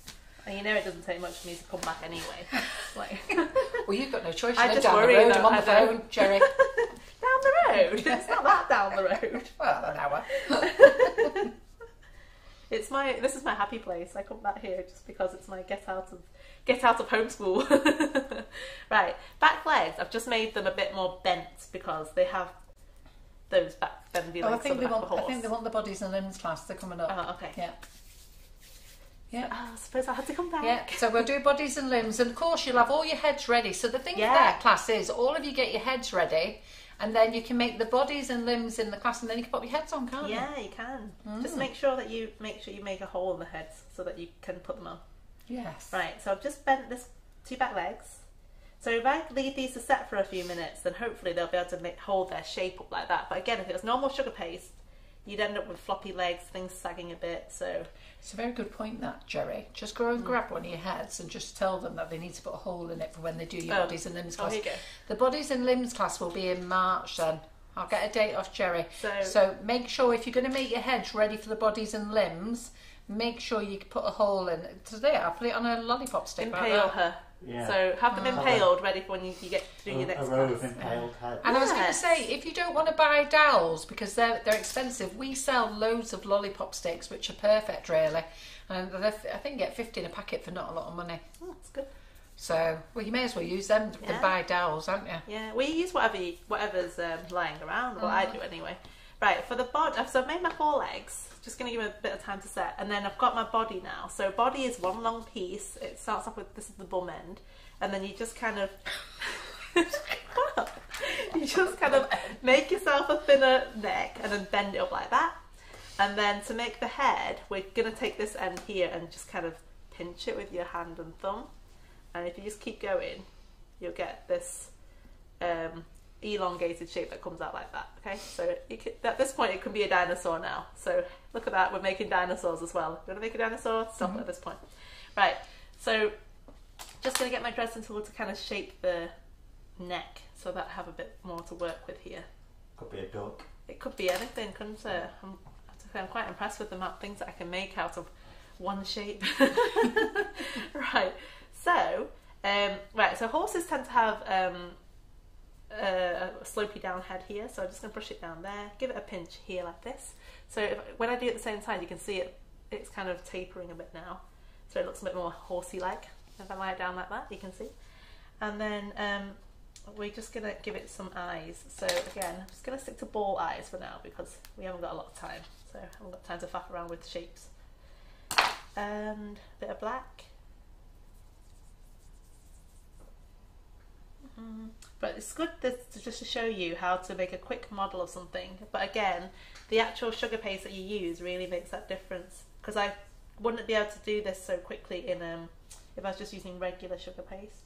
and you know it doesn't take much for me to come back anyway. Like Well, you've got no choice. You I just worry the road. I'm on the phone, Gerry. down the road. It's not that down the road. well, an hour. It's my this is my happy place. I come back here just because it's my get out of get out of homeschool. right, back legs. I've just made them a bit more bent because they have those back bendy Oh, legs I think they the back want. of a I think they want the bodies and limbs class. They're coming up. Oh, okay. Yeah. Yeah. Oh, I suppose I had to come back. Yeah, so we'll do bodies and limbs, and of course you'll have all your heads ready. So the thing Yeah. with that class is, all of you get your heads ready, and then you can make the bodies and limbs in the class, and then you can pop your heads on, can't you? Yeah, you can. Mm. Just make sure that you make sure you make a hole in the heads so that you can put them on. Yes. Right, so I've just bent this two back legs. So if I leave these to set for a few minutes, then hopefully they'll be able to make, hold their shape up like that. But again, if it was normal sugar paste, you'd end up with floppy legs, things sagging a bit. So It's a very good point, that Gerry. Just go and hmm. grab one of your heads and just tell them that they need to put a hole in it for when they do your Oh. bodies and limbs Oh, class. go. The bodies and limbs class will be in March then. I'll get a date off Gerry. So- so make sure if you're going to make your heads ready for the bodies and limbs, make sure you put a hole in. Today I'll put it on a lollipop stick. impale her. Yeah. So have them Mm. impaled, ready for when you, you get to do a, your next a row of class. impaled heads. And I was going to Yes. say, if you don't want to buy dowels because they're they're expensive, we sell loads of lollipop sticks, which are perfect, really. And they're, I think you get fifty in a packet for not a lot of money. Oh, that's good. So, well, you may as well use them Yeah. than buy dowels, aren't you? Yeah, we use whatever you, whatever's um, lying around. Well, I do anyway. Right for the body, so I've made my four legs. Just going to give it a bit of time to set, and then I've got my body now. So body is one long piece. It starts off with this is the bum end, and then you just kind of. you just kind of make yourself a thinner neck and then bend it up like that. And then to make the head, we're going to take this end here and just kind of pinch it with your hand and thumb. And if you just keep going, you'll get this um, elongated shape that comes out like that. Okay, so can, at this point it can be a dinosaur now. So look at that, we're making dinosaurs as well. You want to make a dinosaur? Stop at this point. Right, so just going to get my Dresden tool to kind of shape the neck so that I have a bit more to work with here. Could be a duck. It could be anything, couldn't it? I'm, I have to say, I'm quite impressed with the amount of things that I can make out of one shape. right. So, um, right. So horses tend to have um, a, slopey down head here. So I'm just going to brush it down there. Give it a pinch here like this. So if, when I do it the same time, you can see it. It's kind of tapering a bit now. So it looks a bit more horsey-like. If I lie it down like that, you can see. And then um, we're just gonna give it some eyes. So again, I'm just gonna stick to ball eyes for now because we haven't got a lot of time. So I haven't got time to faff around with shapes. And a bit of black. But it's good this, just to show you how to make a quick model of something. But again, the actual sugar paste that you use really makes that difference because I wouldn't be able to do this so quickly in um if I was just using regular sugar paste.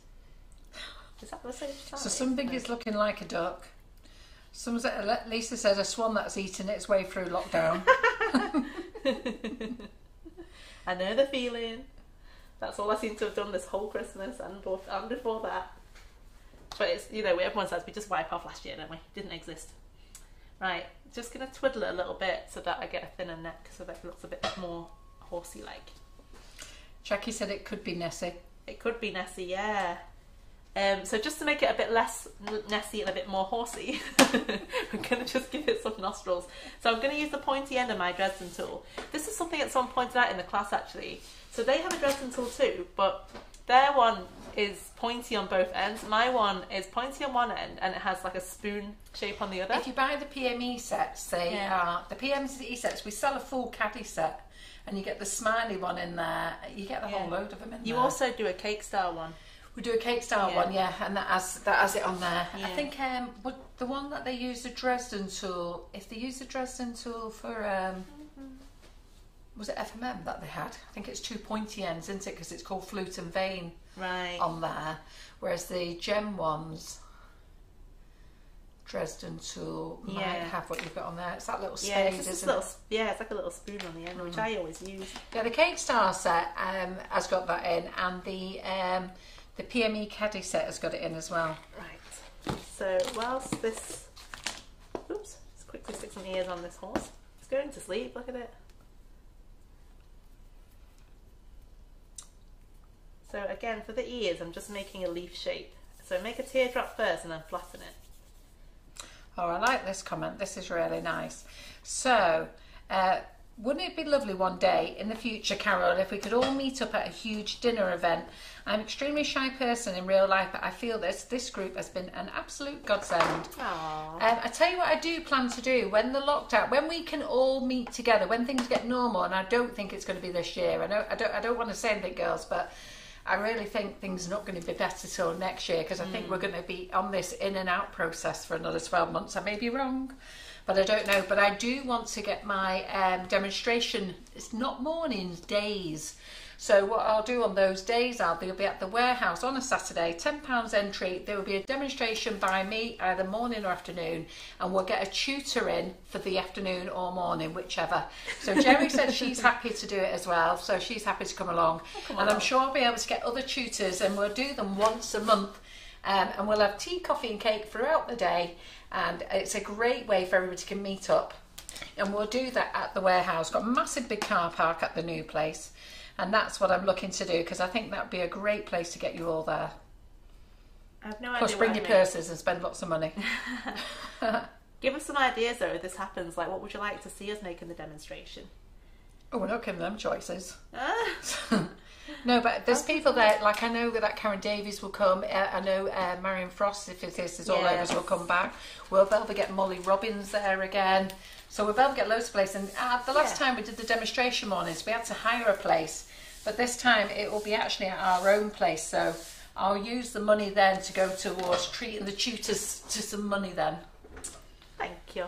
Is that the same size? So something No. is looking like a duck. Some Lisa says a swan that's eaten its way through lockdown. I know the feeling. That's all I seem to have done this whole Christmas and before, and before that. But it's, you know, everyone says we just wipe off last year, don't we? It Didn't exist. Right, just going to twiddle it a little bit so that I get a thinner neck so that it looks a bit more horsey like. Jackie said it could be Nessie. It could be Nessie, yeah. Um, so just to make it a bit less Nessie and a bit more horsey, I'm going to just give it some nostrils. So I'm going to use the pointy end of my Dresden tool. This is something that someone pointed out in the class actually. So they have a Dresden tool too, but their one is pointy on both ends. My one is pointy on one end and it has like a spoon shape on the other. If you buy the PME sets, they Yeah. are the PME sets. We sell a full caddy set, and you get the smiley one in there. You get the whole load of them in You there. You also do a cake style one. we do a cake style Yeah. one, yeah, and that has that has it on there. I think um, the one that they use the Dresden tool. If they use the Dresden tool for um, was it FMM that they had? I think it's two pointy ends, isn't it? Because it's called flute and vein Right. on there, whereas the gem ones. Dresden tool might have what you've got on there. It's that little yeah, spade, it's isn't little, it? yeah, it's like a little spoon on the end, which I always use. Yeah, the Cake Star set um, has got that in, and the um, the PME Caddy set has got it in as well. Right. So whilst this, oops, let's quickly stick some ears on this horse. It's going to sleep. Look at it. So again, for the ears, I'm just making a leaf shape. So make a teardrop first and then flatten it. Oh, I like this comment. This is really nice. So, uh, wouldn't it be lovely one day in the future, Carol, if we could all meet up at a huge dinner event? I'm an extremely shy person in real life, but I feel this this group has been an absolute godsend. Aww. Um, I tell you what, I do plan to do when the lockdown, when we can all meet together, when things get normal, and I don't think it's going to be this year. I know, I don't, I don't want to say anything, girls, but I really think things are not going to be better till next year because I think we're going to be on this in and out process for another twelve months. I may be wrong, but I don't know. But I do want to get my um, demonstration. It's not mornings, days. So what I'll do on those days, I'll they'll be at the warehouse on a Saturday, ten pounds entry. There will be a demonstration by me either morning or afternoon, and we'll get a tutor in for the afternoon or morning, whichever. So Gerry said she's happy to do it as well, so she's happy to come along, and I'm sure I'll be able to get other tutors, and we'll do them once a month, um, and we'll have tea, coffee, and cake throughout the day, and it's a great way for everybody to meet up. And we'll do that at the warehouse. Got a massive big car park at the new place. And that's what I'm looking to do because I think that'd be a great place to get you all there. I have no Plus, idea. bring your purses and spend lots of money. Give us some ideas though if this happens. Like, what would you like to see us make in the demonstration? Oh, we're not giving them choices. Ah, No, but there's people there, like I know that Karen Davies will come. Uh, I know uh, Marion Frost, if this is all Yes. over, will come back. We'll to get Molly Robbins there again. So we'll be able to get loads of places. And uh, the last Yeah. time we did the demonstration mornings, we had to hire a place. But this time it will be actually at our own place. So I'll use the money then to go towards treating the tutors to some money then. thank you.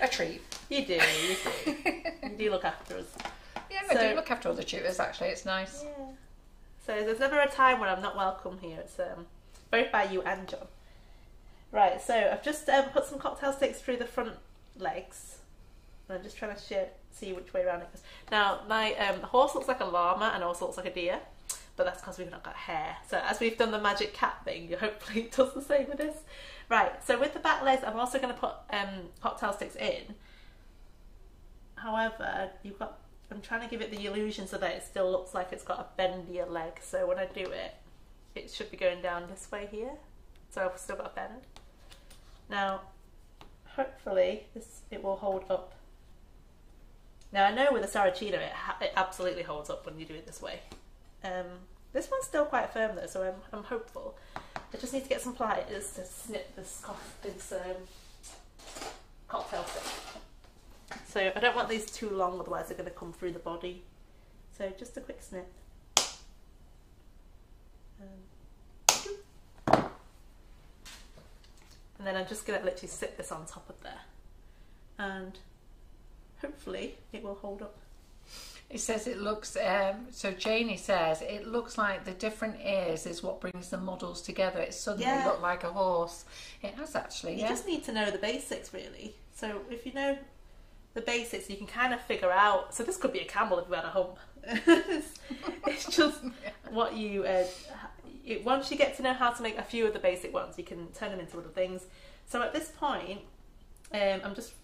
A treat. You do. You do. you do look after us. Yeah, I do look after all the tutors actually, it's nice. Yeah. So there's never a time when I'm not welcome here. It's um, both by you and John. Right, so I've just um, put some cocktail sticks through the front legs. And I'm just trying to sh- see which way around it goes. Now, my um, horse looks like a llama and also looks like a deer, but that's because we've not got hair. So as we've done the magic cat thing, hopefully it does the same with this. Right, so with the back legs, I'm also going to put um, cocktail sticks in. However, you've got. I'm trying to give it the illusion so that it still looks like it's got a bendier leg. So when I do it, it should be going down this way here. So I've still got a bend. Now, hopefully, this it will hold up. Now I know with the Saracino, it, it absolutely holds up when you do it this way. Um, this one's still quite firm though, so I'm, I'm hopeful. I just need to get some pliers to snip this, this um, cocktail stick. So I don't want these too long, otherwise they're going to come through the body. So just a quick snip. Um, and then I'm just going to literally sit this on top of there. And hopefully it will hold up. It says it looks, um, so Janie says, it looks like the different ears is what brings the models together. It suddenly Yeah. looked like a horse. It has actually, You yeah. just need to know the basics really. So if you know the basics you can kind of figure out. So this could be a camel if you had a hump. it's, it's just what you. Uh, once you get to know how to make a few of the basic ones, you can turn them into other things. So at this point, um, I'm just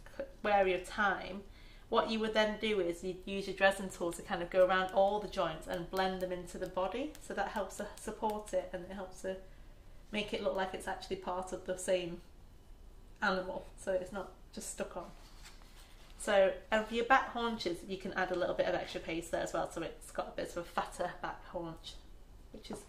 wary of time. What you would then do is you'd use your Dresden tool to kind of go around all the joints and blend them into the body. So that helps to support it and it helps to make it look like it's actually part of the same animal. So it's not just stuck on. So and for your back haunches, you can add a little bit of extra paste there as well. So it's got a bit of a fatter back haunch, which is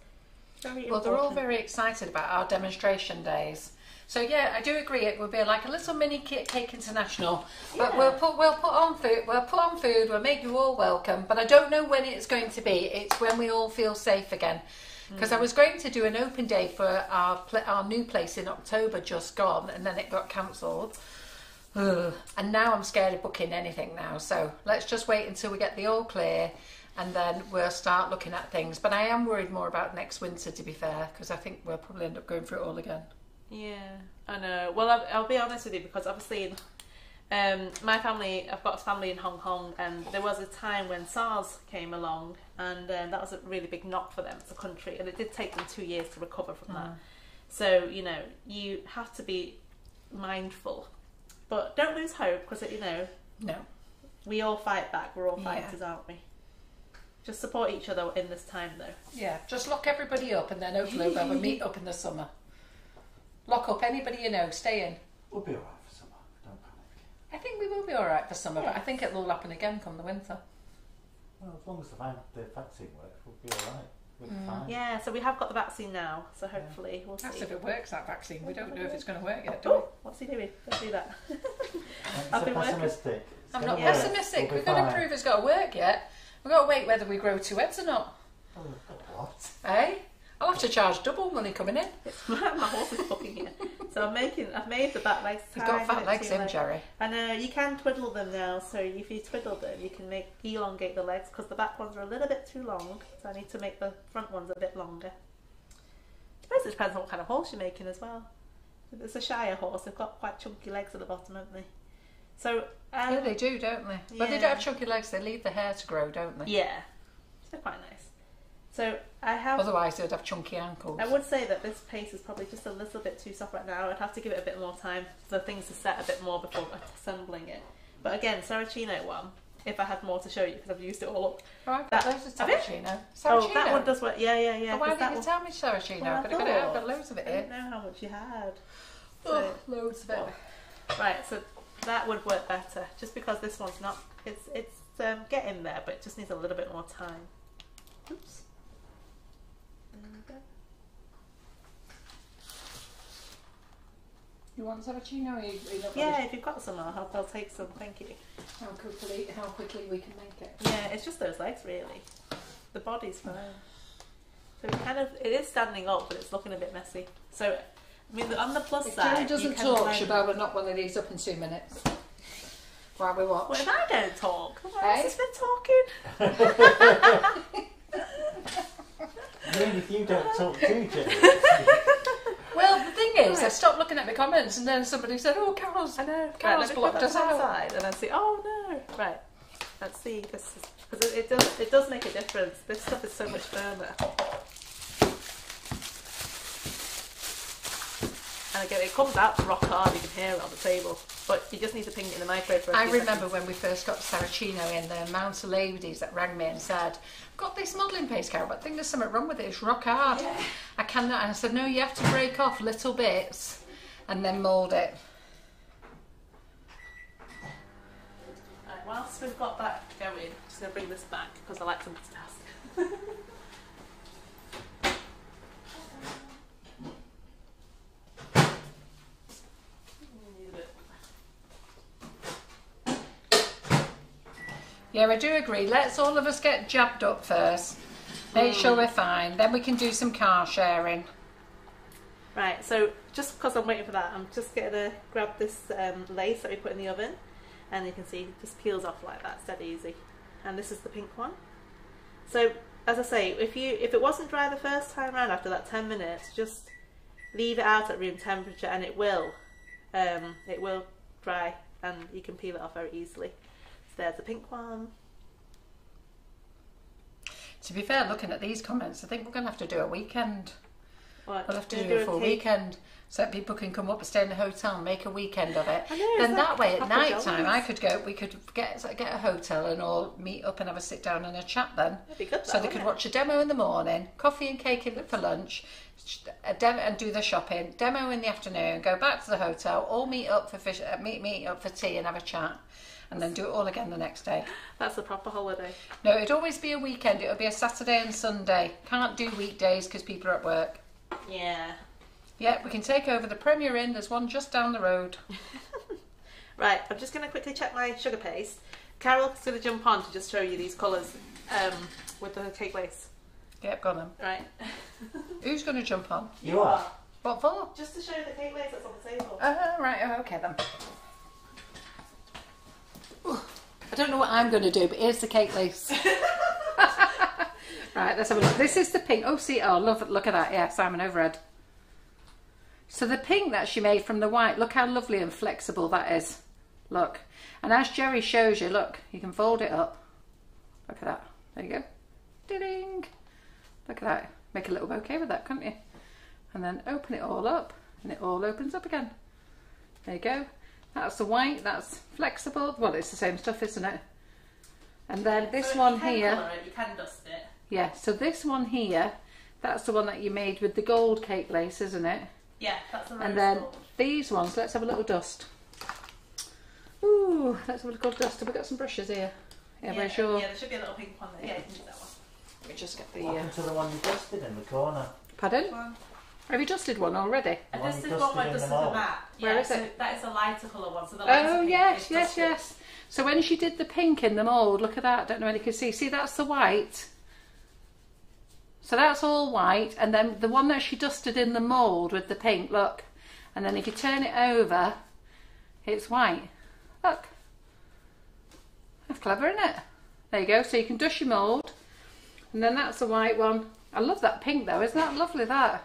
very Well, they're all very excited about our demonstration days. So yeah, I do agree. It will be like a little mini cake international, but Yeah. we'll put we'll put on food. We'll put on food. We'll make you all welcome. But I don't know when it's going to be. It's when we all feel safe again. Hmm. Because I was going to do an open day for our pl- our new place in October, just gone, and then it got cancelled. And now I'm scared of booking anything now. So let's just wait until we get the all clear, and then we'll start looking at things. But I am worried more about next winter, to be fair, because I think we'll probably end up going through it all again. Yeah, I know. Well, I'll, I'll be honest with you because obviously, um, my family, I've got a family in Hong Kong, and there was a time when SARS came along, and um, that was a really big knock for them as a country, and it did take them two years to recover from that. So you know, you have to be mindful, but don't lose hope because you know No. we all fight back. We're all Yeah. fighters, aren't we? Just support each other in this time, though. Yeah, just lock everybody up, and then hopefully we'll have a meet up in the summer. Lock up anybody you know. Stay in. We'll be alright for summer. Don't panic. I think we will be all right for summer, but I think it'll all happen again come the winter. Well, as long as the, van- the vaccine works, we'll be alright. We'll be Mm. fine. Yeah, so we have got the vaccine now, so hopefully we'll That's see. if it works, that vaccine. We don't know if it's going to work yet, do we? Oh, what's he doing? Don't do that. I've be been working- pessimistic. It's I'm not work. pessimistic. We'll We've be got to prove it's got to work yet. We've got to wait whether we grow two heads or not. Oh, what? Eh? I'll have to charge double money coming in. my horse is fucking here. So I'm making, I've made the back legs. You've got fat legs in. Gerry. And uh, you can twiddle them now. So if you twiddle them, you can make elongate the legs because the back ones are a little bit too long. So I need to make the front ones a bit longer. I suppose it depends on what kind of horse you're making as well. If it's a Shire horse, they've got quite chunky legs at the bottom, haven't they? So um, Yeah, they do, don't they? But they don't have chunky legs. They leave the hair to grow, don't they? yeah, they're quite nice. So I have Otherwise, they'd have chunky ankles. I would say that this pace is probably just a little bit too soft right now. I'd have to give it a bit more time for things to set a bit more before assembling it. But again, Saracino one, if I had more to show you because I've used it all up. Oh, I've That- loads of? Saracino. Oh, that one does work. Yeah, yeah, yeah. Oh, why didn't you one- tell me Saracino? Well, I Could have got it. I've got loads of it I didn't know how much you had. Oh, loads of it. Right, so that would work better. Just because this one's not, it's it's um, getting there, but it just needs a little bit more time. Oops. There we go. You want Saracino? Or you, you Yeah, if you've got some, I'll, help, I'll take some. Thank you. How quickly, how quickly we can make it. Yeah, it's just those legs really. The body's fine. So it kind of it is standing up, but it's looking a bit messy. So I mean, on the plus If side, Gerry doesn't can talk, blend- Shabab will knock one of these up in two minutes. While we watch. What if I don't talk? Who Hey? else has been talking? Really, if you don't talk to Jenny. Well, the thing is, I stopped looking at my comments and then somebody said, oh, Carol's, I know. Carol's right, let me put blocked that us to out. side and I see. Oh no! Right. Let's see. This is because it, it does it does make a difference. This stuff is so much firmer. And again, it comes out rock hard. You can hear it on the table, but you just need to ping it in the microwave for a I few remember seconds. when we first got Saracino in, the amount of ladies that rang me and said, "I've got this modelling paste, Carol, but I think there's something wrong with it. It's rock hard. I cannot. And I said, no, you have to break off little bits and then mould it. Right, whilst we've got that going, I'm just going to bring this back because I like something to multitask. Yeah, I do agree. Let's all of us get jabbed up first. Make sure we're fine. Then we can do some car sharing. Right, so just because I'm waiting for that, I'm just going to grab this um, lace that we put in the oven, and you can see it just peels off like that, it's dead easy. And this is the pink one. So, as I say, if you if it wasn't dry the first time around after that 10 minutes, just leave it out at room temperature, and it will, um, it will dry and you can peel it off very easily. There's the pink one. To be fair, looking at these comments, I think we're going to have to do a weekend. What, We'll have to do a full cake? weekend so that people can come up and stay in the hotel and make a weekend of it. Know, then it's that way at night time. I could go. We could get get a hotel and all meet up and have a sit down and a chat. Then, good. so that, they could wouldn't watch a demo in the morning, coffee and cake in, for lunch, a demo and do the shopping. Demo in the afternoon, go back to the hotel, all meet up for fish, uh, meet meet up for tea and have a chat, and then do it all again the next day. That's a proper holiday. No, it'd always be a weekend. It would be a Saturday and Sunday. Can't do weekdays because people are at work. Yeah. Yeah, we can take over the Premier Inn. There's one just down the road. Right, I'm just going to quickly check my sugar paste. Carol's going to jump on to just show you these colours um, with the cake lace. Yep, got them. Right. Who's going to jump on? You are. What for? Just to show you the cake lace that's on the table. Oh, right. Oh, okay then. I don't know what I'm going to do, but here's the cake lace. right, let's have a look. This is the pink. Oh, see, oh, love, look at that. Yeah, Simon Overhead. So the pink that she made from the white, look how lovely and flexible that is. Look. And as Gerry shows you, look, you can fold it up. Look at that. There you go. Ding. Look at that. Make a little bouquet with that, can't you? And then open it all up, and it all opens up again. There you go. That's the white, that's flexible. Well, it's the same stuff, isn't it? And then this So one you here, it, you can dust it. yeah, so this one here, that's the one that you made with the gold cake lace, isn't it? Yeah, that's the And then gold. these ones, let's have a little dust. Ooh, let's have a little dust. Have we got some brushes here? Yeah, where's your... Yeah, there should be a little pink one there. Yeah, you can use that one. Let me just get the... What Uh... to the one you dusted in the corner? Pardon? One. Have you dusted one already? I The one just one where I dusted the the mould. mat. Yeah, is so it? that is a lighter colour one. So the lighter Oh yes, yes, dusted. yes. So when she did the pink in the mould, look at that. Don't know if you can see. See, that's the white. So that's all white, and then the one that she dusted in the mould with the pink. Look, and then if you turn it over, it's white. Look, that's clever, isn't it? There you go. So you can dust your mould, and then that's the white one. I love that pink though. Isn't that lovely? That.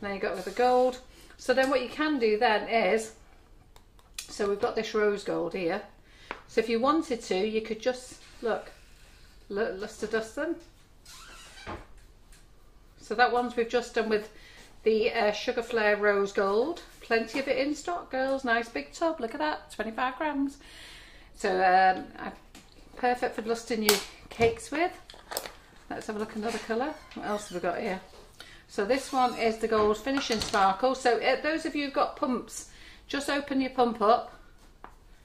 Then you got with the gold. So then what you can do then is so we've got this rose gold here. So if you wanted to, you could just look, look luster dust them. So that one's we've just done with the uh, Sugarflair Rose Gold. Plenty of it in stock, girls. Nice big tub. Look at that, 25 grams. So um, perfect for lusting your cakes with. Let's have a look at another colour. What else have we got here? So this one is the Gold Finishing Sparkle. So uh, those of you who've got pumps, just open your pump up.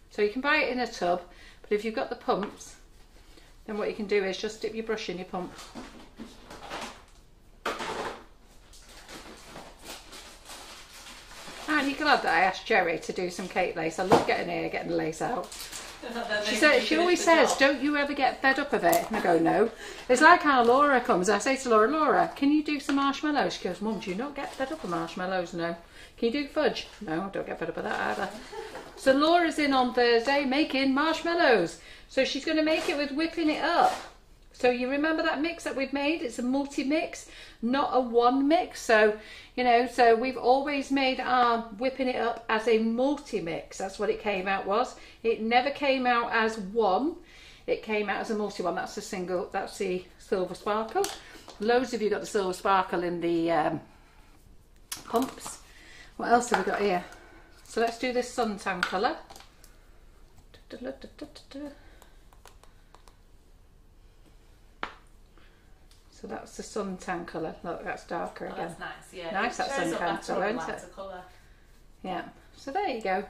So you can buy it in a tub, but if you've got the pumps, then what you can do is just dip your brush in your pump. Aren't you glad that I asked Gerry to do some cake lace? I love getting here, getting the lace out. She said she always says, "Don't you ever get fed up of it?" And I go, "No." It's like how Laura comes. I say to Laura, "Laura, can you do some marshmallows?" She goes, "Mum, do you not get fed up of marshmallows?" No. Can you do fudge? No, I don't get fed up of that either. So Laura's in on Thursday making marshmallows. So she's going to make it with whipping it up. So you remember that mix that we've made? It's a multi-mix, not a one mix. So, you know, so we've always made our whipping it up as a multi-mix. That's what it came out was. It never came out as one. It came out as a multi one. That's the single, that's the silver sparkle. Loads of you got the silver sparkle in the um, pumps. What else have we got here? So let's do this suntan colour. So that's the suntan colour. Look, that's darker Oh, again. that's nice. Yeah. Nice, that shows sun up colour, better on a isn't it? colour. Yeah. So there you go.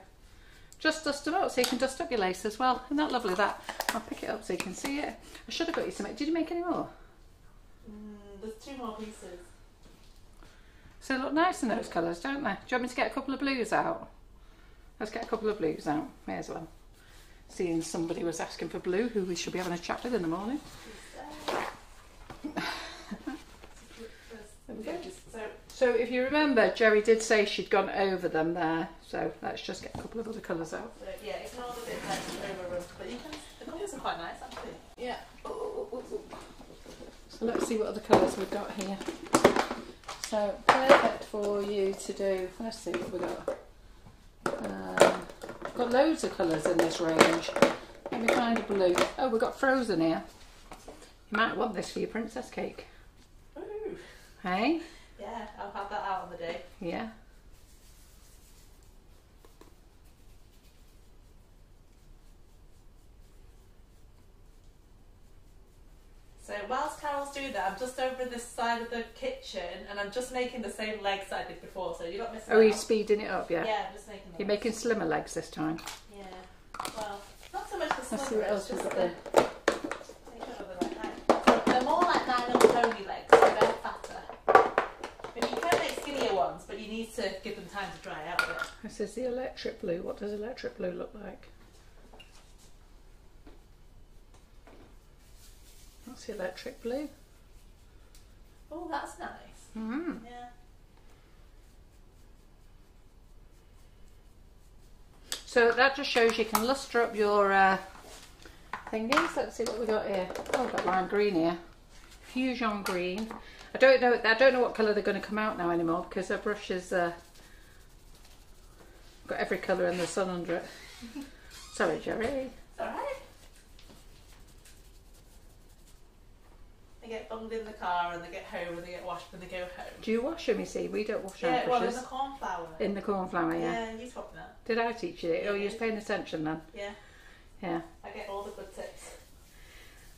Just dust them up so you can dust up your lace as well. Isn't that lovely that? I'll pick it up so you can see it. I should have got you some. Did you make any more? Mm, there's two more pieces. So they look nice in those colours, don't they? Do you want me to get a couple of blues out? Let's get a couple of blues out. May as well. Seeing somebody was asking for blue, who we should be having a chat with in the morning. There we go. So So if you remember, Gerry did say she'd gone over them there. So let's just get a couple of other colours out. So, yeah, ignore the bit that's overrun, but you can. The colours are quite nice actually. Yeah. So let's see what other colours we've got here. So perfect for you to do. Let's see what we got. Um, I've got loads of colours in this range. Let me find a blue. Oh, we've got frozen here. You might want this for your princess cake. Ooh. Hey? Yeah, I'll have that out on the day. Yeah. So whilst Carol's doing that, I'm just over this side of the kitchen and I'm just making the same legs I did before, so you're not missing Oh, you're speeding it up, yeah? Yeah, I'm just making You're making slimmer legs this time. Yeah. Well, not so much the Let's see slimmer, what else it's just the... They're the right height. They're more like My Little Pony legs, so they're fatter. But you can make skinnier ones, but you need to give them time to dry out a bit. This is the electric blue. What does electric blue look like? That's the electric blue. Oh, that's nice. Mm. Yeah. So that just shows you can lustre up your uh, thingies. Let's see what we got here. Oh, we've got lime green here. Fusion green. I don't know. I don't know what colour they're going to come out now anymore because our brush is uh, got every colour in the sun under it. Sorry, Gerry. It's alright. They get bunged in the car and they get home and they get washed and they go home. Do you wash them? You see, we don't wash our Yeah, well, in brushes the cornflower. in the cornflower, Yeah. yeah, you taught me that. Did I teach you it? Oh, you was paying attention then. Yeah, Yeah. I get all the good tips.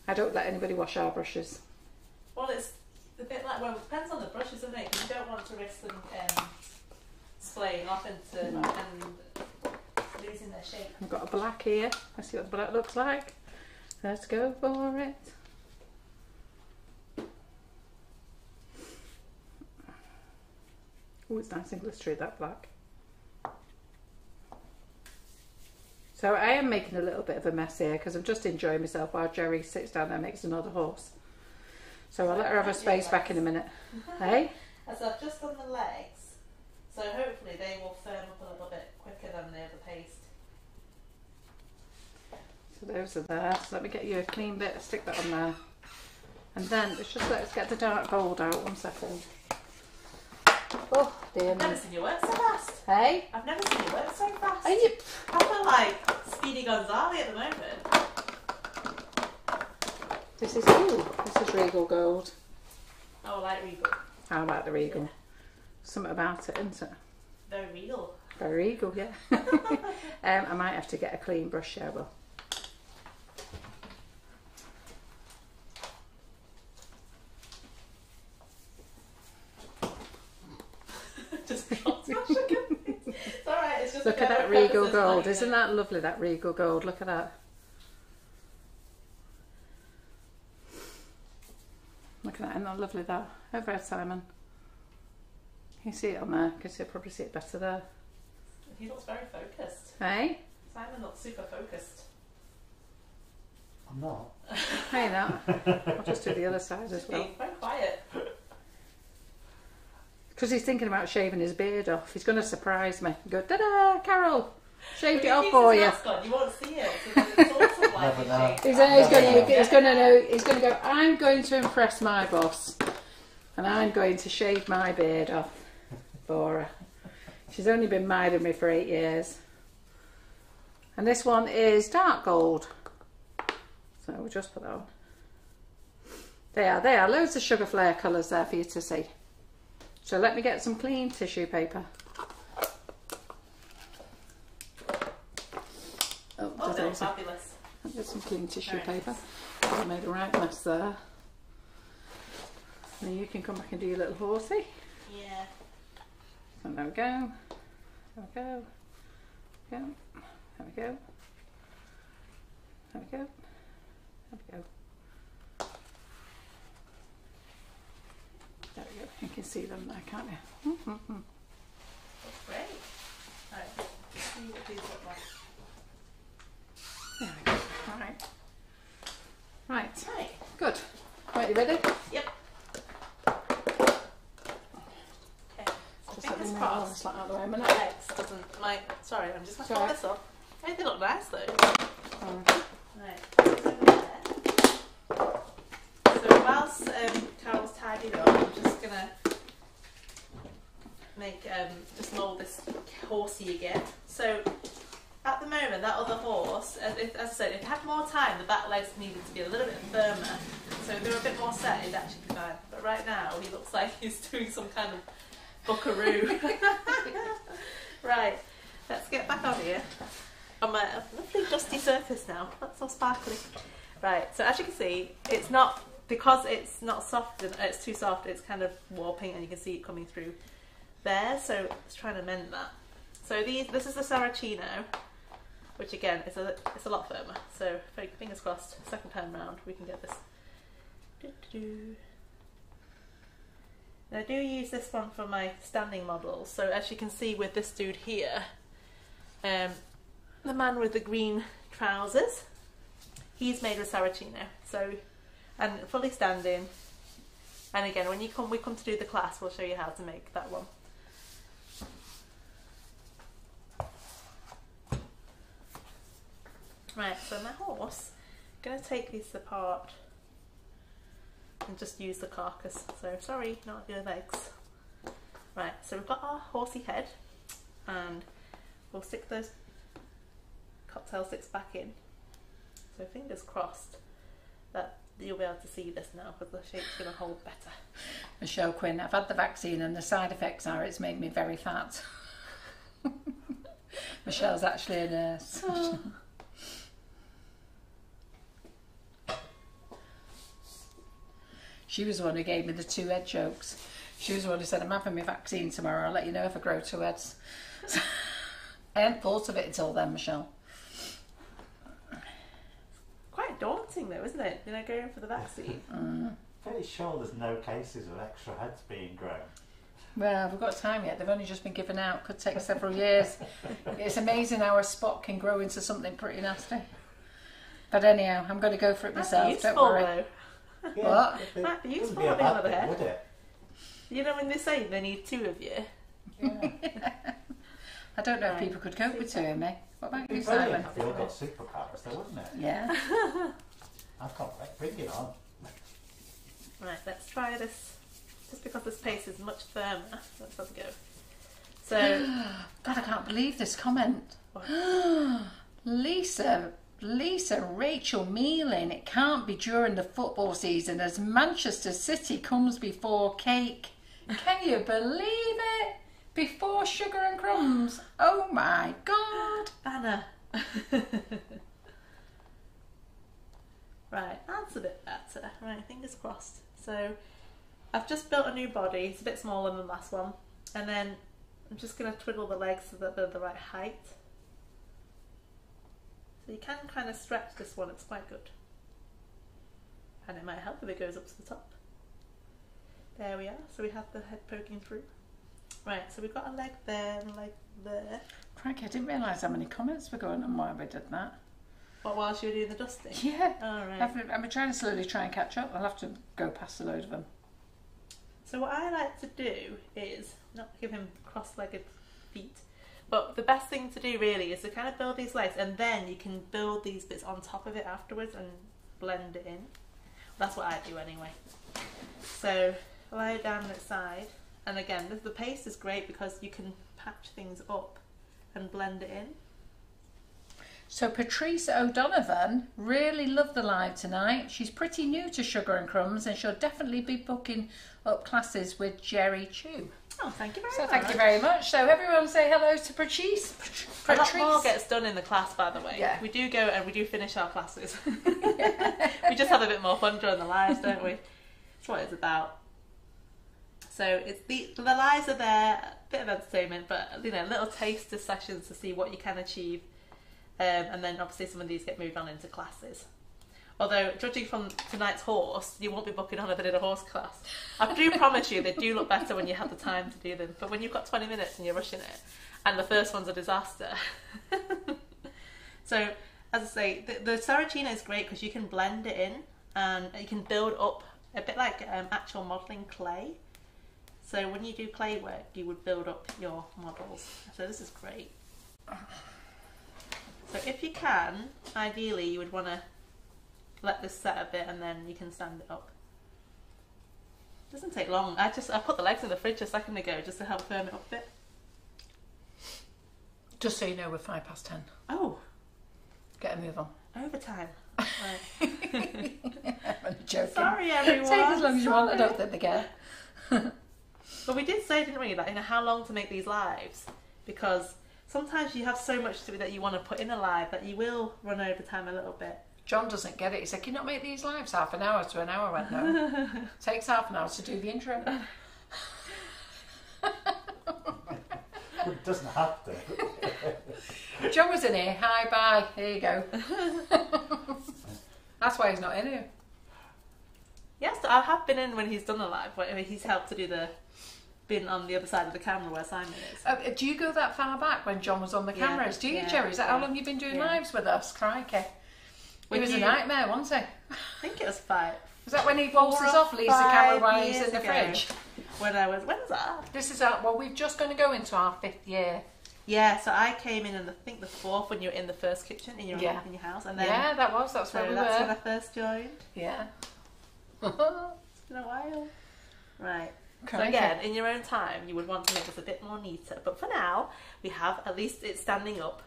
I don't let anybody wash our brushes. Well, it's a bit like, well, it depends on the brushes, isn't it? you don't want to risk them um, splaying off into No. and losing their shape. I've got a black here. Let's see what the black looks like. Let's go for it. Oh, it's nice and glistery, that black. So I am making a little bit of a mess here because I'm just enjoying myself while Gerry sits down there and makes another horse. So I'll let her have her space back in a minute. Hey? As I've just done the legs, so hopefully they will firm up a little bit quicker than the other paste. So those are there. So let me get you a clean bit, stick that on there. And then let's just let's get the dark gold out. One second. Oh dear I've never seen you work so fast. Hey? I've never seen you work so fast. Are you I feel like Speedy Gonzales at the moment. This is ooh, this is regal gold. Oh, like regal. How about the regal? Something about it, isn't it? Very regal. Very regal, yeah. um, I might have to get a clean brush, yeah, well. just dropped my sugar. It's alright, it's just Look at that regal gold. Isn't that lovely, that regal gold? Look at that. Look at that, isn't that lovely that? Over there, Simon. You see it on there, because you'll probably see it better there. He looks very focused. Hey? Simon looks super focused. I'm not. Hey, that. I'll just do the other side as well. Being very quiet. Because he's thinking about shaving his beard off. He's going to surprise me. Go, da da, Carol, shaved it off for you. on, you won't see it. So then sort of like Never. He's, uh, he's going to, he's going to know. He's going to go. I'm going to impress my boss, and I'm going to shave my beard off for her. She's only been minding me for eight years, and this one is dark gold. So we'll just put that on. There, are, there, are loads of Sugarflair colours there for you to see. So let me get some clean tissue paper. Oh, also- fabulous. There's some clean tissue Very paper. I made a right mess there. Then you can come back and do your little horsey. Yeah. So there we go. There we go. Go. There we go. There we go. There we go. There we go. You can see them there, can't you? Mm-hmm. That's great. Alright, let's see what these look like. There we go. Right. Right. Right. Good. Right, you ready? Yep. Okay. So Just fingers all crossed. this like out of the way a My minute. legs doesn't my sorry, I'm just gonna It's pull this off. Hey, they look nice though. Um, Right. there. So whilst um, Carol's tidying up, I'm just gonna make um, just mould this horsey again. So at the moment, that other horse, as, if, as I said, if it had more time, the back legs needed to be a little bit firmer. So if they were a bit more set, it'd actually be fine. But right now, he looks like he's doing some kind of buckaroo. right, let's get back on here. On my lovely dusty surface now. That's so sparkly. Right, so as you can see, it's not, because it's not soft, it's too soft, it's kind of warping and you can see it coming through there. So let's try and amend that. So these, this is the Saracino, which again is a, it's a lot firmer. So fingers crossed, second time round we can get this. And I do use this one for my standing models. So as you can see with this dude here, um, the man with the green trousers, he's made with Saracino. So, and fully standing. And again, when you come, we come to do the class, we'll show you how to make that one. Right, so my horse, I'm going to take this apart and just use the carcass. So sorry, not your legs. Right, so we've got our horsey head and we'll stick those cocktail sticks back in. So fingers crossed that you'll be able to see this now because the shape's going to hold better. Michelle Quinn, I've had the vaccine and the side effects are it's made me very fat. Michelle's actually a nurse. Oh. She was the one who gave me the two head jokes. She was the one who said, I'm having my vaccine tomorrow, I'll let you know if I grow two heads. I hadn't thought of it until then, Michelle. Quite daunting though, isn't it? You know, going for the vaccine. Mm. Fairly sure there's no cases of extra heads being grown. Well, we've got time yet. They've only just been given out. Could take several years. It's amazing how a spot can grow into something pretty nasty. But anyhow, I'm going to go for it That's myself. useful Don't worry. though. Yeah, What? It, Might be wouldn't useful be a on the bad other hand. would it? You know when they say they need two of you? I don't know if people could cope with two of me. What about you, It'd be brilliant Simon? if we all got superpowers, though, wouldn't it? Yeah. I can't wait. Bring it on. Right, let's try this. Just because this paste is much firmer, let's have a go. So, God, I can't believe this comment. What? Lisa, Lisa, Rachel Mealing. It can't be during the football season as Manchester City comes before cake. Can you believe it? Before sugar and crumbs. Oh my God. Banner. right, that's a bit better. Right, fingers crossed. So, I've just built a new body. It's a bit smaller than the last one. And then I'm just going to twiddle the legs so that they're the right height. So you can kind of stretch this one, it's quite good. And it might help if it goes up to the top. There we are. So we have the head poking through. Right, so we've got a leg there and a leg there. Crikey, I didn't realise how many comments were going on while we did that. What, whilst you were doing the dusting? Yeah. All right. I've, I've been trying to slowly try and catch up. I'll have to go past a load of them. So what I like to do is not give him cross-legged feet, but the best thing to do really is to kind of build these legs, and then you can build these bits on top of it afterwards and blend it in. That's what I do anyway. So lie down on its side, and again, the, the paste is great because you can patch things up and blend it in. So Patrice O'Donovan really loved the live tonight. She's pretty new to Sugar and Crumbs and she'll definitely be booking up classes with Gerry Chiu. Oh, thank you very So much. thank you very much. So everyone say hello to Patrice. A lot more gets done in the class, by the way. Yeah. We do go and we do finish our classes. we just have a bit more fun during the lives, don't we? That's what it's about. So it's the the lives are there, a bit of entertainment, but you know, little taster sessions to see what you can achieve, um, and then obviously some of these get moved on into classes. Although, judging from tonight's horse, you won't be booking on if in a horse class. I do promise you, they do look better when you have the time to do them. But when you've got 20 minutes and you're rushing it, and the first one's a disaster. so, as I say, the, the Saracino is great because you can blend it in and you can build up a bit like um, actual modelling clay. So, when you do clay work, you would build up your models. So, this is great. So, if you can, ideally, you would want to let this set a bit and then you can stand it up. Doesn't take long. I just I put the legs in the fridge a second ago just to help firm it up a bit. Just so you know, we're five past ten. Oh, Get a move on. overtime. Right. I'm joking. Sorry, everyone. Take as long as you want. I don't think they care. But we did say, didn't we, that you know how long to make these lives because sometimes you have so much to do that you want to put in a live that you will run over time a little bit. John doesn't get it. He said, "Can you not make these lives half an hour to an hour?" I went, "No, takes half an hour to do the intro." It doesn't have to. John was in here. Hi, bye. Here you go. That's why he's not in here. Yes, I have been in when he's done a live, where he's helped to do the been on the other side of the camera where Simon is. Uh, do you go that far back when John was on the Yeah, cameras? Do you, yeah, Gerry? Is that how yeah, long you've been doing yeah. lives with us? Crikey. When it was you- a nightmare, wasn't it? I think it was five. Was that when he waltzes off, leaves the camera while he's in the ago. fridge? When I was when was that? This is our, well, we're just going to go into our fifth year. Yeah, so I came in in the, I think the fourth when you were in the first kitchen in your Yeah. in your house, and then yeah, that was. That's so where we that's were. when I first joined. Yeah. It's been a while. Right. So again, in your own time, you would want to make this a bit more neater. But for now, we have at least it's standing up.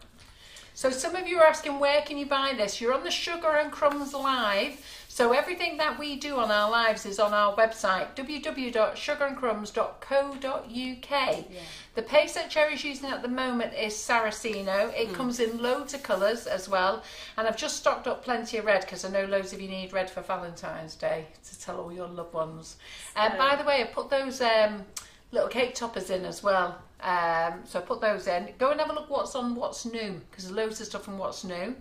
So some of you are asking where can you buy this? You're on the Sugar and Crumbs live. So everything that we do on our lives is on our website www.sugarandcrumbs.co.uk. The paste that Gerry's using at the moment is Saracino. It comes in loads of colours as well. And I've just stocked up plenty of red because I know loads of you need red for Valentine's Day to tell all your loved ones. And by the way, I put those um, little cake toppers in as well. Um, so I put those in. Go and have a look what's on What's New because there's loads of stuff on What's New.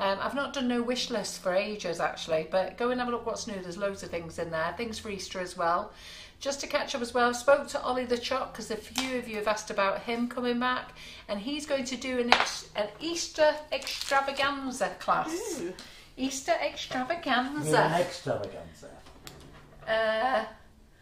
Um, I've not done no wish list for ages actually, but go and have a look what's new. There's loads of things in there, things for Easter as well. Just to catch up as well, I spoke to Ollie the Chop because a few of you have asked about him coming back, and he's going to do an, ex- an Easter extravaganza class. Ooh. Easter You're an extravaganza. extravaganza. Uh,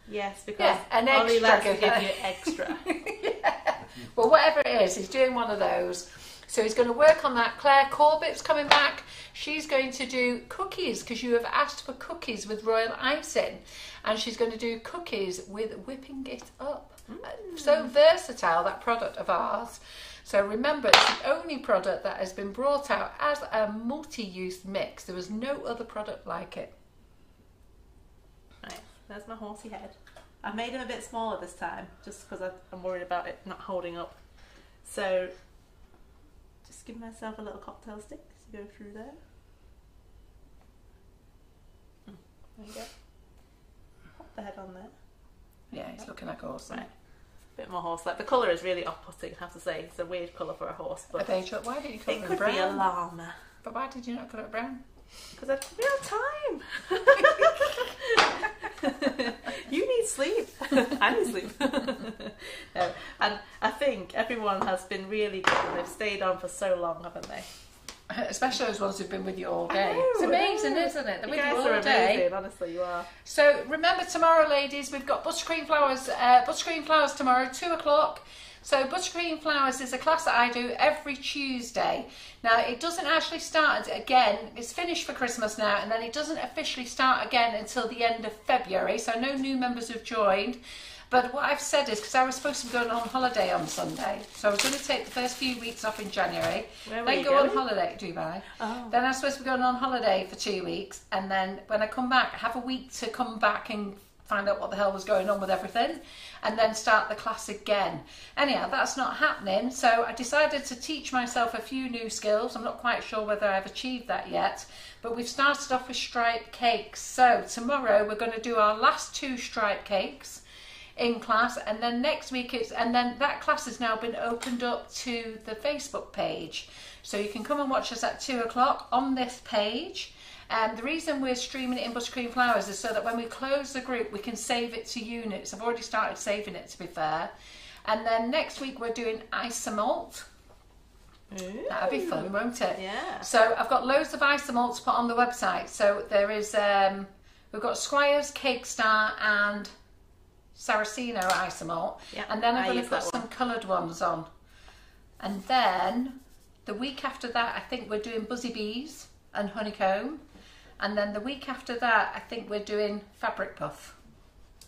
Yes, because Yeah, an Ollie likes to extra. give you extra. Well, whatever it is, he's doing one of those. So he's going to work on that. Claire Corbett's coming back. She's going to do cookies because you have asked for cookies with royal icing. And she's going to do cookies with whipping it up. Uh, So versatile, that product of ours. So remember, it's the only product that has been brought out as a multi use mix. There was no other product like it. There's my horsey head. I made him a bit smaller this time, just because I'm worried about it not holding up. So, just give myself a little cocktail stick to go through there. Mm, There you go. Pop the head on there. Yeah, he's looking like awesome. Right. A bit more horse-like. The colour is really off-putting, I have to say. It's a weird colour for a horse, Are but they, why didn't you colour it it could brown? be a llama. But why did you not colour it brown? Because I we have time. you need sleep. I need sleep. no, and I think everyone has been really good and they've stayed on for so long, haven't they? Especially those ones who've been with you all day. know, it's amazing, know. isn't it? They're You with guys you all are day. amazing, honestly, you are. So remember tomorrow, ladies, we've got buttercream flowers. Uh, buttercream flowers tomorrow, two o'clock. So buttercream flowers is a class that I do every Tuesday. Now it doesn't actually start again. It's finished for Christmas now, and then it doesn't officially start again until the end of February. So no new members have joined. But what I've said is because I was supposed to be going on holiday on Sunday, so I was going to take the first few weeks off in January, Where then go on holiday to Dubai. Oh. Then I'm supposed to be going on holiday for two weeks, and then when I come back, have a week to come back and find out what the hell was going on with everything, and then start the class again. Anyhow, that's not happening, so I decided to teach myself a few new skills. I'm not quite sure whether I've achieved that yet, but we've started off with stripe cakes. So tomorrow we're going to do our last two stripe cakes in class and then next week it's and then that class has now been opened up to the facebook page so you can come and watch us at two o'clock on this page and the reason we're streaming it in buttercream flowers is so that when we close the group we can save it to units. I've already started saving it to be fair. And then next week we're doing isomalt that'll be fun won't it? Yeah. so I've got loads of isomalt to put on the website. So there is, um, we've got Squires, Cake Star, and Saracino isomalt, Yeah, and then I'm going to put some coloured ones on. And then the week after that, I think we're doing Buzzy Bees and Honeycomb, and then the week after that, I think we're doing Fabric Puff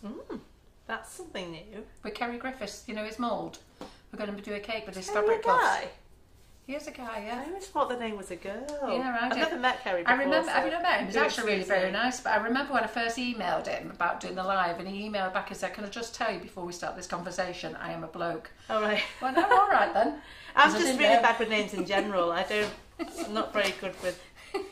Mm, that's something new. with Kerry Griffiths. You know his mould. We're going to do a cake with his Kerry fabric puff. guy? He is a guy, yeah. I always thought the name was a girl. Yeah, I I've never met Kerry I remember, so have you not met him? He's actually really very nice. But I remember when I first emailed him about doing the live, and he emailed back and said, "Can I just tell you before we start this conversation, I am a bloke." All right. Well, no, all right then. I'm just really know. bad with names in general. I don't. I'm not very good with.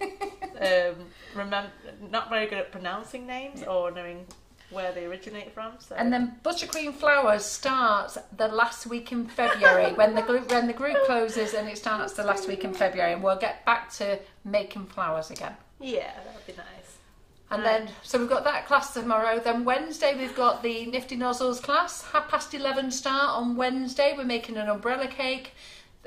Um, remember, not very good at pronouncing names or knowing where they originate from. So. And then Buttercream Flowers starts the last week in February when the group when the group closes, and it starts the last week in February, and we'll get back to making flowers again. yeah, that would be nice. And Right. then, so we've got that class tomorrow. Then Wednesday, we've got the Nifty Nozzles class. Half past 11 start on Wednesday. We're making an umbrella cake.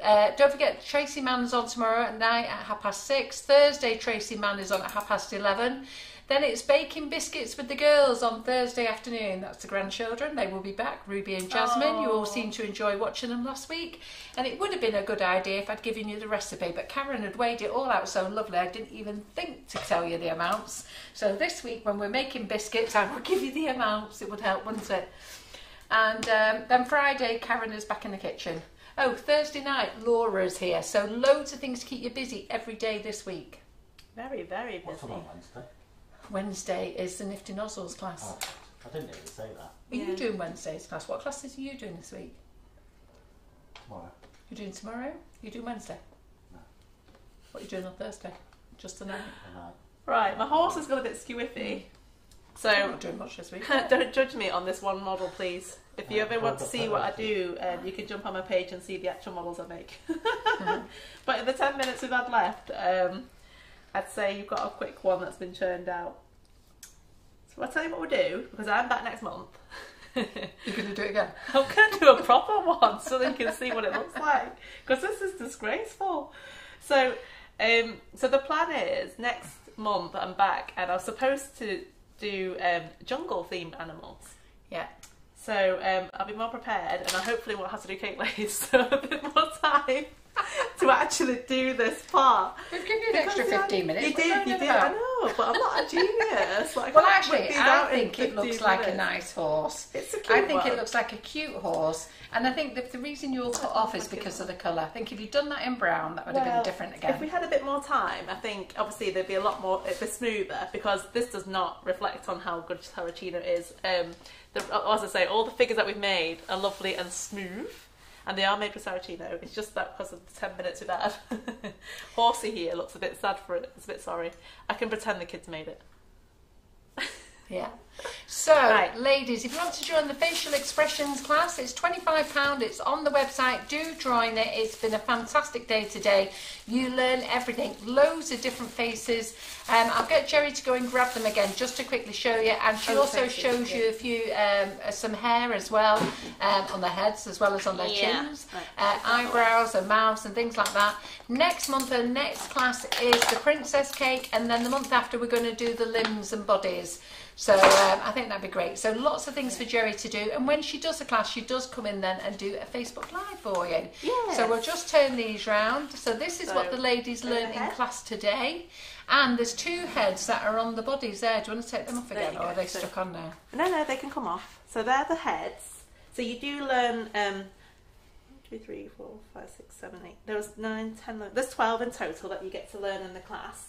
Uh, don't forget, Tracy Mann is on tomorrow at night at half past six. Thursday, Tracy Mann is on at half past 11. Then it's baking biscuits with the girls on Thursday afternoon. That's the grandchildren. They will be back. Ruby and Jasmine. You all seemed to enjoy watching them last week. And it would have been a good idea if I'd given you the recipe, but Karen had weighed it all out so lovely I didn't even think to tell you the amounts. So this week when we're making biscuits, I will give you the amounts. It would help, wouldn't it? And um, then Friday, Karen is back in the kitchen. Oh, Thursday night, Laura's here. So loads of things to keep you busy every day this week. Very, very What's busy. on Wednesday? Wednesday is the Nifty Nozzles class. Oh, I didn't even say that. Are Yeah. you doing Wednesday's class? What classes are you doing this week? Tomorrow. You're doing tomorrow? You doing Wednesday? No. What are you doing on Thursday? Just the night? And Right, my horse has got a bit skewiffy. Mm. So, I'm So not doing much this week. don't judge me on this one model, please. If you ever want to see what I do, um, you can jump on my page and see the actual models I make. Mhm. But in the 10 minutes we've had left, um, I'd say you've got a quick one that's been churned out. So I'll tell you what we'll do, because I'm back next month. You're going to do it again? I'm going to do a proper one so they can see what it looks like. Because this is disgraceful. So, um, so the plan is next month I'm back and I was supposed to do um, jungle themed animals. Yeah. So um, I'll be more prepared and I hopefully won't have to do cake lays so a bit more time to actually do this part. We've given you an extra Because, yeah, 15 minutes. You did, you did. about? I know, but I'm not a genius. Like, Well, actually, I think it looks 15 like a nice horse. It's a cute I think one. it looks like a cute horse, and I think that the reason you're cut off is because of the colour. I think if you'd done that in brown, that would have been different again. If we had a bit more time, I think obviously there'd be a lot more, it'd be smoother because this does not reflect on how good Saracino is. Um, the, uh, as I say, all the figures that we've made are lovely and smooth, and they are made with Saracino. It's just that because of the 10 minutes we've had. Horsey here looks a bit sad for it, it's a bit sorry. I can pretend the kids made it. Yeah. So, Right. ladies, if you want to join the facial expressions class, it's £25. It's on the website. Do join it. It's been a fantastic day today. You learn everything, loads of different faces. Um, I'll get Gerry to go and grab them again just to quickly show you. And she Oh, also faces, shows yeah. you a few, um, uh, some hair as well um, on their heads as well as on their Yeah. chins, Right. uh, eyebrows and mouths and things like that. Next month, the next class is the princess cake, and then the month after, we're going to do the limbs and bodies. So um, I think that'd be great. So lots of things for Gerry to do. And when she does a class, she does come in then and do a Facebook Live for you. Yes. So we'll just turn these round. So this is So, what the ladies learned in class today. And there's two heads that are on the bodies there. Do you want to take them off again? or are they So- stuck on there? No, no, they can come off. So they're the heads. So you do learn um, two, three, four, five, six, seven, eight. There was nine, ten. There's twelve in total that you get to learn in the class.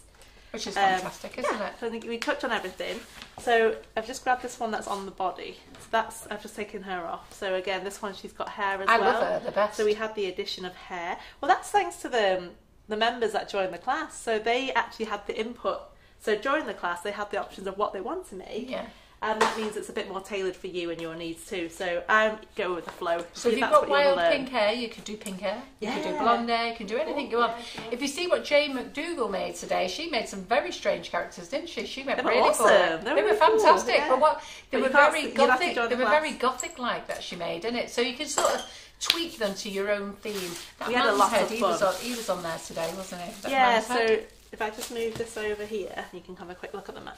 Which is Um, fantastic, isn't it? So I think we touch on everything. So I've just grabbed this one that's on the body. So that's I've just taken her off. So again, this one she's got hair as I well. I love her the best. So we had the addition of hair. Well, that's thanks to the the members that joined the class. So they actually had the input. So during the class, they had the options of what they want to make, yeah. And that means it's a bit more tailored for you and your needs too. So I go with the flow. So if you've got wild pink hair, you could do pink hair. You could do blonde hair. You can do anything you want. Oh, if you see what Jane McDougall made today, she made some very strange characters, didn't she? She went They really awesome. They were They were really cool, fantastic. yeah. But what they But were very see- you'll have to gothic. They the were class. very gothic like that. She made, didn't it? So you can sort of tweak them to your own theme. That We had a lot head, of he was fun. on. He was on there today, wasn't he? That Yeah, so head. if I just move this over here, you can have a quick look at the man.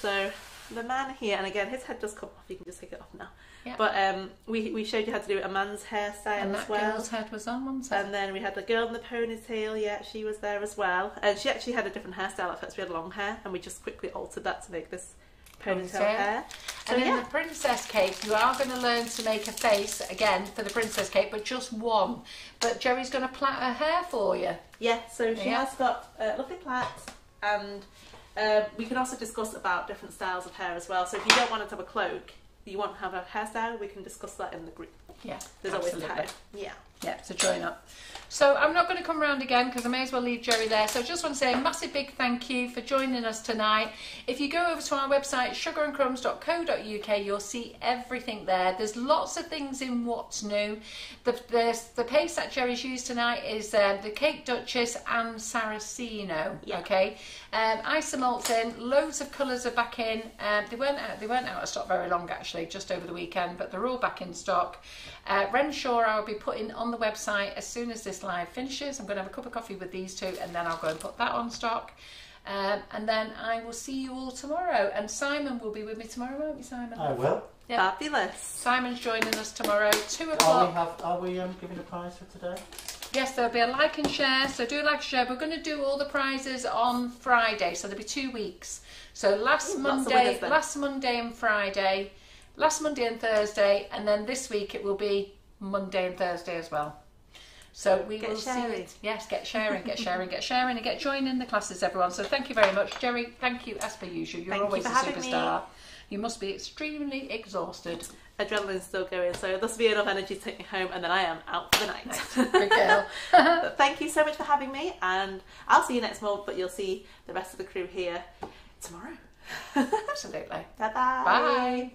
So the man here, and again, his head does come off. You can just take it off now. Yeah. But um, we we showed you how to do a man's hairstyle and as that well. girl's head was on, it? And then we had the girl in the ponytail. Yeah, she was there as well. And she actually had a different hairstyle at first. We had long hair, and we just quickly altered that to make this ponytail Ponytail. hair. So And in yeah, the princess cake, you are going to learn to make a face again for the princess cake, but just one. But Gerry's going to plait her hair for you. yeah. So she Yeah. has got uh, lovely plaits, and um, we can also discuss about different styles of hair as well. So if you don't want to have a cloak, you want to have a hairstyle, we can discuss that in the group. Yeah, There's absolutely. always time. Yeah. Yeah, so join up. So I'm not going to come round again because I may as well leave Gerry there. So I just want to say a massive big thank you for joining us tonight. If you go over to our website sugarandcrumbs.co.uk, you'll see everything there. There's lots of things in what's new. The the, the paste that Gerry's used tonight is um, the Cake Duchess and Saracino. Yeah. Okay, um, in. Loads of colours are back in. Um, they weren't out, they weren't out of stock very long actually, just over the weekend, but they're all back in stock. Uh, Renshaw I'll be putting on the website as soon as this live finishes. I'm going to have a cup of coffee with these two, and then I'll go and put that on stock. Um, and then I will see you all tomorrow. And Simon will be with me tomorrow, won't you, Simon? I will. Yeah. Fabulous. Simon's joining us tomorrow, two Are we o'clock. have? Are we um, giving a prize for today? Yes, there'll be a like and share. So do like and share. We're going to do all the prizes on Friday, so there'll be two weeks. So last Ooh, Monday, last Monday and Friday, last Monday and Thursday, and then this week it will be Monday and Thursday as well. So we Get will see. sharing. It. Yes, get sharing, get sharing, get sharing, and get joining the classes, everyone. So thank you very much, Gerry. Thank you as per usual. You're Thank you always for a having me. superstar. You must be extremely exhausted. Adrenaline's still going, so there'll be enough energy to take me home, and then I am out for the night. Good girl. Thank you so much for having me, and I'll see you next month. But you'll see the rest of the crew here tomorrow. Absolutely. Bye-bye. Bye.